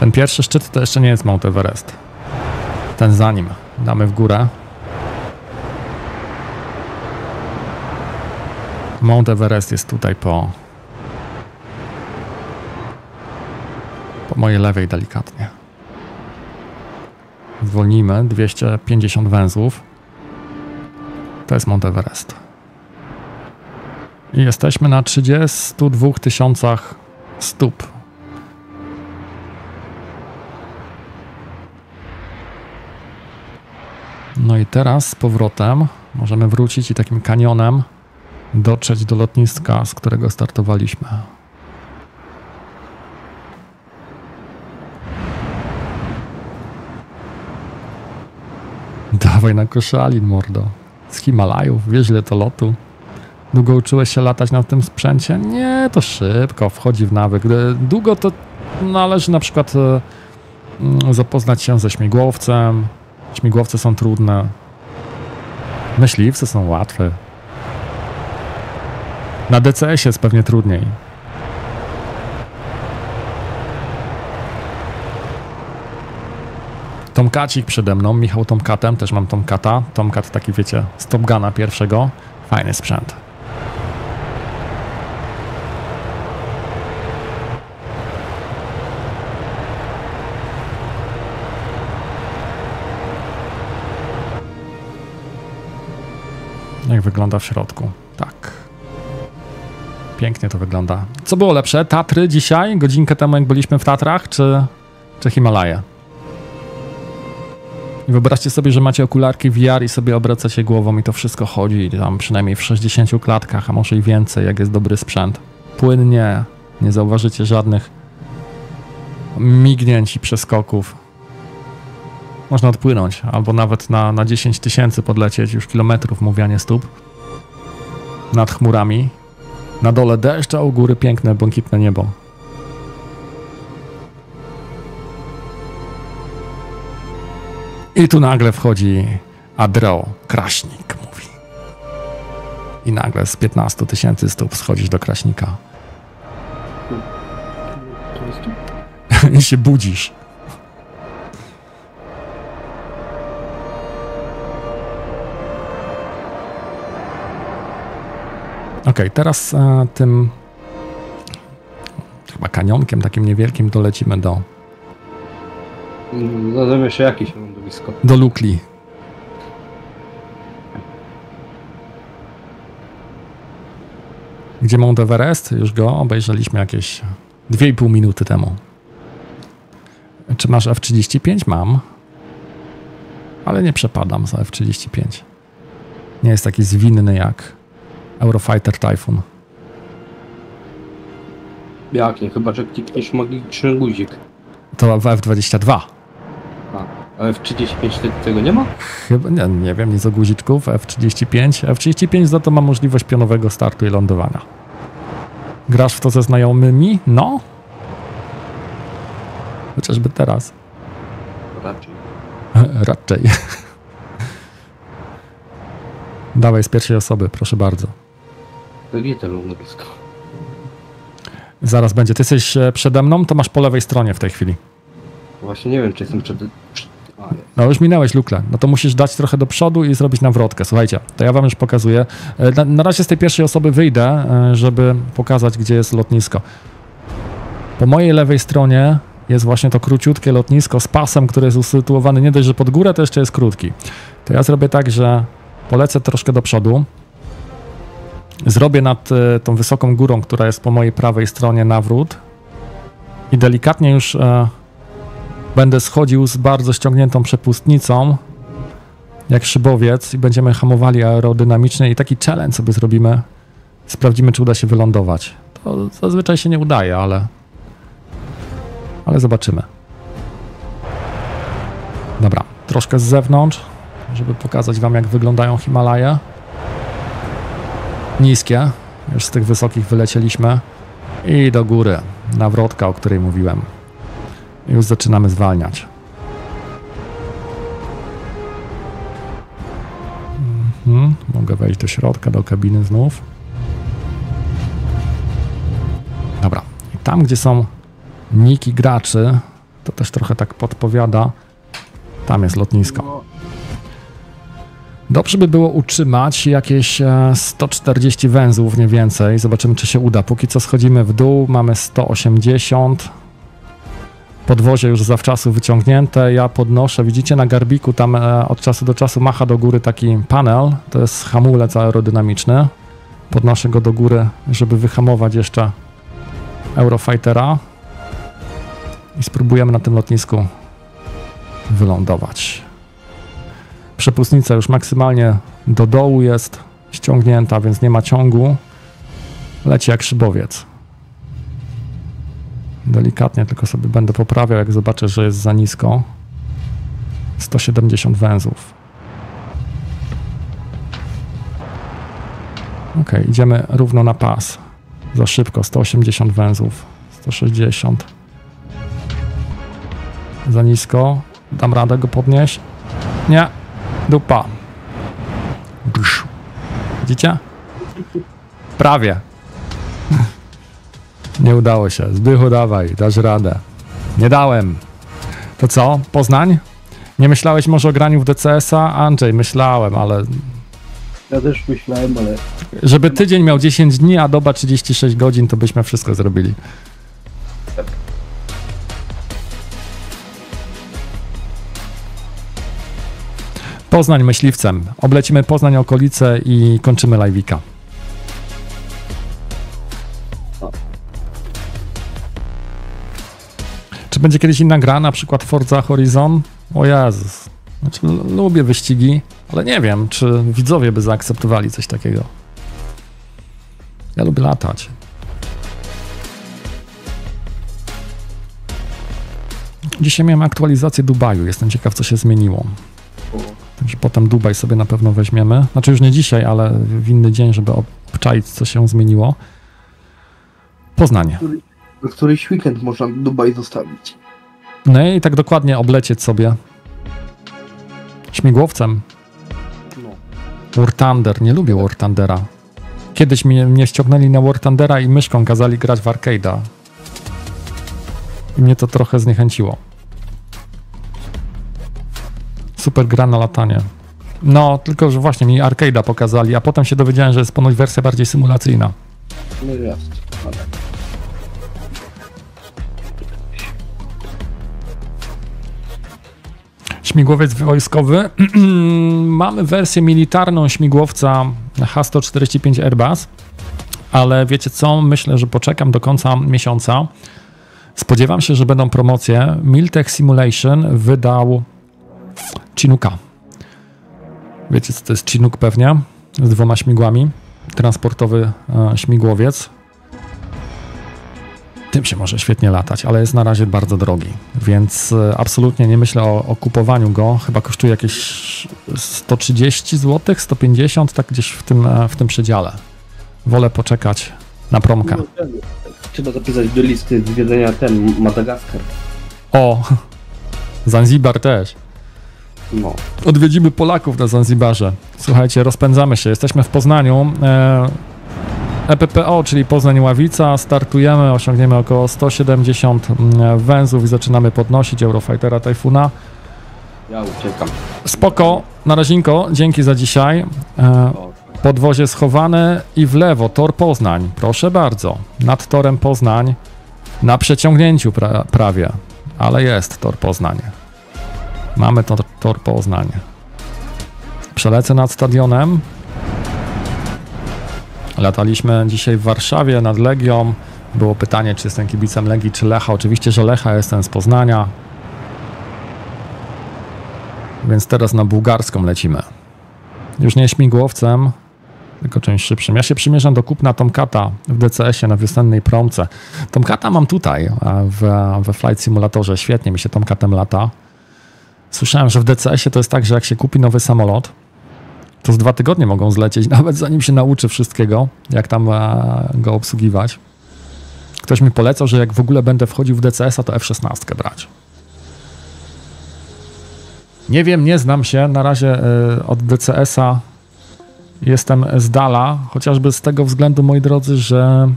Ten pierwszy szczyt to jeszcze nie jest Mount Everest. Ten za nim. Damy w górę. Mount Everest jest tutaj po. Po mojej lewej delikatnie. Zwolnimy 250 węzłów. To jest Mount Everest. I jesteśmy na 32 tysiącach stóp. No i teraz z powrotem możemy wrócić i takim kanionem dotrzeć do lotniska, z którego startowaliśmy. Dawaj na koszalin, mordo. Z Himalajów, wiesz ile to lotu? Długo uczyłeś się latać na tym sprzęcie? Nie, to szybko, wchodzi w nawyk. E, Długo to należy na przykład e, mm, zapoznać się ze śmigłowcem. Śmigłowce są trudne. Myśliwce są łatwe. Na DCS jest pewnie trudniej. Tomkacik przede mną, Michał Tomkatem, też mam Tomkata. Tomkat taki wiecie, z Top pierwszego. Fajny sprzęt. Jak wygląda w środku. Tak. Pięknie to wygląda. Co było lepsze? Tatry dzisiaj, godzinkę temu jak byliśmy w Tatrach, czy, czy Himalaje? Wyobraźcie sobie, że macie okularki VR i sobie obracacie głową i to wszystko chodzi tam przynajmniej w 60 klatkach, a może i więcej, jak jest dobry sprzęt. Płynnie, nie zauważycie żadnych mignięć i przeskoków. można odpłynąć, albo nawet na, na 10 tysięcy podlecieć, już kilometrów mówianie stóp. Nad chmurami. Na dole deszcz, a u góry piękne, błękitne niebo. I tu nagle wchodzi Adro, kraśnik, mówi. I nagle z 15 tysięcy stóp schodzisz do kraśnika. I się budzisz. Ok, teraz e, tym chyba kanionkiem takim niewielkim dolecimy do, Nazywamy się jakieś lądowisko. do Lukli. Gdzie Mount Everest? Już go obejrzeliśmy jakieś 2,5 minuty temu. Czy masz F-35? Mam. Ale nie przepadam za F-35. Nie jest taki zwinny jak Eurofighter Typhoon. Jak nie? Chyba, że klikniesz magiczny guzik. To w F-22. A, ale w 35 te- tego nie ma? Chyba, nie, nie wiem, nic o guziczków. F-35. F-35 za to ma możliwość pionowego startu i lądowania. Grasz w to ze znajomymi? No. Chociażby teraz. Raczej. Raczej. Dawaj z pierwszej osoby, proszę bardzo. To lądowisko? Zaraz będzie. Ty jesteś e, przede mną, to masz po lewej stronie w tej chwili. Właśnie nie wiem, czy jestem przed... przed... No już minęłeś lukle. No to musisz dać trochę do przodu i zrobić nawrotkę. Słuchajcie, to ja wam już pokazuję. E, Na, na razie z tej pierwszej osoby wyjdę, e, żeby pokazać, gdzie jest lotnisko. Po mojej lewej stronie jest właśnie to króciutkie lotnisko z pasem, który jest usytuowany nie dość, że pod górę, to jeszcze jest krótki. To ja zrobię tak, że polecę troszkę do przodu. Zrobię nad e, tą wysoką górą, która jest po mojej prawej stronie nawrót i delikatnie już będę schodził z bardzo ściągniętą przepustnicą, jak szybowiec i będziemy hamowali aerodynamicznie i taki challenge sobie zrobimy. Sprawdzimy, czy uda się wylądować. To zazwyczaj się nie udaje, ale ale zobaczymy. Dobra, troszkę z zewnątrz, żeby pokazać wam, jak wyglądają Himalaje. Niskie, już z tych wysokich wylecieliśmy i do góry, nawrotka, o której mówiłem. Już zaczynamy zwalniać. Mhm, mogę wejść do środka, do kabiny znów. Dobra. I tam, gdzie są niki graczy, to też trochę tak podpowiada. Tam jest lotnisko. Dobrze by było utrzymać jakieś e, 140 węzłów, nie więcej. Zobaczymy, czy się uda. Póki co schodzimy w dół, mamy 180 podwozie już zawczasu wyciągnięte. Ja podnoszę, widzicie na garbiku tam e, od czasu do czasu macha do góry taki panel, to jest hamulec aerodynamiczny. Podnoszę go do góry, żeby wyhamować jeszcze Eurofightera i spróbujemy na tym lotnisku wylądować. Przepustnica już maksymalnie do dołu jest ściągnięta, więc nie ma ciągu. Leci jak szybowiec. Delikatnie tylko sobie będę poprawiał, jak zobaczę, że jest za nisko. 170 węzłów. Ok, idziemy równo na pas. Za szybko, 180 węzłów. 160. Za nisko. Dam radę go podnieść? Nie. Dupa. Widzicie? Prawie. Nie udało się. Zbychu, dawaj, dasz radę. Nie dałem. To co? Poznań? Nie myślałeś może o graniu w DCS-a? Andrzej, myślałem, ale Ja też myślałem, ale... żeby tydzień miał 10 dni, a doba 36 godzin, to byśmy wszystko zrobili. Poznań myśliwcem. Oblecimy Poznań okolice i kończymy live'ika. Czy będzie kiedyś inna gra, na przykład Forza Horizon? O Jezus. Znaczy, lubię wyścigi, ale nie wiem, czy widzowie by zaakceptowali coś takiego. Ja lubię latać. Dzisiaj miałem aktualizację Dubaju. Jestem ciekaw, co się zmieniło. Także potem Dubaj sobie na pewno weźmiemy. Znaczy już nie dzisiaj, ale w inny dzień, żeby obczaić, co się zmieniło. Poznanie. Na któryś weekend można Dubaj zostawić. No i tak dokładnie oblecieć sobie śmigłowcem. No. War Thunder. Nie lubię War Thundera. Kiedyś mnie, mnie ściągnęli na War Thundera i myszką kazali grać w arcade'a. I mnie to trochę zniechęciło. Super gra na latanie. No, tylko że właśnie mi arcade'a pokazali, a potem się dowiedziałem, że jest ponoć wersja bardziej symulacyjna. No jasne. Ale Śmigłowiec wojskowy. Mamy wersję militarną śmigłowca H-145 Airbus, ale wiecie co? Myślę, że poczekam do końca miesiąca. Spodziewam się, że będą promocje. Miltech Simulation wydał Chinooka. Wiecie co to jest Chinook pewnie? Z dwoma śmigłami. Transportowy e, śmigłowiec. Tym się może świetnie latać, ale jest na razie bardzo drogi, więc e, absolutnie nie myślę o, o kupowaniu go. Chyba kosztuje jakieś 130 zł, 150, tak gdzieś w tym, e, w tym przedziale. Wolę poczekać na promkę. No, Trzeba zapisać do listy zwiedzenia ten Madagaskar. O, Zanzibar też. No. Odwiedzimy Polaków na Zanzibarze. Słuchajcie, rozpędzamy się. Jesteśmy w Poznaniu. E, EPPO, czyli Poznań Ławica. Startujemy, osiągniemy około 170 mm, węzłów i zaczynamy podnosić Eurofightera Tajfuna. Ja uciekam. Spoko, na razinko, dzięki za dzisiaj. E, podwozie schowane i w lewo tor Poznań. Proszę bardzo, nad torem Poznań, na przeciągnięciu pra prawie, ale jest tor Poznań. Mamy tor, tor Poznań. Przelecę nad stadionem. Lataliśmy dzisiaj w Warszawie nad Legią. Było pytanie, czy jestem kibicem Legii, czy Lecha. Oczywiście, że Lecha, jestem z Poznania. Więc teraz na bułgarską lecimy. Już nie śmigłowcem, tylko czymś szybszym. Ja się przymierzam do kupna Tomcata w DCS-ie na wiosennej promce. Tomcata mam tutaj w, we Flight Simulatorze. Świetnie mi się Tomcatem lata. Słyszałem, że w DCS-ie to jest tak, że jak się kupi nowy samolot, to z dwa tygodnie mogą zlecieć, nawet zanim się nauczy wszystkiego, jak tam e, go obsługiwać. Ktoś mi polecał, że jak w ogóle będę wchodził w DCS-a, to F-16 brać. Nie wiem, nie znam się. Na razie y, od DCS-a jestem z dala, chociażby z tego względu, moi drodzy, że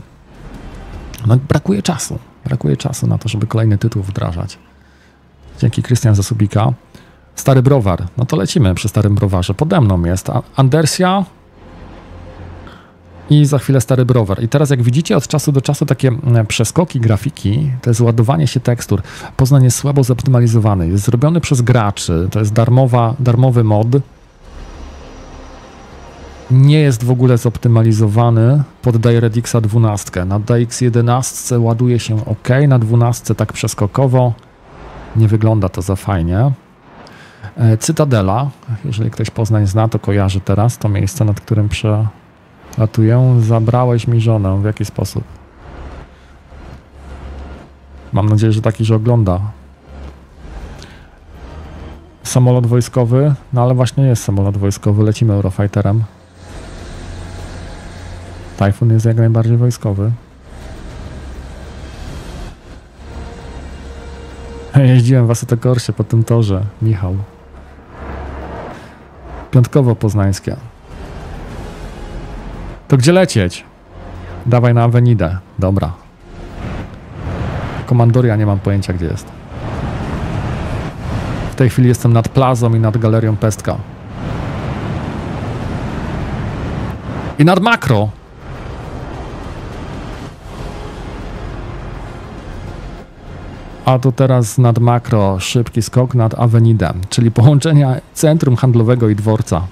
no, brakuje czasu. Brakuje czasu na to, żeby kolejny tytuł wdrażać. Dzięki Krystian Zasubika. Stary browar. No to lecimy przy starym browarze. Pode mną jest Andersia i za chwilę stary browar. I teraz jak widzicie od czasu do czasu takie mm, przeskoki grafiki, to jest ładowanie się tekstur. Poznań jest słabo zoptymalizowany. Jest zrobiony przez graczy. To jest darmowa, darmowy mod. Nie jest w ogóle zoptymalizowany pod DirectXa 12. Na DX 11 ładuje się ok, na 12 tak przeskokowo. Nie wygląda to za fajnie. E, Cytadela, jeżeli ktoś Poznań zna, to kojarzy teraz to miejsce, nad którym przelatuję. Zabrałeś mi żonę. W jaki sposób? Mam nadzieję, że taki, że ogląda. Samolot wojskowy, no ale właśnie jest samolot wojskowy, lecimy Eurofighterem. Tajfun jest jak najbardziej wojskowy. Jeździłem w Asetokorsie po tym torze, Michał. Piątkowo poznańskie. To gdzie lecieć? Dawaj na Avenidę. Dobra. Komandoria nie mam pojęcia gdzie jest. W tej chwili jestem nad plazą i nad galerią Pestka. I nad makro. A tu teraz nad makro szybki skok nad Avenidę, czyli połączenia centrum handlowego i dworca.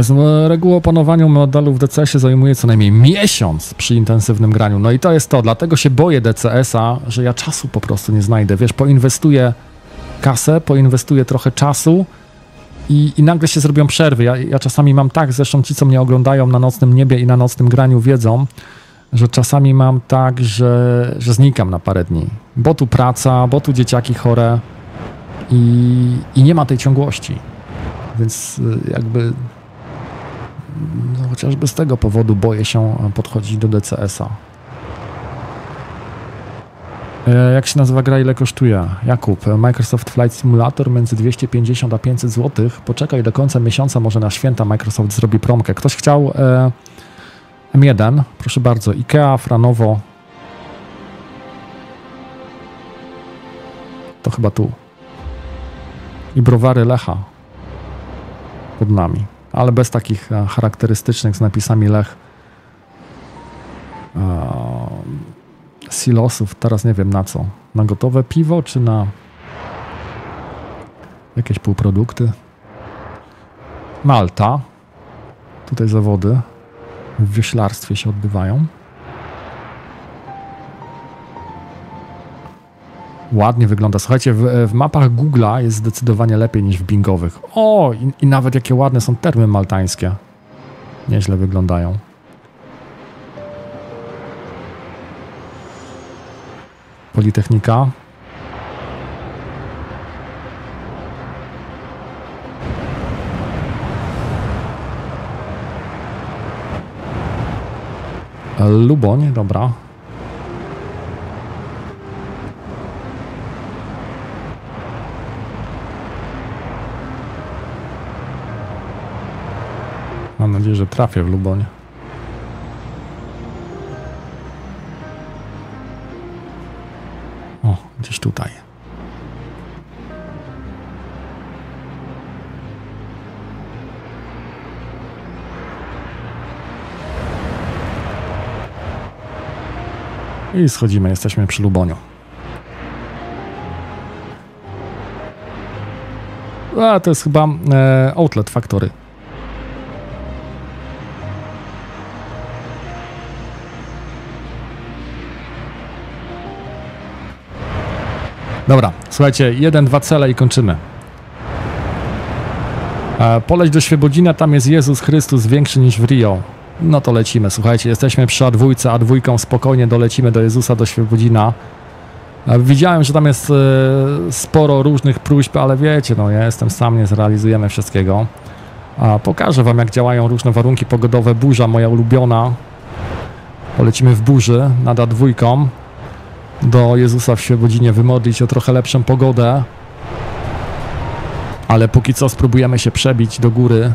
Z reguły modelu w DCS-ie zajmuje co najmniej miesiąc przy intensywnym graniu. No i to jest to, dlatego się boję DCS-a, że ja czasu po prostu nie znajdę. Wiesz, poinwestuję kasę, poinwestuję trochę czasu i, i nagle się zrobią przerwy. Ja, ja czasami mam tak, zresztą ci, co mnie oglądają na nocnym niebie i na nocnym graniu wiedzą, że czasami mam tak, że, że znikam na parę dni, bo tu praca, bo tu dzieciaki chore i, i nie ma tej ciągłości. Więc y, jakby no, chociażby z tego powodu boję się podchodzić do DCS-a. E, jak się nazywa gra, ile kosztuje? Jakub, Microsoft Flight Simulator między 250 a 500 zł. Poczekaj do końca miesiąca, może na święta Microsoft zrobi promkę. Ktoś chciał e, M1, proszę bardzo, IKEA, Franowo. To chyba tu. I browary Lecha pod nami, ale bez takich e, charakterystycznych z napisami Lech e, silosów. Teraz nie wiem na co. Na gotowe piwo czy na jakieś półprodukty? Malta. Tutaj zawody w wioślarstwie się odbywają. Ładnie wygląda. Słuchajcie, w, w mapach Google'a jest zdecydowanie lepiej niż w bingowych. O, i, i nawet jakie ładne są termy maltańskie. Nieźle wyglądają. Politechnika. Luboń, dobra. Mam nadzieję, że trafię w Luboń. Gdzieś tutaj. I schodzimy, jesteśmy przy Luboniu. A, to jest chyba e, Outlet Factory. Dobra, słuchajcie, jeden, dwa cele i kończymy. E, poleć do Świebodzina, tam jest Jezus Chrystus większy niż w Rio. No to lecimy, słuchajcie, jesteśmy przy A2, A2 spokojnie dolecimy do Jezusa, do Świebodzina. E, widziałem, że tam jest e, sporo różnych próśb, ale wiecie, no ja jestem sam, nie zrealizujemy wszystkiego. A pokażę wam, jak działają różne warunki pogodowe. Burza, moja ulubiona. Polecimy w burzy nad A2 do Jezusa w Świebodzinie wymodlić o trochę lepszą pogodę. Ale póki co spróbujemy się przebić do góry,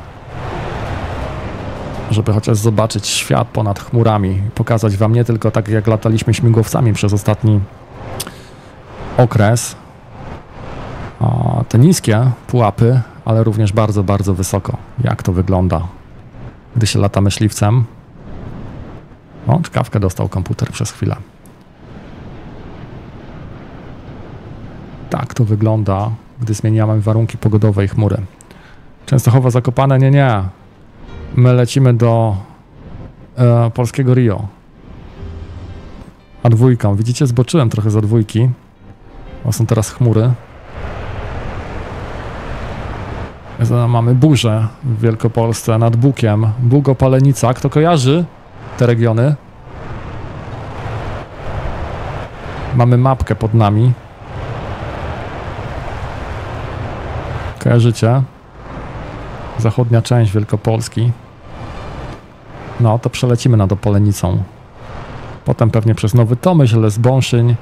żeby chociaż zobaczyć świat ponad chmurami. Pokazać wam nie tylko tak, jak lataliśmy śmigłowcami przez ostatni okres. O, te niskie pułapy, ale również bardzo, bardzo wysoko. Jak to wygląda, gdy się lata myśliwcem. O, czkawkę dostał komputer przez chwilę. Tak to wygląda, gdy zmieniamy warunki pogodowe i chmury. Częstochowa Zakopane, nie, nie. My lecimy do e, polskiego Rio. A dwójką, widzicie, zboczyłem trochę za dwójki, bo są teraz chmury. Mamy burzę w Wielkopolsce nad Bukiem. Bóg Opalenica. Kto kojarzy te regiony? Mamy mapkę pod nami. Kojarzycie? Zachodnia część Wielkopolski. No, to przelecimy nad Opolenicą. Potem pewnie przez Nowy Tomyśl, Lesbąszyń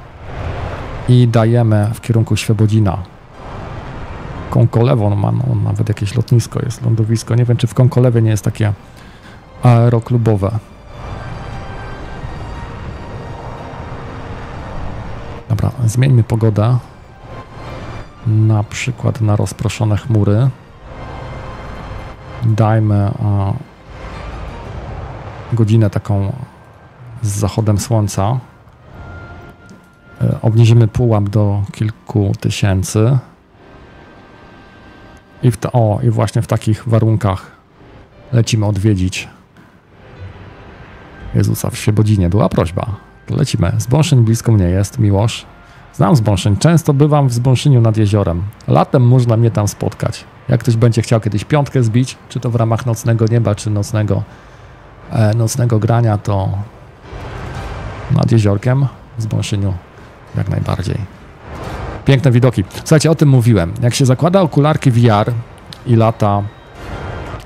i dajemy w kierunku Świebodzina. Konkolewo ma no, nawet jakieś lotnisko, jest lądowisko. Nie wiem, czy w Konkolewie nie jest takie aeroklubowe. Dobra, zmieńmy pogodę na przykład na rozproszone chmury. Dajmy a, godzinę taką z zachodem słońca. E, obniżymy pułap do kilku tysięcy. I, w te, o, I właśnie w takich warunkach lecimy odwiedzić Jezusa w Świebodzinie. Była prośba. lecimy. Zbąszyn blisko mnie jest, Miłosz. Znam Zbąszyn. Często bywam w Zbąszyniu nad jeziorem. Latem można mnie tam spotkać. Jak ktoś będzie chciał kiedyś piątkę zbić, czy to w ramach nocnego nieba, czy nocnego, e, nocnego grania, to nad jeziorkiem w Zbąszyniu jak najbardziej. Piękne widoki. Słuchajcie, o tym mówiłem. Jak się zakłada okularki VR i lata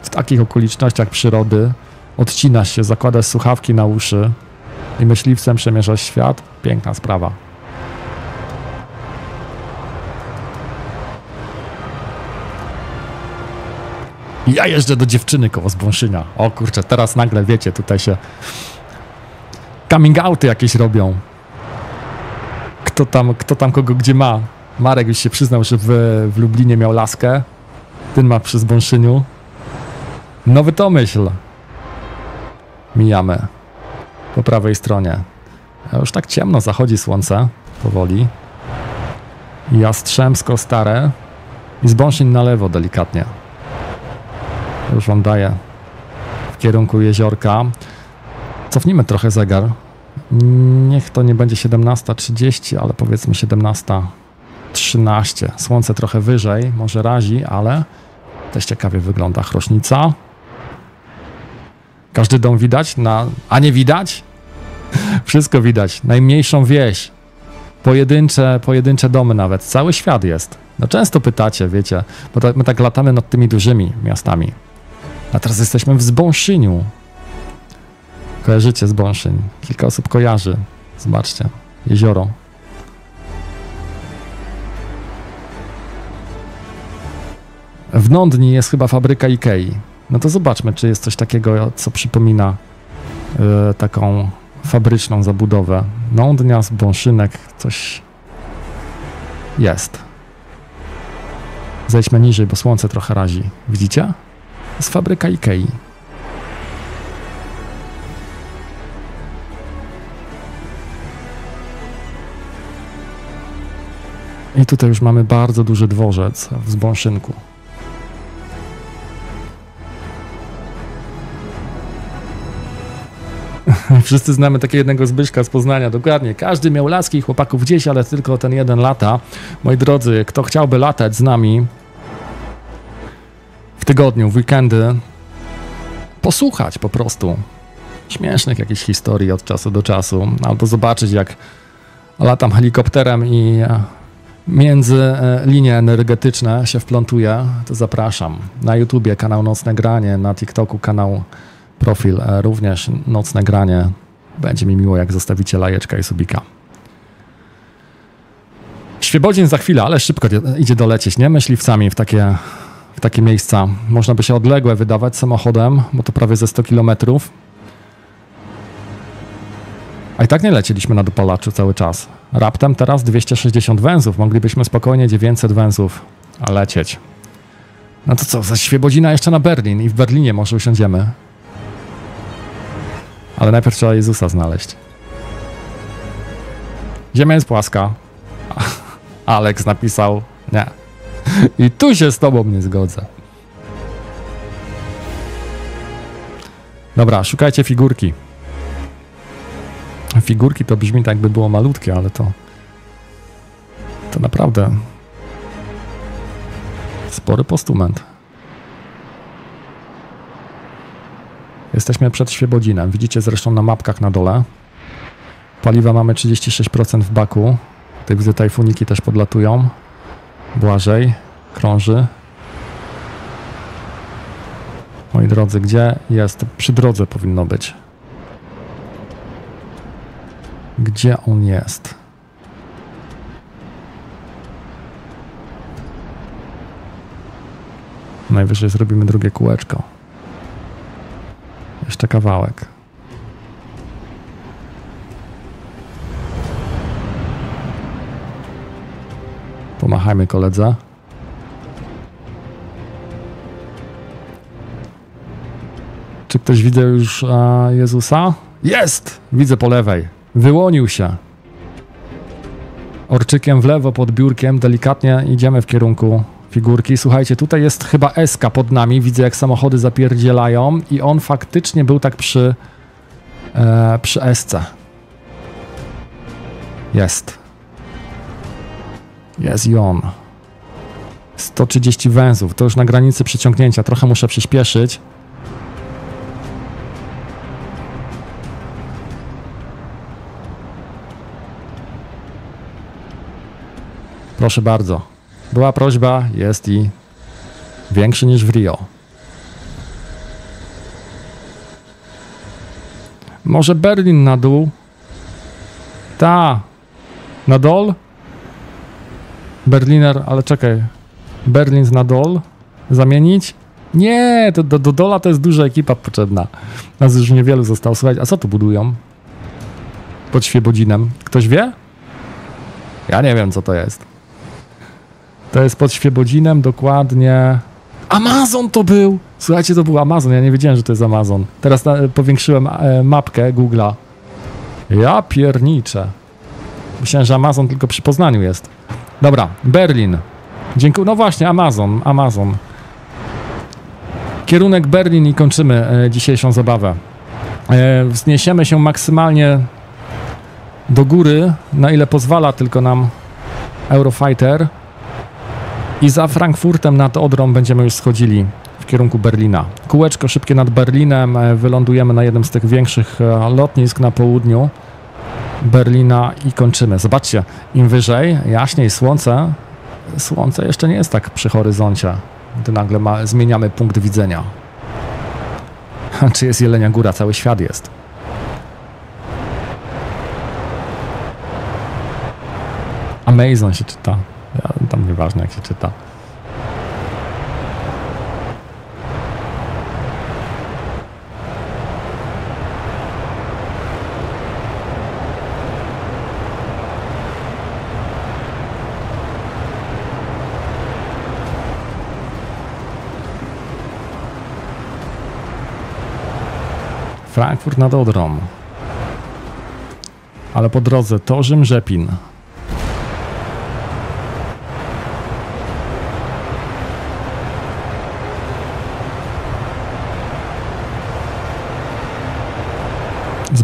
w takich okolicznościach przyrody, odcinasz się, zakładasz słuchawki na uszy i myśliwcem przemierzasz świat, piękna sprawa. Ja jeżdżę do dziewczyny koło Zbąszynia. O kurczę, teraz nagle wiecie, tutaj się coming outy jakieś robią. Kto tam, kto tam kogo gdzie ma. Marek już się przyznał, że w, w Lublinie miał laskę. Ten ma przy Zbąszyniu. Nowy to myśl. Mijamy. Po prawej stronie. A już tak ciemno, zachodzi słońce. Powoli. Jastrzębsko stare. I Zbąszyn na lewo delikatnie. Już w kierunku jeziorka. Cofnijmy trochę zegar. Niech to nie będzie 17.30, ale powiedzmy 17.13. Słońce trochę wyżej, może razi, ale też ciekawie wygląda chrosznica. Każdy dom widać, na... a nie widać? Wszystko widać. Najmniejszą wieś. Pojedyncze, pojedyncze domy nawet. Cały świat jest. No często pytacie, wiecie, bo my tak latamy nad tymi dużymi miastami. A teraz jesteśmy w Zbąszyniu. Kojarzycie Zbąszyń. Kilka osób kojarzy. Zobaczcie. Jezioro. W Nądni jest chyba fabryka Ikei. No to zobaczmy, czy jest coś takiego, co przypomina y, taką fabryczną zabudowę. Nądnia, Zbąszynek, coś jest. Zejdźmy niżej, bo słońce trochę razi. Widzicie? Z fabryka Ikei. I tutaj już mamy bardzo duży dworzec w Zbąszynku. Wszyscy znamy takiego jednego Zbyszka z Poznania, dokładnie. Każdy miał laski chłopaków gdzieś, ale tylko ten jeden lata. Moi drodzy, kto chciałby latać z nami, tygodniu, w weekendy posłuchać po prostu śmiesznych jakichś historii od czasu do czasu, albo zobaczyć jak latam helikopterem i e, między e, linie energetyczne się wplątuję, to zapraszam. Na YouTubie kanał Nocne Granie, na TikToku kanał profil e, również Nocne Granie. Będzie mi miło, jak zostawicie lajeczka i subika. Świebodzin za chwilę, ale szybko idzie dolecieć, nie? Myśliwcami w takie w takie miejsca. Można by się odległe wydawać samochodem, bo to prawie ze 100 km. A i tak nie lecieliśmy na dopalaczu cały czas. Raptem teraz 260 węzłów. Moglibyśmy spokojnie 900 węzłów lecieć. No to co, ze Świebodzina jeszcze na Berlin i w Berlinie może usiądziemy. Ale najpierw trzeba Jezusa znaleźć. Ziemia jest płaska. Alex napisał nie. I tu się z tobą nie zgodzę. Dobra, szukajcie figurki. Figurki to brzmi tak, jakby było malutkie, ale to. To naprawdę. Spory postument. Jesteśmy przed Świebodzinem. Widzicie zresztą na mapkach na dole. Paliwa mamy 36% w baku. Te widzę tajfuniki też podlatują. Błażej krąży. Moi drodzy, gdzie jest? Przy drodze powinno być. Gdzie on jest? Najwyżej zrobimy drugie kółeczko. Jeszcze kawałek. Pomachajmy koledze. Czy ktoś widzę już a, Jezusa? Jest! Widzę po lewej. Wyłonił się. Orczykiem w lewo pod biurkiem, delikatnie idziemy w kierunku figurki. Słuchajcie, tutaj jest chyba Eska pod nami. Widzę, jak samochody zapierdzielają i on faktycznie był tak przy, e, przy Esce. Jest. Jest i on. 130 węzłów, to już na granicy przyciągnięcia. Trochę muszę przyspieszyć. Proszę bardzo. Była prośba, jest i większy niż w Rio. Może Berlin na dół? Ta. Na dol? Berliner, ale czekaj. Berlin na dol? Zamienić? Nie, to do, do dola to jest duża ekipa potrzebna. Nas już niewielu zostało. Słuchaj, a co tu budują? Pod Świebodzinem. Ktoś wie? Ja nie wiem, co to jest. To jest pod Świebodzinem dokładnie... Amazon to był! Słuchajcie, to był Amazon. Ja nie wiedziałem, że to jest Amazon. Teraz powiększyłem e, mapkę Google'a. Ja pierniczę. Myślałem, że Amazon tylko przy Poznaniu jest. Dobra, Berlin. Dziękuję. No właśnie, Amazon, Amazon. Kierunek Berlin i kończymy e, dzisiejszą zabawę. E, wzniesiemy się maksymalnie do góry, na ile pozwala tylko nam Eurofighter. I za Frankfurtem nad Odrą będziemy już schodzili w kierunku Berlina. Kółeczko szybkie nad Berlinem, e, wylądujemy na jednym z tych większych e, lotnisk na południu Berlina i kończymy. Zobaczcie, im wyżej, jaśniej słońce, słońce jeszcze nie jest tak przy horyzoncie, gdy nagle ma, zmieniamy punkt widzenia. Czy jest Jelenia Góra? Cały świat jest. Amazon się czyta. Ja, tam nieważne jak się czyta. Frankfurt nad Odrą. Ale po drodze to Rzym Rzepin.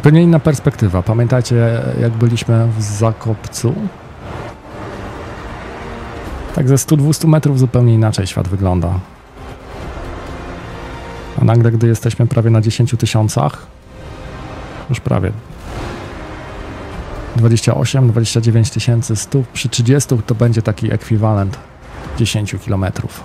Zupełnie inna perspektywa. Pamiętacie, jak byliśmy w Zakopcu? Tak ze 100-200 metrów zupełnie inaczej świat wygląda. A nagle, gdy jesteśmy prawie na 10 tysiącach, już prawie 28-29 tysięcy stóp, przy 30 to będzie taki ekwiwalent 10 kilometrów.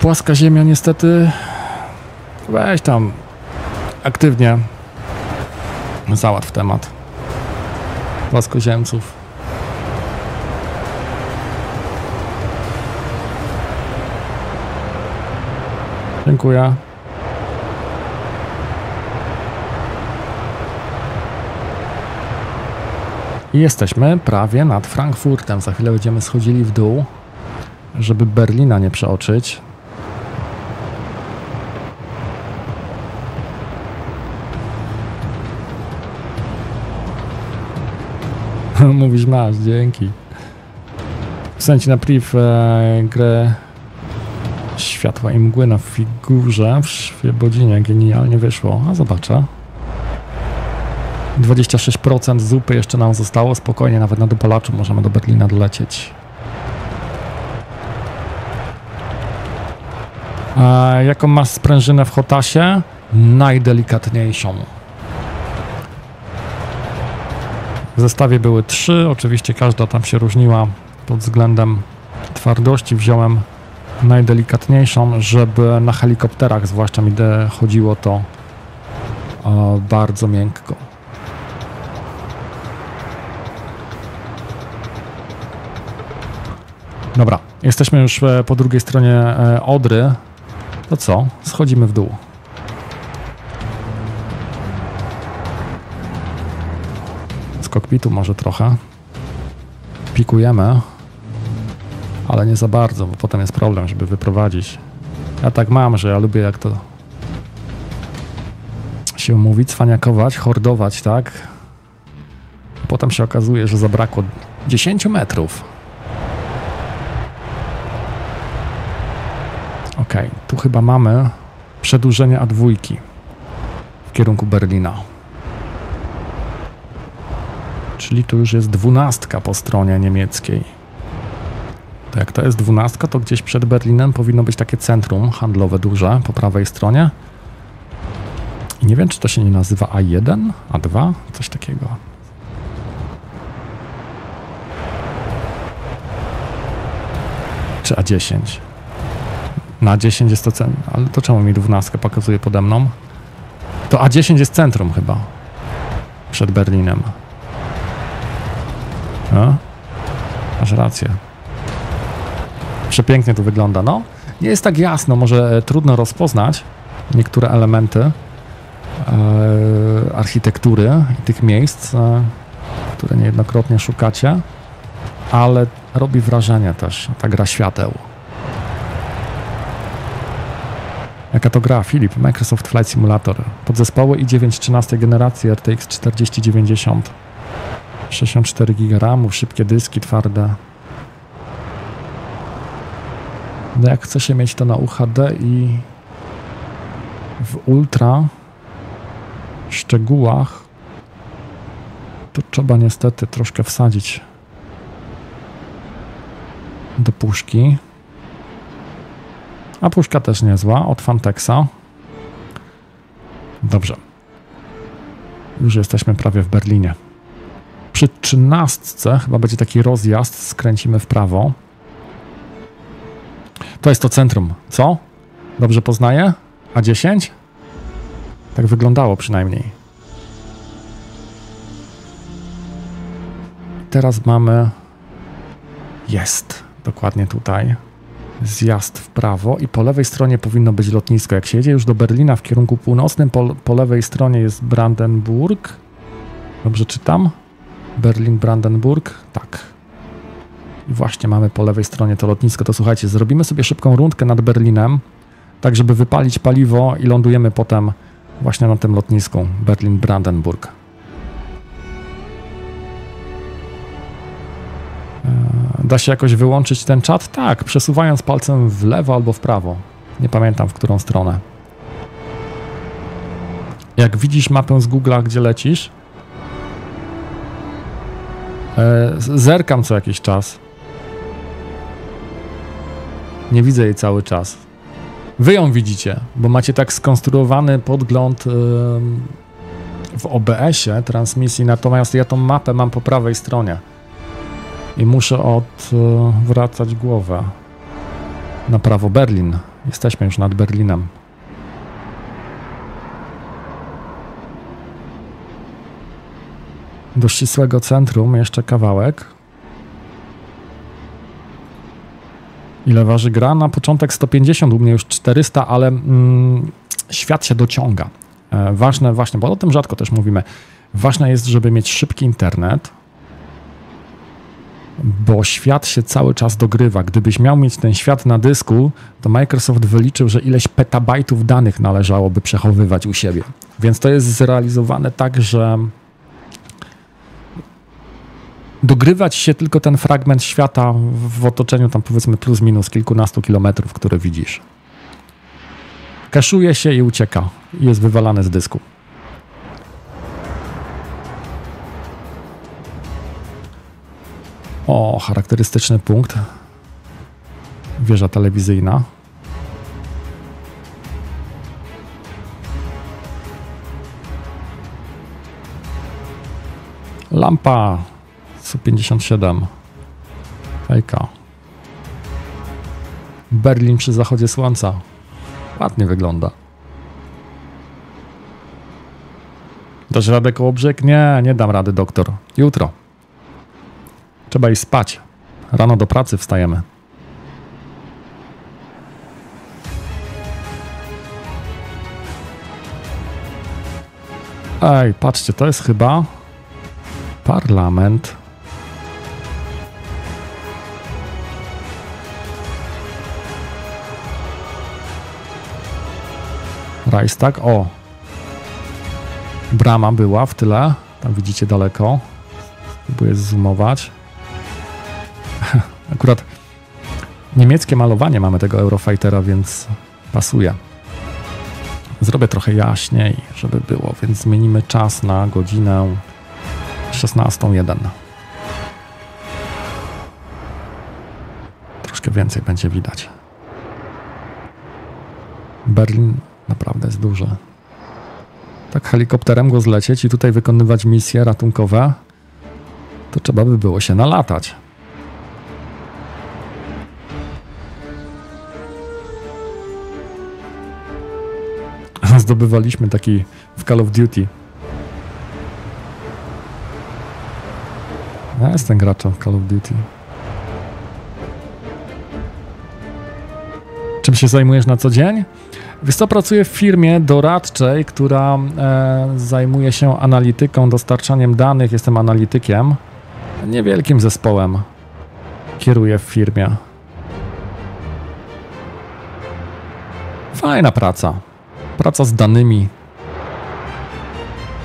Płaska ziemia niestety. Weź tam aktywnie załatw temat płaskoziemców. Dziękuję. I jesteśmy prawie nad Frankfurtem. Za chwilę będziemy schodzili w dół, żeby Berlina nie przeoczyć. Mówisz masz, dzięki. Wsęcie na priv e, grę światła i mgły na figurze w Świebodzinie. Genialnie wyszło. A zobaczę. 26% zupy jeszcze nam zostało. Spokojnie, nawet na dopalaczu możemy do Berlina dolecieć. A jaką masz sprężynę w Hotasie? Najdelikatniejszą. W zestawie były trzy, oczywiście każda tam się różniła pod względem twardości. Wziąłem najdelikatniejszą, żeby na helikopterach zwłaszcza mi chodziło to o, bardzo miękko. Dobra, jesteśmy już e, po drugiej stronie e, Odry. To co? Schodzimy w dół. Kokpitu może trochę. Pikujemy, ale nie za bardzo, bo potem jest problem, żeby wyprowadzić. Ja tak mam, że ja lubię jak to się mówi, cwaniakować, hordować, tak? Potem się okazuje, że zabrakło 10 metrów. Ok, tu chyba mamy przedłużenie A2 w kierunku Berlina. Czyli tu już jest dwunastka po stronie niemieckiej. To jak to jest dwunastka, to gdzieś przed Berlinem powinno być takie centrum handlowe duże po prawej stronie. I nie wiem, czy to się nie nazywa A1, A2, coś takiego. Czy A10. Na 10 jest to centrum, ale to czemu mi dwunastkę pokazuje pode mną? To A10 jest centrum chyba. Przed Berlinem. A? Masz rację. Przepięknie to wygląda. No, nie jest tak jasno, może trudno rozpoznać niektóre elementy e, architektury i tych miejsc, e, które niejednokrotnie szukacie, ale robi wrażenie też ta gra świateł. Jaka to gra? Filip, Microsoft Flight Simulator. Podzespoły i9 13 generacji RTX 4090. 64 GB szybkie dyski twarde. No jak chce się mieć to na UHD i w ultra szczegółach, to trzeba niestety troszkę wsadzić do puszki. A puszka też niezła, od Fantexa. Dobrze. Już jesteśmy prawie w Berlinie. Przy trzynastce chyba będzie taki rozjazd, skręcimy w prawo. To jest to centrum, co? Dobrze poznaję? A10? Tak wyglądało przynajmniej. Teraz mamy... Jest, dokładnie tutaj. Zjazd w prawo i po lewej stronie powinno być lotnisko. Jak się jedzie już do Berlina w kierunku północnym, po, po lewej stronie jest Brandenburg. Dobrze czytam? Berlin-Brandenburg? Tak. I właśnie mamy po lewej stronie to lotnisko. To słuchajcie, zrobimy sobie szybką rundkę nad Berlinem, tak żeby wypalić paliwo i lądujemy potem właśnie na tym lotnisku Berlin-Brandenburg. E, da się jakoś wyłączyć ten czat? Tak, przesuwając palcem w lewo albo w prawo. Nie pamiętam w którą stronę. Jak widzisz mapę z Google'a, gdzie lecisz, zerkam co jakiś czas. Nie widzę jej cały czas. Wy ją widzicie, bo macie tak skonstruowany podgląd w OBS-ie transmisji, natomiast ja tą mapę mam po prawej stronie. I muszę odwracać głowę na prawo Berlin. Jesteśmy już nad Berlinem. Do ścisłego centrum jeszcze kawałek. Ile waży gra? Na początek 150, u mnie już 400, ale mm, świat się dociąga. E, ważne właśnie, bo o tym rzadko też mówimy, ważne jest, żeby mieć szybki internet, bo świat się cały czas dogrywa. Gdybyś miał mieć ten świat na dysku, to Microsoft wyliczył, że ileś petabajtów danych należałoby przechowywać u siebie. Więc to jest zrealizowane tak, że dogrywać się tylko ten fragment świata w otoczeniu tam powiedzmy plus minus kilkunastu kilometrów, które widzisz. Kaszuje się i ucieka. Jest wywalany z dysku. O, charakterystyczny punkt. Wieża telewizyjna. Lampa Su-57. Hejka. Berlin przy zachodzie słońca. Ładnie wygląda. Dasz radę koło brzeg? Nie, nie dam rady, doktor. Jutro. Trzeba iść spać. Rano do pracy wstajemy. Ej, patrzcie, to jest chyba parlament Reichstag. O! Brama była w tyle. Tam widzicie daleko. Spróbuję zoomować. Akurat niemieckie malowanie mamy tego Eurofightera, więc pasuje. Zrobię trochę jaśniej, żeby było, więc zmienimy czas na godzinę 16.01. Troszkę więcej będzie widać. Berlin naprawdę jest duży. Tak helikopterem go zlecieć i tutaj wykonywać misje ratunkowe, to trzeba by było się nalatać. Zdobywaliśmy taki w Call of Duty. Ja jestem graczem w Call of Duty. Czym się zajmujesz na co dzień? Wiesz pracuję w firmie doradczej, która e, zajmuje się analityką, dostarczaniem danych. Jestem analitykiem. Niewielkim zespołem kieruję w firmie. Fajna praca. Praca z danymi.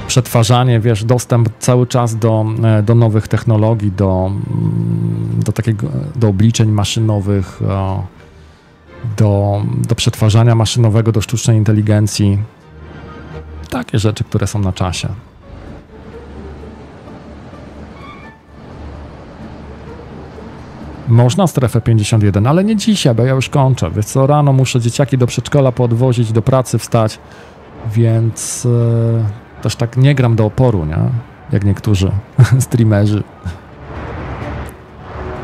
Przetwarzanie, wiesz, dostęp cały czas do, e, do nowych technologii, do, mm, do takiego, do obliczeń maszynowych. O, do, do przetwarzania maszynowego, do sztucznej inteligencji. Takie rzeczy, które są na czasie. Można strefę 51, ale nie dzisiaj, bo ja już kończę. Więc co, rano muszę dzieciaki do przedszkola podwozić, do pracy wstać, więc yy, też tak nie gram do oporu, nie? Jak niektórzy streamerzy.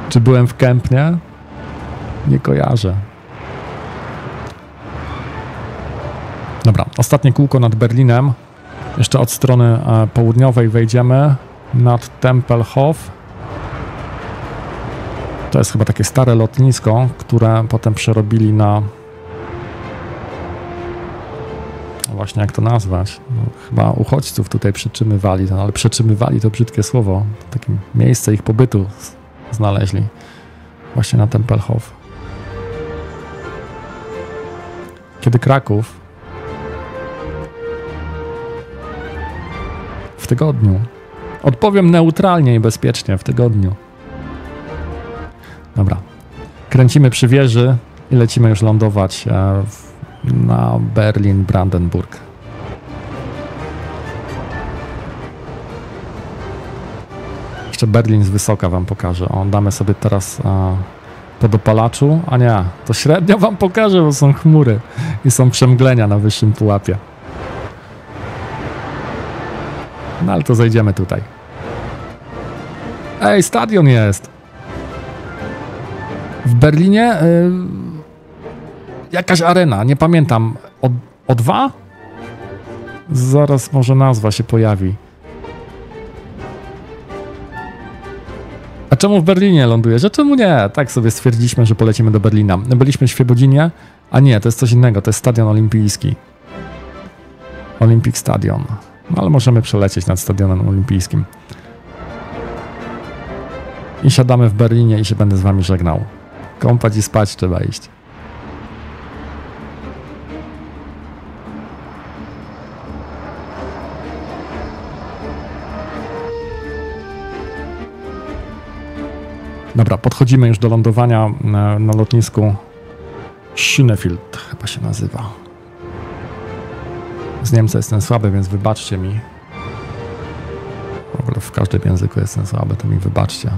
Czy byłem w Kępnie? Nie kojarzę. Dobra, ostatnie kółko nad Berlinem. Jeszcze od strony e, południowej wejdziemy nad Tempelhof. To jest chyba takie stare lotnisko, które potem przerobili na. Właśnie jak to nazwać? No, chyba uchodźców tutaj przytrzymywali, no, ale przytrzymywali to brzydkie słowo. Takie miejsce ich pobytu znaleźli właśnie na Tempelhof. Kiedy Kraków tygodniu. Odpowiem neutralnie i bezpiecznie w tygodniu. Dobra. Kręcimy przy wieży i lecimy już lądować e, na Berlin-Brandenburg. Jeszcze Berlin z wysoka wam pokażę. O, damy sobie teraz a, po dopalaczu. A nie, to średnio wam pokażę, bo są chmury i są przemglenia na wyższym pułapie. No ale to zejdziemy tutaj. Ej, stadion jest. W Berlinie y, jakaś arena, nie pamiętam. O, o dwa? Zaraz może nazwa się pojawi. A czemu w Berlinie lądujesz? A czemu nie? Tak sobie stwierdziliśmy, że polecimy do Berlina. Byliśmy w Świebodzinie, a nie, to jest coś innego, to jest stadion olimpijski. Olympic Stadion. No ale możemy przelecieć nad stadionem olimpijskim. I siadamy w Berlinie i się będę z wami żegnał. Kąpać i spać trzeba iść. Dobra, podchodzimy już do lądowania na, na lotnisku Schönefield chyba się nazywa. Z Niemca jestem słaby, więc wybaczcie mi. W ogóle w każdym języku jestem słaby, to mi wybaczcie.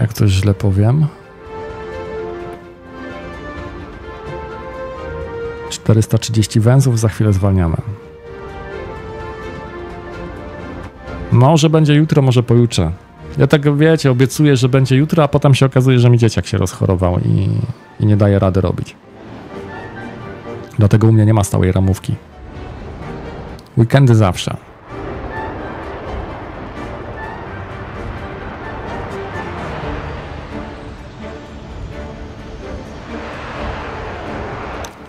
Jak coś źle powiem. 430 węzłów, za chwilę zwalniamy. Może będzie jutro, może pojutrze. Ja tak wiecie, obiecuję, że będzie jutro, a potem się okazuje, że mi dzieciak się rozchorował i, i nie daje rady robić. Dlatego u mnie nie ma stałej ramówki. Weekendy zawsze.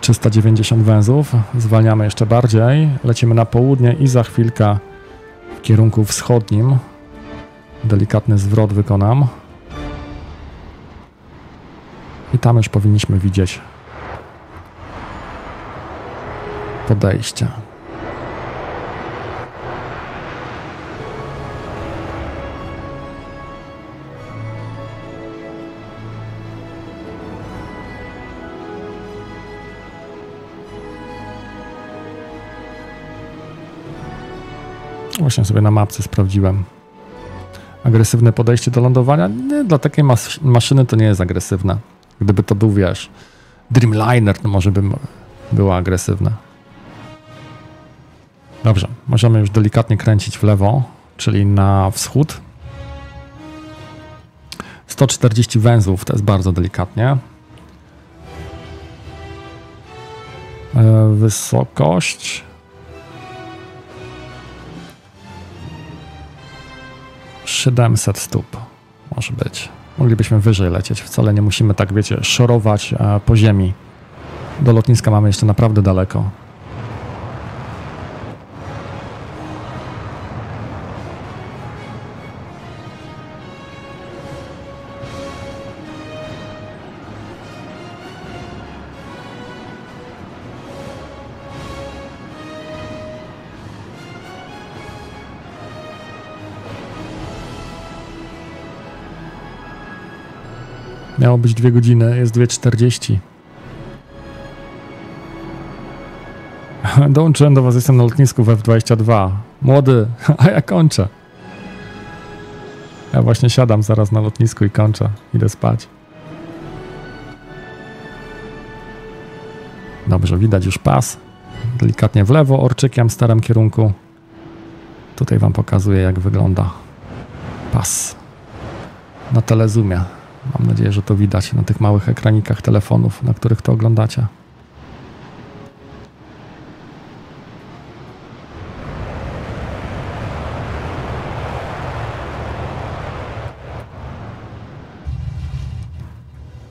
...390 węzłów, zwalniamy jeszcze bardziej, lecimy na południe i za chwilkę w kierunku wschodnim delikatny zwrot wykonam. I tam już powinniśmy widzieć podejścia. Właśnie sobie na mapce sprawdziłem. agresywne podejście do lądowania? Nie, dla takiej mas maszyny to nie jest agresywne. Gdyby to był, wiesz, Dreamliner, to może by było agresywne. Dobrze, możemy już delikatnie kręcić w lewo, czyli na wschód. 140 węzłów, to jest bardzo delikatnie. E, wysokość 700 stóp może być. Moglibyśmy wyżej lecieć. Wcale nie musimy tak, wiecie, szorować e, po ziemi. Do lotniska mamy jeszcze naprawdę daleko. Miało być dwie godziny, jest 2.40. Dołączyłem do was, jestem na lotnisku w F22. Młody, a ja kończę. Ja właśnie siadam zaraz na lotnisku i kończę. Idę spać. Dobrze, widać już pas. Delikatnie w lewo, orczykiem w starym kierunku. Tutaj wam pokazuję, jak wygląda pas na telezoomie. Mam nadzieję, że to widać na tych małych ekranikach telefonów, na których to oglądacie.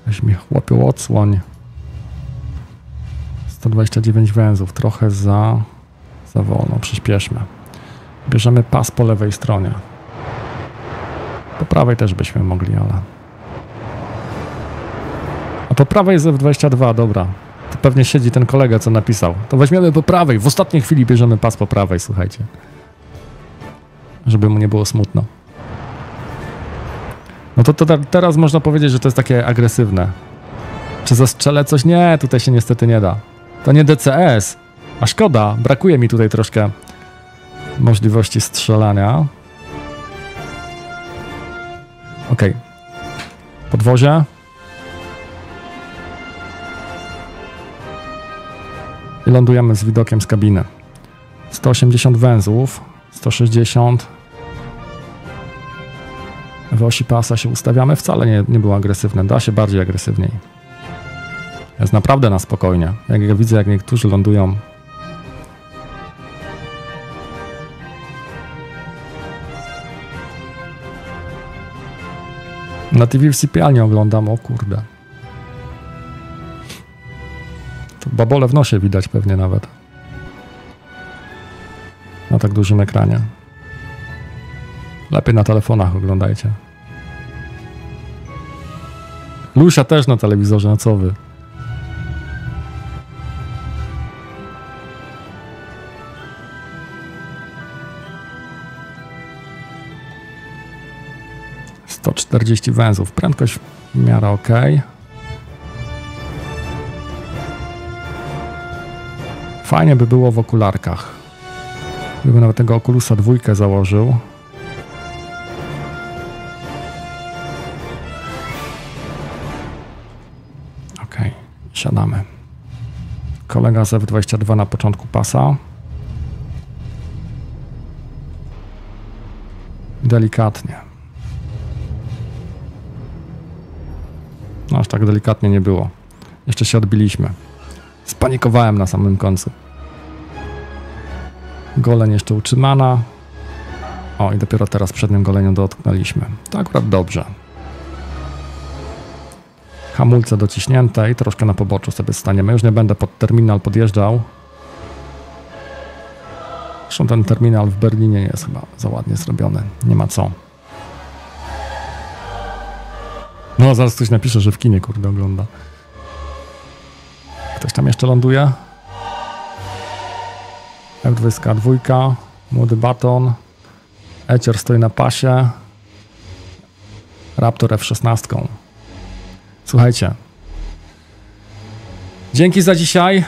Weź mi chłopie odsłoń. 129 węzłów, trochę za, za wolno, przyspieszmy. Bierzemy pas po lewej stronie. Po prawej też byśmy mogli, ale po prawej jest F22, dobra. To pewnie siedzi ten kolega, co napisał. To weźmiemy po prawej. W ostatniej chwili bierzemy pas po prawej, słuchajcie. Żeby mu nie było smutno. No to, to teraz można powiedzieć, że to jest takie agresywne. Czy zastrzelę coś? Nie, tutaj się niestety nie da. To nie DCS. A szkoda, brakuje mi tutaj troszkę możliwości strzelania. Ok. Podwozie. I lądujemy z widokiem z kabiny. 180 węzłów, 160 w osi pasa się ustawiamy. Wcale nie, nie było agresywne, da się bardziej agresywniej. Jest naprawdę na spokojnie. Jak ja widzę, jak niektórzy lądują Na TV w sypialni oglądam, o kurde. Babole w nosie widać pewnie nawet. Na tak dużym ekranie. Lepiej na telefonach oglądajcie. Lusia też na telewizorze, na co wy? Sto czterdzieści węzłów. Prędkość w miarę ok. Fajnie by było w okularkach. Gdybym nawet tego okulusa dwójkę założył. Ok, siadamy. Kolega z F22 na początku pasa. Delikatnie. No aż tak delikatnie nie było. Jeszcze się odbiliśmy. Spanikowałem na samym końcu. Goleń jeszcze utrzymana. O, i dopiero teraz przednim golenią dotknęliśmy. To akurat dobrze. Hamulce dociśnięte i troszkę na poboczu sobie staniemy. Już nie będę pod terminal podjeżdżał. Zresztą ten terminal w Berlinie jest chyba za ładnie zrobiony. Nie ma co. No, zaraz ktoś napisze, że w kinie kurde ogląda. Ktoś tam jeszcze ląduje? F22, młody baton. Ecier stoi na pasie. Raptor F16. Słuchajcie. Dzięki za dzisiaj.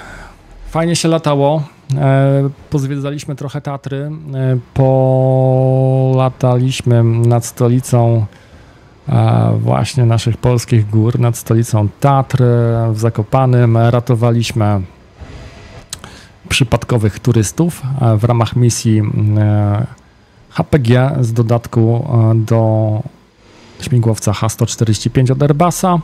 Fajnie się latało. E, pozwiedzaliśmy trochę Tatry, e, polataliśmy nad stolicą właśnie naszych polskich gór, nad stolicą Tatry w Zakopanym. Ratowaliśmy przypadkowych turystów w ramach misji e, HPG z dodatku e, do śmigłowca H145 od Airbusa.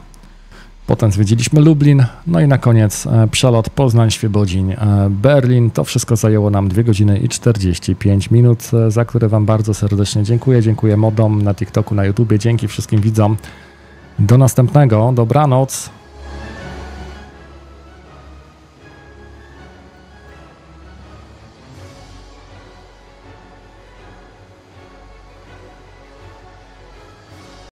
Potem zwiedziliśmy Lublin, no i na koniec e, przelot Poznań, Świebodzin, e, Berlin. To wszystko zajęło nam 2 godziny i 45 minut, e, za które Wam bardzo serdecznie dziękuję. Dziękuję modom na TikToku, na YouTubie, dzięki wszystkim widzom. Do następnego, dobranoc.